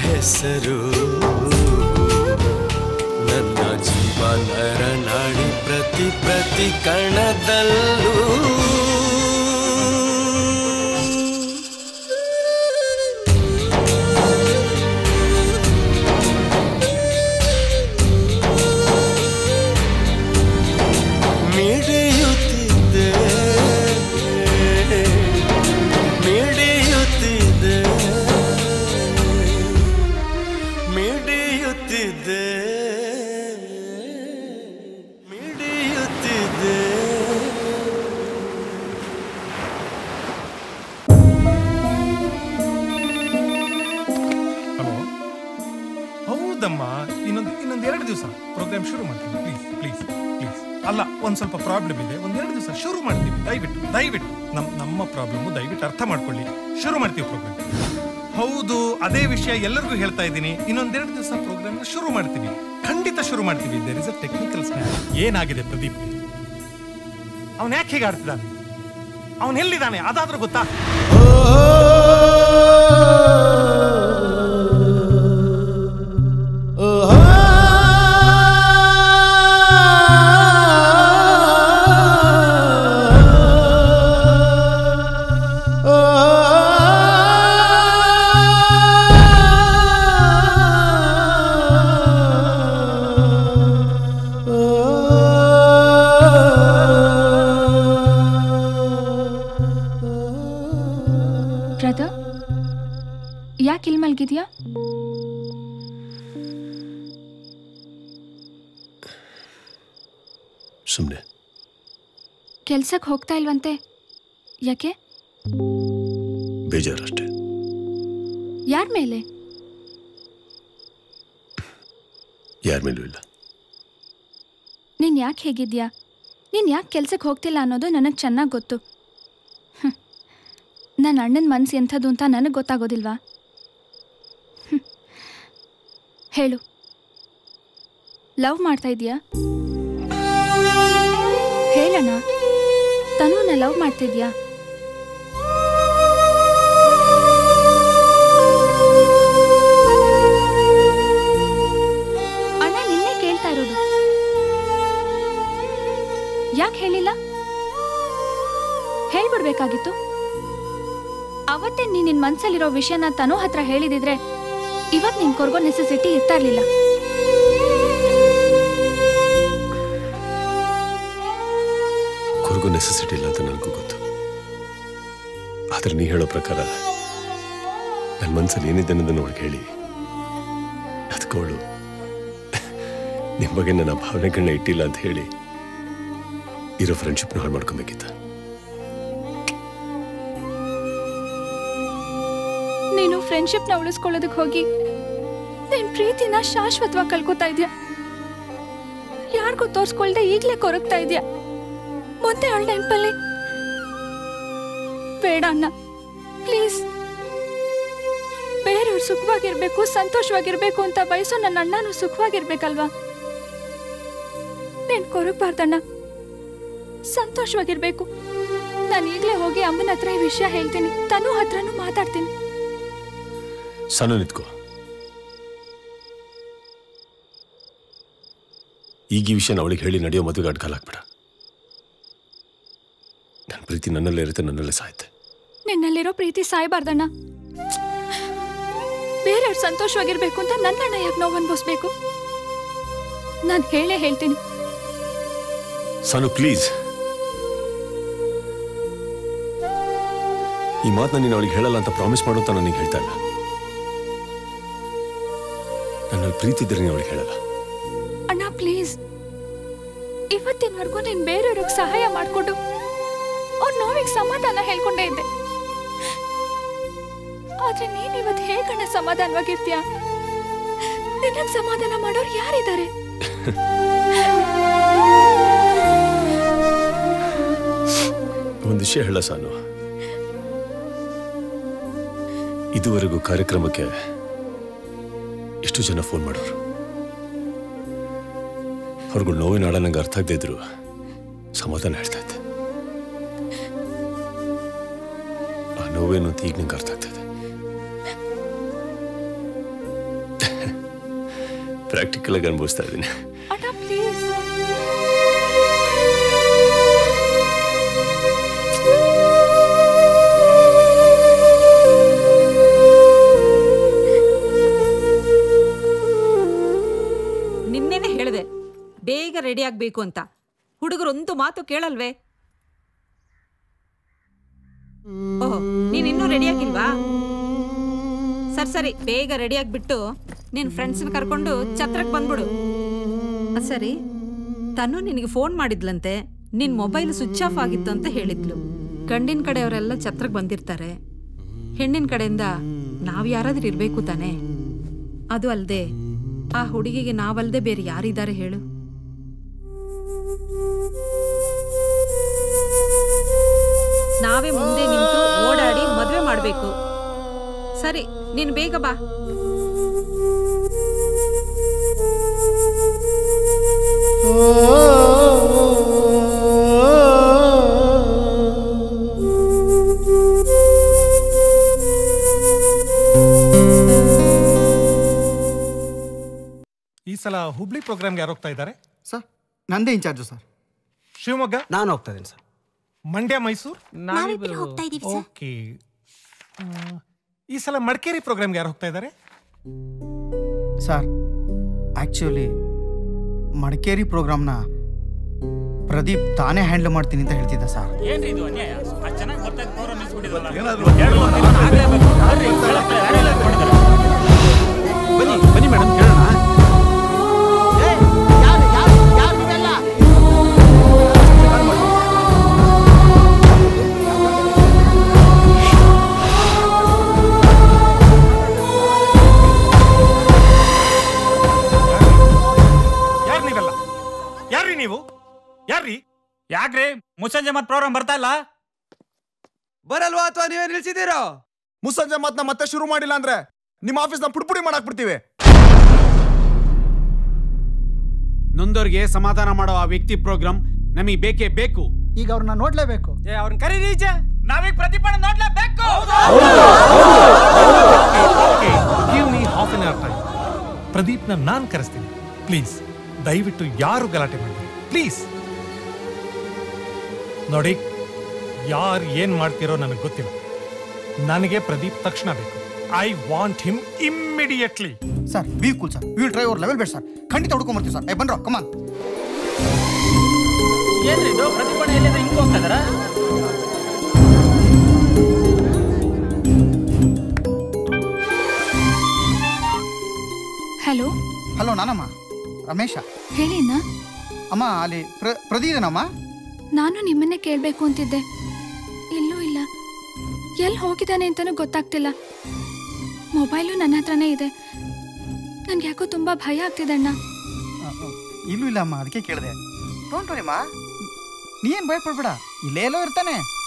ಹೆಸರು? ನನ್ನ ಜೀವನ ನರನಾಡಿ ಪ್ರತಿ ಪ್ರತಿ ಕಣದಲ್ಲೂ ಒಂದು ಸ್ವಲ್ಪ ಪ್ರಾಬ್ಲಮ್ ಇದೆ. ಒಂದೆರಡು ದಿವಸ ಶುರು ಮಾಡ್ತೀವಿ. ದಯವಿಟ್ಟು ದಯವಿಟ್ಟು. ನಮ್ಮ ನಮ್ಮ ಪ್ರಾಬ್ಲಮ್ಮು ದಯವಿಟ್ಟು ಅರ್ಥ ಮಾಡ್ಕೊಳ್ಳಿ. ಶುರು ಮಾಡ್ತೀವಿ ಪ್ರೋಗ್ರಾಮ್ ಹೌದು, ಅದೇ ವಿಷಯ ಎಲ್ಲರಿಗೂ ಹೇಳ್ತಾ ಇದ್ದೀನಿ. ಇನ್ನೊಂದೆರಡು ದಿವಸ ಪ್ರೋಗ್ರಾಮ್ ಶುರು ಮಾಡ್ತೀವಿ. ಖಂಡಿತ ಶುರು ಮಾಡ್ತೀವಿ. There is a technical snap ಏನಾಗಿದೆ ಪ್ರದೀಪ್? ಅವನ್ ಯಾಕೆ ಹೇಗೆ ಆಡ್ತಿದ್ದಾನೆ? ಅವನ್ ಎಲ್ಲಿದ್ದಾನೆ? ಅದಾದ್ರೂ ಗೊತ್ತಾ? ಕೆಲ್ಸಕ್ಕೆ ಹೋಗ್ತಾ ಇಲ್ವಂತೆ. ಯಾಕೆ? ಬೇಜಾರಷ್ಟೇ. ಯಾರ ಮೇಲೆ? ಯಾರ ಮೇಲೂ ಇಲ್ಲ. ನೀನು ಯಾಕೆ ಹೇಗಿದ್ಯಾ? ನೀನು ಯಾಕೆ ಕೆಲ್ಸಕ್ಕೆ ಹೋಗ್ತಿಲ್ಲ ಅನ್ನೋದು ನನಗೆ ಚೆನ್ನಾಗಿ ಗೊತ್ತು. ನನ್ನ ಅಣ್ಣನ ಮನಸ್ಸು ಎಂಥದ್ದು ಅಂತ ನನಗೆ ಗೊತ್ತಾಗೋದಿಲ್ವಾ. ಹೇಳು. ಲವ್ ಮಾಡ್ತಾ ಇದೀಯಾ? ಹೇಳಣ್ಣ. ತನುನ ಲವ್ ಮಾಡ್ತಿದ್ಯಾ? ಅಣ್ಣ ನಿನ್ನೆ ಕೇಳ್ತಾ ಇರೋದು. ಯಾಕೆ ಹೇಳಿಲ್ಲ? ಹೇಳ್ಬಿಡ್ಬೇಕಾಗಿತ್ತು. ಅವತ್ತೇ ನೀನ್ ನಿನ್ ಮನ್ಸಲ್ಲಿರೋ ವಿಷಯನ ತನು ಹತ್ರ ಹೇಳಿದಿದ್ರೆ ಇವತ್ ನಿನ್ ಕೊರ್ಗೋ ನೆಸೆಸಿಟಿ ಇರ್ತಾ ಇರ್ಲಿಲ್ಲ. ಕೊರಗು ನೆಸೆಸಿಟಿ ಇಲ್ಲ ಅಂತ ನನಗೂ ಗೊತ್ತು. ಆದ್ರೆ ನೀ ಹೇಳೋ ಪ್ರಕಾರ ನನ್ನ ಮನಸ್ಸಲ್ಲಿ ಏನಿದೆ ಅನ್ನೋದನ್ನ ಅವಳಿಗೆ ಹೇಳಿ ಅದಕ್ಕವಳು ನಿಮ್ಮ ಬಗ್ಗೆ ನನ್ನ ಭಾವನೆಗಳನ್ನ ಇಟ್ಟಿಲ್ಲ ಅಂತ ಹೇಳಿ ಇರೋ ಫ್ರೆಂಡ್ಶಿಪ್ನ ಹಾಳು ಮಾಡ್ಕೊಬೇಕಿತ್ತ. ನೀನು ಫ್ರೆಂಡ್ಶಿಪ್ನ ಉಳಿಸ್ಕೊಳ್ಳೋದಕ್ಕೆ ಹೋಗಿ ನಿನ್ ಪ್ರೀತಿನ ಶಾಶ್ವತವಾಗಿ ಕಳ್ಕೊತಾ ಇದ್ಯಾ? ಯಾರಿಗೂ ತೋರಿಸ್ಕೊಳ್ದೆ ಈಗಲೇ ಕೊರಗ್ತಾ ಇದ್ಯಾ? ಮತ್ತೆ ಅವಳ ನೆನಪಲ್ಲಿ. ಬೇಡ ಅಣ್ಣ ಪ್ಲೀಸ್ ಬೇರೆಯವ್ರು ಸುಖವಾಗಿರ್ಬೇಕು, ಸಂತೋಷವಾಗಿರ್ಬೇಕು ಅಂತ ಬಯಸೋ ನನ್ನ ಅಣ್ಣನೂ ಸುಖವಾಗಿರ್ಬೇಕಲ್ವಾ? ನೀನ್ ಕೊರಗ್ಬಾರ್ದಣ್ಣ. ಸಂತೋಷವಾಗಿರ್ಬೇಕು. ನಾನು ಈಗಲೇ ಹೋಗಿ ಅಮ್ಮನ ಹತ್ರ ಈ ವಿಷಯ ಹೇಳ್ತೀನಿ. ತನು ಹತ್ರನೂ ಮಾತಾಡ್ತೀನಿ. ಸಣ್ಣ ನಿತ್ಕೋ. ಈಗ ಈ ವಿಷಯನ ಅವಳಿಗೆ ಹೇಳಿ ನಡೆಯೋ ಮದುವೆ ಅಡ್ಕಾಲ ಹಾಕ್ಬೇಡ ನನ್ನ ಪ್ರೀತಿ ನನ್ನಲ್ಲೇ ಇರುತ್ತೆ ನನ್ನಲ್ಲೇ ಸಾಯುತ್ತೆ. ನಿನ್ನಲ್ಲಿರೋ ಪ್ರೀತಿ ಸಾಯಬಾರ್ದಣ್ಣ. ಬೇರೆಯವ್ರು ಸಂತೋಷವಾಗಿರ್ಬೇಕು ಅಂತ ನನ್ನ ಅಣ್ಣ ಯಾಕೆ ನೋವು ಅನ್ಭವಿಸ್ಬೇಕು? ನಾನು ಹೇಳೇ ಹೇಳ್ತೀನಿ. ಸನು ಪ್ಲೀಸ್ ಈ ಮಾತನ್ನ ನೀನು ಅವಳಿಗೆ ಹೇಳಲ್ಲ ಅಂತ ಪ್ರಾಮಿಸ್ ಮಾಡು ಅಂತ ನನಗೆ ಹೇಳ್ತಾ ಇಲ್ಲ. ನನ್ನಲ್ಲಿ ಪ್ರೀತಿ ಇದ್ರೆ ನೀನು ಅವಳಿಗೆ ಹೇಳಲ್ಲ. ಅಣ್ಣ ಪ್ಲೀಸ್ ಇವತ್ತಿನವರೆಗೂ ನೀನು ಬೇರೆಯವ್ರಿಗೆ ಸಹಾಯ ಮಾಡ್ಕೊಂಡು ಅವ್ರ ನೋವಿಗೆ ಸಮಾಧಾನ ಹೇಳ್ಕೊಂಡೇ ಇದ್ದೆ. ಆದ್ರೆ ನೀನ್ ಇವತ್ತು ಹೇಗಣ್ಣ ಸಮಾಧಾನವಾಗಿರ್ತೀಯ? ನಿನ್ನಗ್ ಸಮಾಧಾನ ಮಾಡೋರು ಯಾರಿದ್ದಾರೆ? ಒಂದು ವಿಷಯ ಹೇಳ ಸಾನು. ಇದುವರೆಗೂ ಕಾರ್ಯಕ್ರಮಕ್ಕೆ ಎಷ್ಟು ಜನ ಫೋನ್ ಮಾಡೋರು. ಅವ್ರಿಗೂ ನೋವಿನ ಆಳ ನಂಗೆ ಅರ್ಥ ಆಗದೆ ಇದ್ರು ಸಮಾಧಾನ ಹೇಳ್ತಾ ನೋವೇನು ಅಂತ ಈಗ ನಂಗೆ ಅರ್ಥ ಆಗ್ತದೆ. ಪ್ರಾಕ್ಟಿಕಲ್ ಆಗಿ ಅನುಭವಿಸ್ತಾ ಇದ್ದೀನಿ. ಹೇಳಿದೆ, ಬೇಗ ರೆಡಿ ಆಗ್ಬೇಕು ಅಂತ. ಹುಡುಗರೊಂದು ಮಾತು ಕೇಳಲ್ವೇ? ಓಹ್, ನೀನ್ ಇನ್ನೂ ರೆಡಿ ಆಗಿಲ್ವಾ? ಸರಿ ಸರಿ, ಬೇಗ ರೆಡಿ ಆಗ್ಬಿಟ್ಟು ನಿನ್ ಫ್ರೆಂಡ್ಸ್ನ ಕರ್ಕೊಂಡು ಛತ್ರಕ್ಕೆ ಬಂದ್ಬಿಡು. ಸರಿ. ತನು ನಿನಗೆ ಫೋನ್ ಮಾಡಿದ್ಲಂತೆ, ನಿನ್ ಮೊಬೈಲ್ ಸ್ವಿಚ್ ಆಫ್ ಆಗಿತ್ತು ಅಂತ ಹೇಳಿದ್ಲು. ಗಂಡಿನ ಕಡೆಯವರೆಲ್ಲ ಛತ್ರಕ್ಕೆ ಬಂದಿರ್ತಾರೆ. ಹೆಣ್ಣಿನ ಕಡೆಯಿಂದ ನಾವ್ ಯಾರಾದ್ರೂ ಇರ್ಬೇಕು ತಾನೇ? ಅದು ಅಲ್ದೆ, ಆ ಹುಡುಗಿಗೆ ನಾವಲ್ಲದೆ ಬೇರೆ ಯಾರಿದ್ದಾರೆ ಹೇಳು. ನಾವೇ ಮುಂದೆ ನಿಂತು ಓಡಾಡಿ ಮದುವೆ ಮಾಡಬೇಕು. ಸರಿ ನೀನು ಬೇಗ ಬಾ. ಈ ಸಲ ಹುಬ್ಳಿ ಪ್ರೋಗ್ರಾಮ್ಗೆ ಯಾರು ಹೋಗ್ತಾ ಇದ್ದಾರೆ? ಸರ್ ನಂದೇ ಇನ್ಚಾರ್ಜು ಸರ್. ಶಿವಮೊಗ್ಗ? ನಾನು ಹೋಗ್ತಾ ಇದ್ದೀನಿ ಸರ್. ಮಂಡ್ಯ ಮೈಸೂರು? ನಾವಿಬ್ರು. ಹೋಗ್ತಾ ಇದೀವಿ ಓಕೆ. ಈ ಸಲ ಮಡಿಕೇರಿ ಪ್ರೋಗ್ರಾಮ್ಗೆ ಯಾರು ಹೋಗ್ತಾ ಇದ್ದಾರೆ ಸರ್ ಆ್ಯಕ್ಚುಲಿ ಮಡಿಕೇರಿ ಪ್ರೋಗ್ರಾಮ್ನ ಪ್ರದೀಪ್ ತಾನೇ ಹ್ಯಾಂಡಲ್ ಮಾಡ್ತೀನಿ ಅಂತ ಹೇಳ್ತಿದ್ದ ಸರ್. ಬನ್ನಿ ಬನ್ನಿ ಮೇಡಮ್ ಕೇಳೋಣ. ನೀವು? ಯಾರ್ರಿ? ಯಾಕ್ರಿ? ಮುಸಂಜೆ ಮತ್ ಪ್ರೋಗ್ರಾಮ್ ಬರ್ತಾ ಇಲ್ಲ? ಬರಲ್ವಾ ಅಥವಾ ನೀವೇ ನಿಲ್ಸಿದ್ದೀರೋ ಮುಸ್ಸಂಜೆ ನಾ ಮತ್ತೆ ಶುರು ಮಾಡಿಲ್ಲ ಅಂದ್ರೆ ನಿಮ್ಮ ನ ಪುಡಿಪುಡಿ ಮಾಡಾಕ್ ಬಿಡ್ತೀವಿ ನೊಂದವ್ರಿಗೆ ಸಮಾಧಾನ ಮಾಡೋ ಆ ವ್ಯಕ್ತಿ ಪ್ರೋಗ್ರಾಮ್ ನಮಗೆ ಬೇಕೇ ಬೇಕು. ಈಗ ಅವ್ರನ್ನ ನೋಡ್ಲೇಬೇಕು. ಏ ಅವ್ರನ್ನ ಕರೀರಿ ಈಚೆ. ನಾವೀಗ ಪ್ರತಿಭಟನೆ ನೋಡ್ಲೇಬೇಕು. Give me half an hour time ಪ್ರದೀಪ್ನ ನಾನು ಕರೆಸ್ತೀನಿ. ಪ್ಲೀಸ್ ದಯವಿಟ್ಟು ಯಾರು ಗಲಾಟೆ ಮಾಡಿ ಪ್ಲೀಸ್. ನೋಡಿ ಯಾರು ಏನ್ ಮಾಡ್ತಿರೋ ನನಗೆ ಗೊತ್ತಿಲ್ಲ. ನನಗೆ ಪ್ರದೀಪ್ ತಕ್ಷಣ ಬೇಕು. I want him immediately. Sir we cool sir. Will try our level ಬೇಡ ಸರ್. ಖಂಡಿತ ಹುಡ್ಕೊಂಬರ್ತೀವಿ ಸರ್. ಏ ಬನ್ರೋ ಕಮಾನ್ ಏನ್ರಿ ಇದು? ಹಿಂಗ್ ಹೋಗ್ತಾ ಇದಾರ ಹಲೋ ಹಲೋ ನಾನಮ್ಮ. ರಮೇಶ. ಹೇಳಿ ಅಣ್ಣ. ಅಮ್ಮ ಅಲ್ಲಿ ಪ್ರದೀನಮ್ಮ ನಾನು ನಿಮ್ಮನ್ನೇ ಕೇಳಬೇಕು ಅಂತಿದ್ದೆ. ಇಲ್ಲೂ ಇಲ್ಲ. ಎಲ್ಲಿ ಹೋಗಿದ್ದಾನೆ ಅಂತಲೂ ಗೊತ್ತಾಗ್ತಿಲ್ಲ. ಮೊಬೈಲು ನನ್ನ ಹತ್ರನೇ ಇದೆ. ನನ್ಗೆ ಯಾಕೋ ತುಂಬಾ ಭಯ ಆಗ್ತಿದೆ ಅಣ್ಣ. ಇಲ್ಲೂ ಇಲ್ಲ ಅಮ್ಮ ಅದಕ್ಕೆ ಕೇಳಿದೆ. ಡೋಂಟ್ ವರಿಮ್ಮ ನೀ ಏನು ಭಯ ಪಡ್ಬೇಡ ಇಲ್ಲೇ ಎಲ್ಲೋ ಇರ್ತಾನೆ.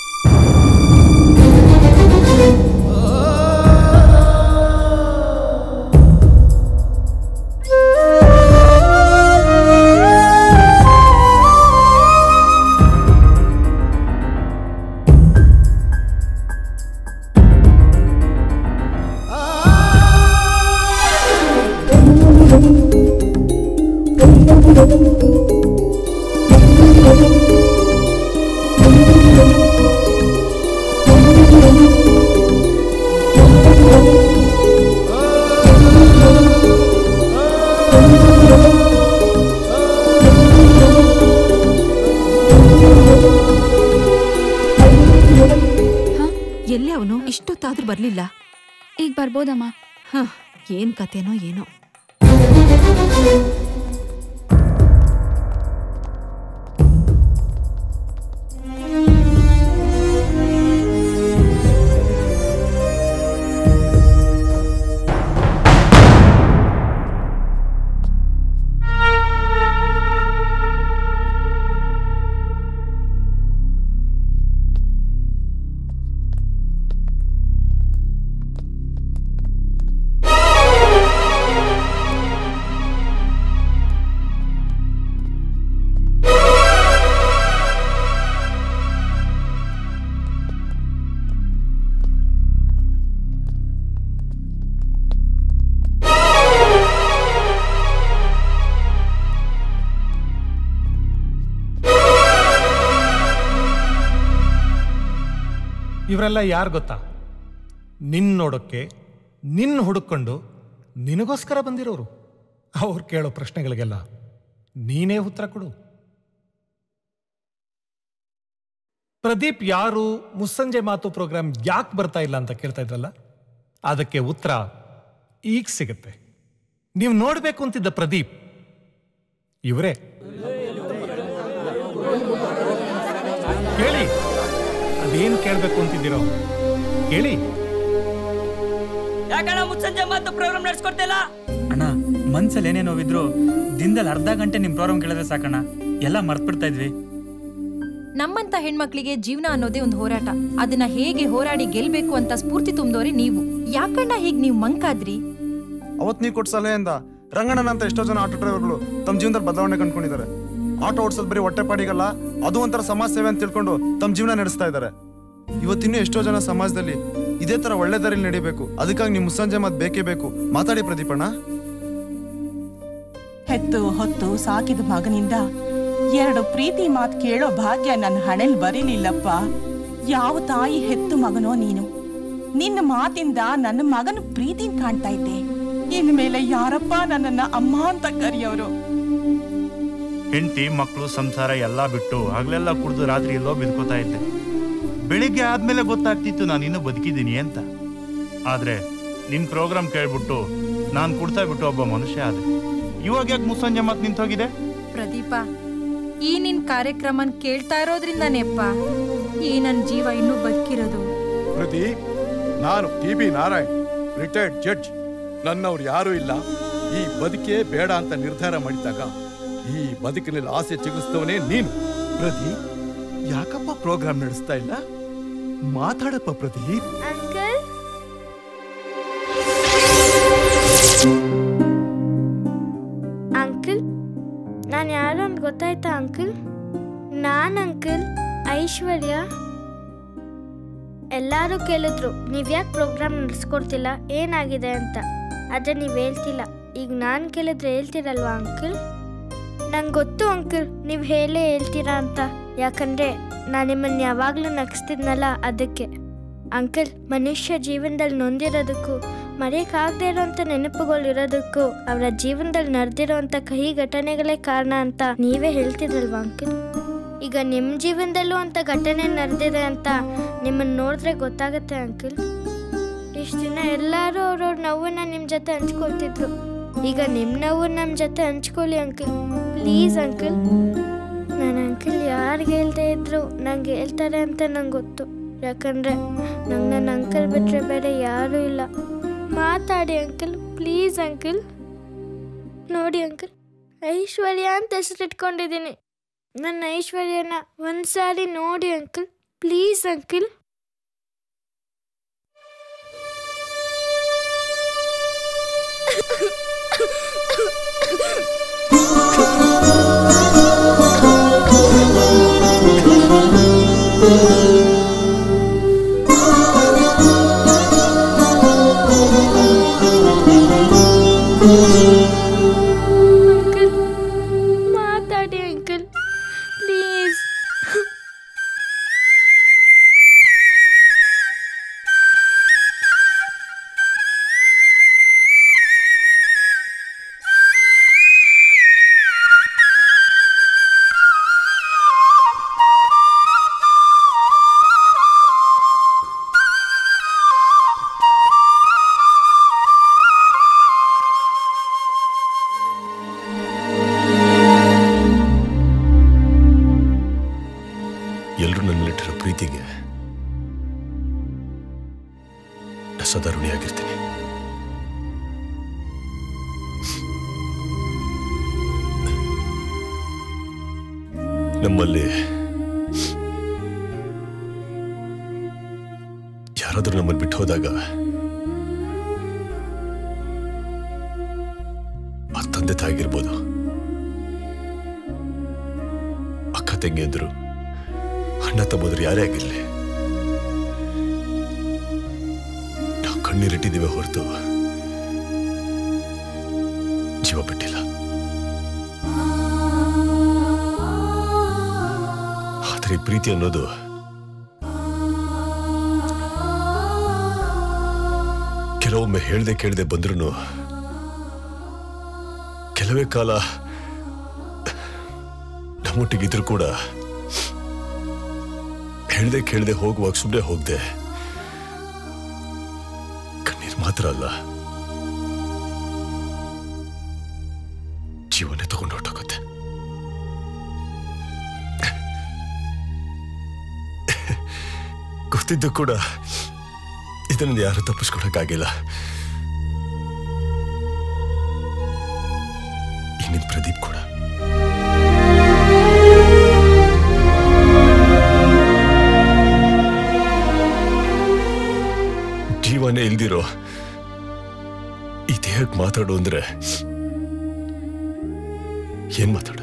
ಬರಲಿಲ್ಲ ಬರ್ಲಿಲ್ಲ. ಈಗ ಬರ್ಬೋದಮ್ಮ. ಹ ಏನ್ ಕತೆನೋ ಏನೋ. ಇವರೆಲ್ಲ ಯಾರು ಗೊತ್ತಾ? ನಿನ್ನ ನೋಡೋಕ್ಕೆ ನಿನ್ನ ಹುಡುಕೊಂಡು ನಿನಗೋಸ್ಕರ ಬಂದಿರೋರು. ಅವ್ರು ಕೇಳೋ ಪ್ರಶ್ನೆಗಳಿಗೆಲ್ಲ ನೀನೇ ಉತ್ತರ ಕೊಡು. ಪ್ರದೀಪ್ ಯಾರು ಮುಸ್ಸಂಜೆ ಮಾತು ಪ್ರೋಗ್ರಾಮ್ ಯಾಕೆ ಬರ್ತಾ ಇಲ್ಲ ಅಂತ ಕೇಳ್ತಾ ಇದ್ರಲ್ಲ? ಅದಕ್ಕೆ ಉತ್ತರ ಈಗ ಸಿಗುತ್ತೆ. ನೀವು ನೋಡಬೇಕು ಅಂತಿದ್ದ ಪ್ರದೀಪ್ ಇವರೇ. ಕೇಳಿ. ಅದೇನ್ ಕೇಳಬೇಕು ಅಂತಿದ್ದೀರೋ? ಕೇಳಿ. ಯಾಕಣ್ಣ ಮುಚ್ಚಂಜೆ ಅಂತ ಪ್ರೋಗ್ರಾಮ್ ನಡೆಸ್ಕೊಡ್ತಿಲ್ಲ ಅಣ್ಣ ಮನ್ಸಲ್ಲಿ ಏನೇ ನೋವಿದ್ರು ದಿನದಲ್ಲಿ ಅರ್ಧ ಗಂಟೆ ನಿಮ್ ಪ್ರೋಗ್ರಾಮ್ ಕೇಳಿದ್ರೆ ಸಾಕಣ್ಣ. ಎಲ್ಲ ಮರ್ತ್ಬಿಡ್ತಾ ಇದ್ವಿ. ನಮ್ಮಂತ ಹೆಣ್ಮಕ್ಳಿಗೆ ಜೀವನ ಅನ್ನೋದೇ ಒಂದು ಹೋರಾಟ. ಅದನ್ನ ಹೇಗೆ ಹೋರಾಡಿ ಗೆಲ್ಬೇಕು ಅಂತ ಸ್ಫೂರ್ತಿ ತುಂಬಿದವ್ರೆ ನೀವು. ಯಾಕಣ್ಣ ಹೀಗ್ ನೀವು ಮಂಕಾದ್ರಿ? ಅವತ್ ನೀವು ಕೊಟ್ಟ ಸಲಹೆಯಿಂದ ರಂಗಣ್ಣನ ಅಂತ ಎಷ್ಟೋ ಜನ ಆಟೋ ಡ್ರೈವರ್ಗಳು ತಮ್ಮ ಜೀವನದಲ್ಲಿ ಬದಲಾವಣೆ ಕಂಡ್ಕೊಂಡಿದ್ದಾರೆ. ಆಟೋ ಓಡಿಸೋದು ಬರೀ ಹೊಟ್ಟೆ ಪಾಡಿಗಲ್ಲ? ಅದು ಒಂಥರ ಸಮಾಜ ಸೇವೆ ಅಂತ ತಿಳ್ಕೊಂಡು ತಮ್ಮ ಜೀವನ ನಡೆಸ್ತಾ ಇದ್ದಾರೆ. ಇವತ್ತಿನ್ನೂ ಎಷ್ಟೋ ಜನ ಸಮಾಜದಲ್ಲಿ ಇದೇ ತರ ಒಳ್ಳೆ ದಾರಿಯಲ್ಲಿ ನಡಿಬೇಕು. ಅದಕ್ಕಾಗಿ ನಿಮ್ ಮುಸ್ಸಂಜೆ ಮಾತು ಬೇಕೇ ಬೇಕು. ಮಾತಾಡಿ ಪ್ರದೀಪಣ್ಣ ಹೆತ್ತು ಹೊತ್ತು ಸಾಕಿದ ಮಗನಿಂದ ಎರಡು ಪ್ರೀತಿ ಮಾತು ಕೇಳೋ ಭಾಗ್ಯ ನನ್ನ ಹಣೆಲ್ ಬರೀಲಿಲ್ಲಪ್ಪ. ಯಾವ ತಾಯಿ ಹೆತ್ತು ಮಗನೋ ನೀನು? ನಿನ್ನ ಮಾತಿಂದ ನನ್ನ ಮಗನ ಪ್ರೀತಿ ಕಾಣ್ತಾ ಇದ್ದೆ. ಇನ್ಮೇಲೆ ಯಾರಪ್ಪ ನನ್ನನ್ನ ಅಮ್ಮ ಅಂತ ಕರೆಯೋರು? ಹೆಂಡತಿ ಮಕ್ಕಳು ಸಂಸಾರ ಎಲ್ಲ ಬಿಟ್ಟು ಹಗಲೆಲ್ಲ ಕುಡಿದು ರಾತ್ರಿ ಎಲ್ಲೋ ಬಿದ್ಕೋತಾ ಇದ್ದೆ. ಬೆಳಿಗ್ಗೆ ಆದ್ಮೇಲೆ ಗೊತ್ತಾಗ್ತಿತ್ತು ನಾನು ಇನ್ನೂ ಬದುಕಿದ್ದೀನಿ ಅಂತ. ಆದ್ರೆ ನಿನ್ನ ಪ್ರೋಗ್ರಾಮ್ ಕೇಳ್ಬಿಟ್ಟು ನಾನು ಕುಡ್ತಾ ಬಿಟ್ಟು ಒಬ್ಬ ಮನುಷ್ಯ ಆದೆ. ಇವಾಗ ಯಾಕೆ ಮುಸ್ಸಂಜೆ ಮಾತು ನಿಂತೋಗಿದೆ? ಪ್ರದೀಪ ಈ ನಿನ್ ಕಾರ್ಯಕ್ರಮನ್ ಕೇಳ್ತಾ ಇರೋದ್ರಿಂದ ನೆಪ್ಪ ಈ ನನ್ನ ಜೀವ ಇನ್ನೂ ಬದುಕಿರೋದು. ಪ್ರದೀಪ್ ನಾನು T B Narayan retired judge. ನನ್ನವ್ರು ಯಾರೂ ಇಲ್ಲ. ಈ ಬದುಕೇ ಬೇಡ ಅಂತ ನಿರ್ಧಾರ ಮಾಡಿದಾಗ ಈ ಬದುಕಿನಲ್ಲಿ ಆಸೆ ಚಿಗುರಿಸ್ತವನೇ ನೀನು. ಪ್ರತಿ ಯಾಕಪ್ಪ ಪ್ರೋಗ್ರಾಮ್ ನಡೆಸ್ತಾ ಇಲ್ಲ? ಮಾತಾಡಪ್ಪ ಪ್ರದೀಪ್. ಅಂಕಲ್? ಅಂಕಲ್ ನಾನು ಯಾರು ಅಂತ ಗೊತ್ತಾಯ್ತಾ ಅಂಕಲ್? ನಾನು ಅಂಕಲ್ ಐಶ್ವರ್ಯ. ಎಲ್ಲರೂ ಕೇಳಿದ್ರು ನೀವ್ಯಾಕೆ ಪ್ರೋಗ್ರಾಮ್ ನಡೆಸ್ಕೊಡ್ತಿಲ್ಲ ಏನಾಗಿದೆ ಅಂತ. ಆದರೆ ನೀವು ಹೇಳ್ತಿಲ್ಲ. ಈಗ ನಾನು ಕೇಳಿದ್ರೆ ಹೇಳ್ತೀರಲ್ವಾ ಅಂಕಲ್? ನಂಗೆ ಗೊತ್ತು ಅಂಕಲ್, ನೀವು ಹೇಳೇ ಹೇಳ್ತೀರಾ ಅಂತ. ಯಾಕಂದರೆ ನಾನು ನಿಮ್ಮನ್ನು ಯಾವಾಗಲೂ ನಗಿಸ್ತಿದ್ನಲ್ಲ ಅದಕ್ಕೆ. ಅಂಕಲ್, ಮನುಷ್ಯ ಜೀವನದಲ್ಲಿ ನೊಂದಿರೋದಕ್ಕೂ ಮರೆಯೋಕ್ಕಾಗದೇ ಇರೋಂಥ ನೆನಪುಗಳು ಇರೋದಕ್ಕೂ ಅವರ ಜೀವನದಲ್ಲಿ ನಡೆದಿರೋಂಥ ಕಹಿ ಘಟನೆಗಳೇ ಕಾರಣ ಅಂತ ನೀವೇ ಹೇಳ್ತಿದ್ರಲ್ವಾ ಅಂಕಲ್? ಈಗ ನಿಮ್ಮ ಜೀವನದಲ್ಲೂ ಅಂತ ಘಟನೆ ನಡೆದಿದೆ ಅಂತ ನಿಮ್ಮನ್ನು ನೋಡಿದ್ರೆ ಗೊತ್ತಾಗತ್ತೆ ಅಂಕಲ್? ಇಷ್ಟು ದಿನ ಎಲ್ಲರೂ ಅವ್ರವ್ರ ನೋವನ್ನ ನಿಮ್ಮ ಜೊತೆ ಹಂಚ್ಕೊಳ್ತಿದ್ರು. ಈಗ ನಿಮ್ಮ ನಮ್ಮ ಜೊತೆ ಹಂಚ್ಕೊಳ್ಳಿ ಅಂಕಲ್ ಪ್ಲೀಸ್ ಅಂಕಲ್ ನನ್ನ ಅಂಕಲ್ ಯಾರಿಗೆ ಹೇಳ್ದೆ ಇದ್ರು ನಂಗೆ ಹೇಳ್ತಾರೆ ಅಂತ ನಂಗೆ ಗೊತ್ತು. ಯಾಕಂದರೆ ನಂಗೆ ನನ್ನ ಅಂಕಲ್ ಬಿಟ್ಟರೆ ಬೇರೆ ಯಾರೂ ಇಲ್ಲ. ಮಾತಾಡಿ ಅಂಕಲ್ ಪ್ಲೀಸ್ ಅಂಕಲ್ ನೋಡಿ ಅಂಕಲ್ ಐಶ್ವರ್ಯ ಅಂತ ಹೆಸರಿಟ್ಕೊಂಡಿದ್ದೀನಿ ನನ್ನ ಐಶ್ವರ್ಯನ ಒಂದ್ಸಾರಿ ನೋಡಿ ಅಂಕಲ್ ಪ್ಲೀಸ್ ಅಂಕಲ್ ಅಂಕಲ್ ನೋಡ್ರಿ ಪ್ರೀತಿ ಅನ್ನೋದು ಕೆಲವೊಮ್ಮೆ ಹೇಳ್ದೆ ಕೇಳದೆ ಬಂದ್ರು ಕೆಲವೇ ಕಾಲ ನಮ್ಮೊಟ್ಟಿಗಿದ್ರು ಕೂಡ ಹೇಳ್ದೆ ಕೇಳದೆ ಹೋಗುವಾಗ ಸುಮ್ಮನೆ ಹೋಗ್ದೆ. ಕಣ್ಣೀರು ಮಾತ್ರ ಅಲ್ಲ. ಜೀವನೇ ತಗೊಂಡು ಹೊಟ್ಟೋಗುತ್ತೆ ಗೊತ್ತಿದ್ದು ಕೂಡ ಇದನ್ನು ಯಾರು ತಪ್ಪಿಸ್ಕೊಳಕ್ಕಾಗಿಲ್ಲ. ಇನ್ನಿದ್ ಪ್ರದೀಪ್ ಕೂಡ. ಜೀವನೇ ಇಲ್ದಿರೋ ಈ ದೇಹಕ್ಕೆ ಮಾತಾಡು ಅಂದ್ರೆ ಏನ್ ಮಾತಾಡುತ್ತೆ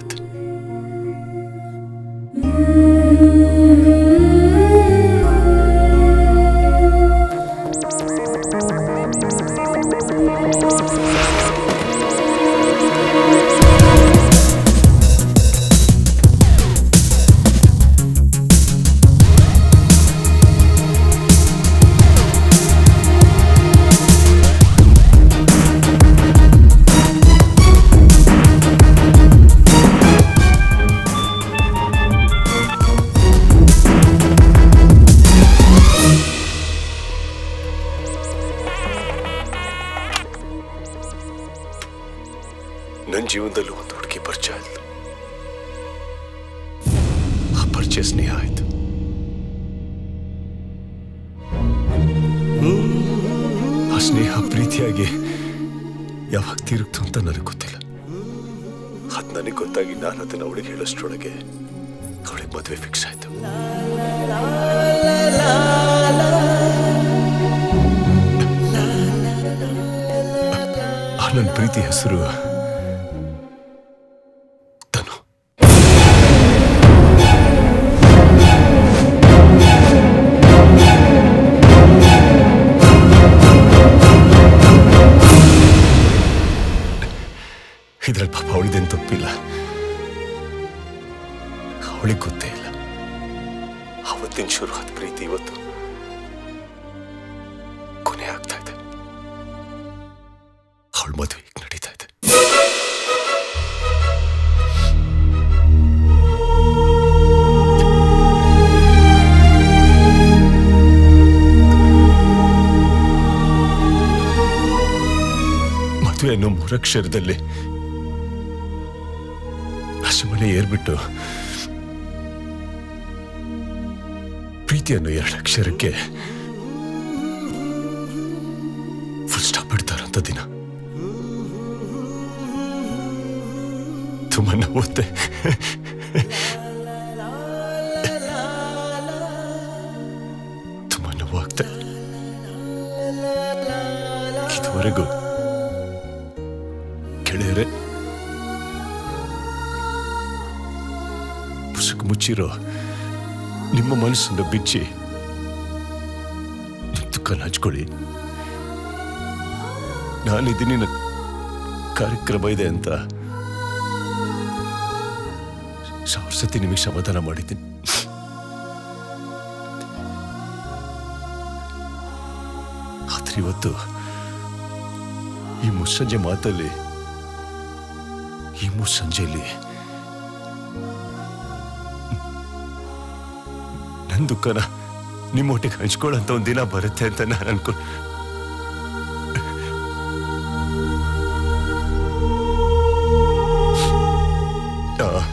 ಮದುವೆ ಹಸುಮನೆ ಏರ್ಬಿಟ್ಟು ಪ್ರೀತಿಯನ್ನು ಎರಡು ಅಕ್ಷರಕ್ಕೆ ಫುಲ್ ಸ್ಟಾಪ್ ಇಡ್ತಾರಂತ ದಿನ. ತುಂಬ ನೋವುತ್ತೆ. ಪುಸ್ತಕ ನಿಮ್ಮ ಮನಸ್ಸನ್ನು ಬಿಚ್ಚಿ ದುಃಖನ ಹಚ್ಕೊಳ್ಳಿ. ನಾನಿದ್ದೀನಿ ನನ್ನ ಕಾರ್ಯಕ್ರಮ ಇದೆ ಅಂತ ಸಾವಿರ ಸತಿ ನಿಮಗೆ ಸಮಾಧಾನ ಮಾಡಿದ್ದೀನಿ. ಆದ್ರೆ ಇವತ್ತು ಈ ಮುಸ್ಸಂಜೆ ಮಾತಲ್ಲಿ, ಈ ಮುಸ್ಸಂಜೆಯಲ್ಲಿ ನನ್ನ ದುಃಖನ ನಿಮ್ಮೊಟ್ಟಿಗೆ ಹಂಚ್ಕೊಳ್ಳೋಂಥ ಒಂದು ದಿನ ಬರುತ್ತೆ ಅಂತ ನಾನು ಅನ್ಕೊ ಆ-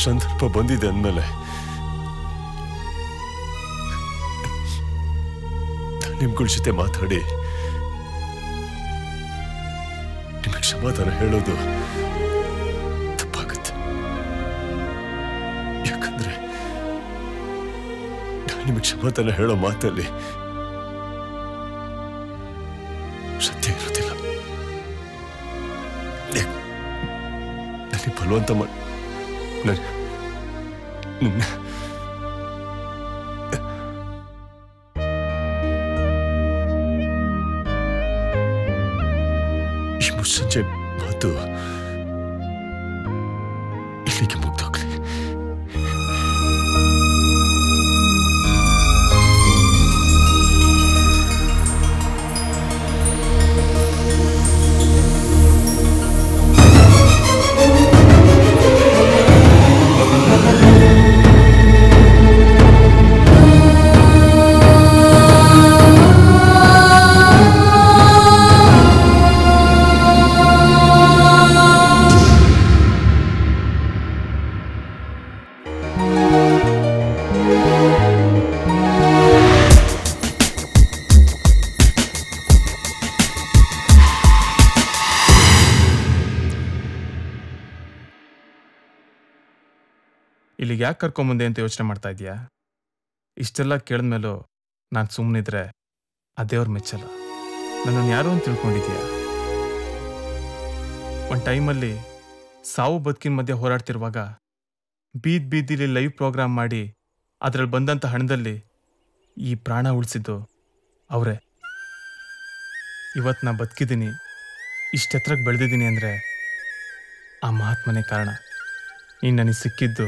ಸಂದರ್ಭ ಬಂದಿದೆ ಅಂದಮೇಲೆ ನಿಮ್ಗಳ ಜೊತೆ ಮಾತಾಡಿ ನಿಮಗೆ ಸಮಾಧಾನ ಹೇಳೋದು ನಿಮಗೆ ಸಮಾಧಾನ ಹೇಳೋ ಮಾತಲ್ಲಿ ಸತ್ಯ ಇರೋದಿಲ್ಲ ನನಗೆ ಬಲವಂತ ಮಾಡಿ ನನ್- ನನ್ನ ಮುಸ್ಸಂಜೆ ಮಾತು ಇಲ್ಲಿಗೆ ಮುಗ್ದೋಗ್ಲಿ. ಯಾಕೆ ಕರ್ಕೊಂಬಂದೆ ಅಂತ ಯೋಚನೆ ಮಾಡ್ತಾ ಇದೀಯಾ ಇಷ್ಟೆಲ್ಲ ಕೇಳಿದ್ಮೇಲೂ ನಾನು ಸುಮ್ಮನಿದ್ರೆ ಆ ದೇವ್ರ ಮೆಚ್ಚಲ್ಲ. ನನ್ನನ್ನು ಯಾರು ಅಂತ ತಿಳ್ಕೊಂಡಿದ್ಯಾ ಒಂದು ಟೈಮಲ್ಲಿ ಸಾವು ಬದುಕಿನ ಮಧ್ಯೆ ಹೋರಾಡ್ತಿರುವಾಗ ಬೀದ್ ಬೀದಿಲಿ ಲೈವ್ ಪ್ರೋಗ್ರಾಮ್ ಮಾಡಿ ಅದರಲ್ಲಿ ಬಂದಂಥ ಹಣದಲ್ಲಿ ಈ ಪ್ರಾಣ ಉಳಿಸಿದ್ದು ಅವರೇ. ಇವತ್ತು ನಾ ಬದುಕಿದ್ದೀನಿ ಇಷ್ಟೆತ್ರಕ್ಕೆ ಬೆಳೆದಿದ್ದೀನಿ ಅಂದರೆ ಆ ಮಹಾತ್ಮನೇ ಕಾರಣ. ಇನ್ನು ನನಗೆ ಸಿಕ್ಕಿದ್ದು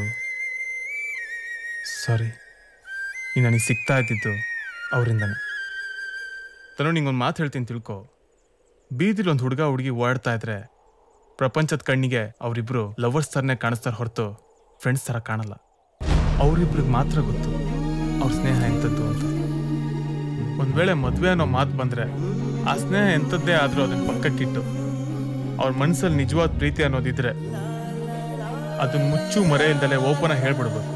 ಸಾರಿ ನೀನು ನನಗೆ ಸಿಗ್ತಾ ಇದ್ದಿದ್ದು ಅವರಿಂದನೇ. ತನೋ ನಿಂಗೊಂದು ಮಾತು ಹೇಳ್ತೀನಿ ತಿಳ್ಕೊ. ಬೀದಿಲಿ ಒಂದು ಹುಡುಗ ಹುಡುಗಿ ಓಡಾಡ್ತಾ ಇದ್ರೆ ಪ್ರಪಂಚದ ಕಣ್ಣಿಗೆ ಅವರಿಬ್ಬರು ಲವರ್ಸ್ ಥರನೇ ಕಾಣಿಸ್ತಾರೆ ಹೊರತು ಫ್ರೆಂಡ್ಸ್ ಥರ ಕಾಣಲ್ಲ. ಅವರಿಬ್ರಿಗೆ ಮಾತ್ರ ಗೊತ್ತು ಅವ್ರ ಸ್ನೇಹ ಎಂಥದ್ದು ಅಂತ. ಒಂದು ವೇಳೆ ಮದುವೆ ಅನ್ನೋ ಮಾತು ಬಂದರೆ ಆ ಸ್ನೇಹ ಎಂಥದ್ದೇ ಆದರೂ ಅದನ್ನ ಪಕ್ಕಕ್ಕಿಟ್ಟು ಅವ್ರ ಮನಸ್ಸಲ್ಲಿ ನಿಜವಾದ ಪ್ರೀತಿ ಅನ್ನೋದಿದ್ರೆ ಅದನ್ನ ಮುಚ್ಚು ಮರೆಯಿಂದಲೇ ಓಪನ್ ಓಪನ್ ಹೇಳ್ಬಿಡ್ಬೇಕು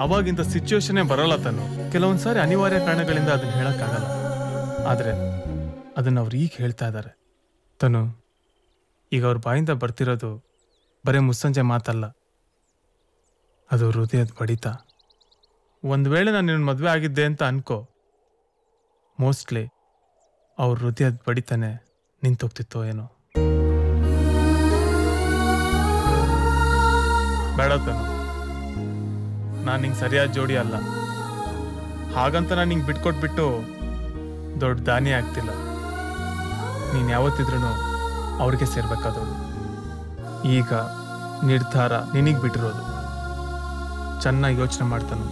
ಅವಾಗಿಂತ ಸಿಚುವೇಶನೇ ಬರಲ್ಲ ತಾನು. ಕೆಲವೊಂದು ಸಾರಿ ಅನಿವಾರ್ಯ ಕಾರಣಗಳಿಂದ ಅದನ್ನ ಹೇಳೋಕ್ಕಾಗಲ್ಲ. ಆದರೆ ಅದನ್ನ ಅವ್ರು ಈಗ ಹೇಳ್ತಾ ಇದ್ದಾರೆ ತನು, ಈಗ ಅವ್ರ ಬಾಯಿಂದ ಬರ್ತಿರೋದು ಬರೀ ಮುಸ್ಸಂಜೆ ಮಾತಲ್ಲ. ಅದು ಹೃದಯದ ಬಡಿತ. ಒಂದು ವೇಳೆ ನಾನು ನಿನ್ನ ಮದುವೆ ಆಗಿದ್ದೆ ಅಂತ ಅನ್ಕೋ. ಮೋಸ್ಟ್ಲಿ ಅವ್ರ ಹೃದಯದ ಬಡಿತಾನೆ ನಿಂತೋಗ್ತಿತ್ತೋ ಏನೋ. ಬೇಡ ತನು. ನಾನು ನಿಂಗೆ ಸರಿಯಾದ ಜೋಡಿ ಅಲ್ಲ. ಹಾಗಂತ ನಾನು ನಿಂಗೆ ಬಿಟ್ಕೊಟ್ಬಿಟ್ಟು ದೊಡ್ಡ ದಾನಿ ಆಗ್ತಿಲ್ಲ. ನೀನು ಯಾವತ್ತಿದ್ರೂ ಅವ್ರಿಗೆ ಸೇರ್ಬೇಕಾದವಳು ಈಗ ನಿರ್ಧಾರ ನಿನಗೆ ಬಿಟ್ಟಿರೋದು. ಚೆನ್ನಾಗಿ ಯೋಚನೆ ಮಾಡ್ತಾನು.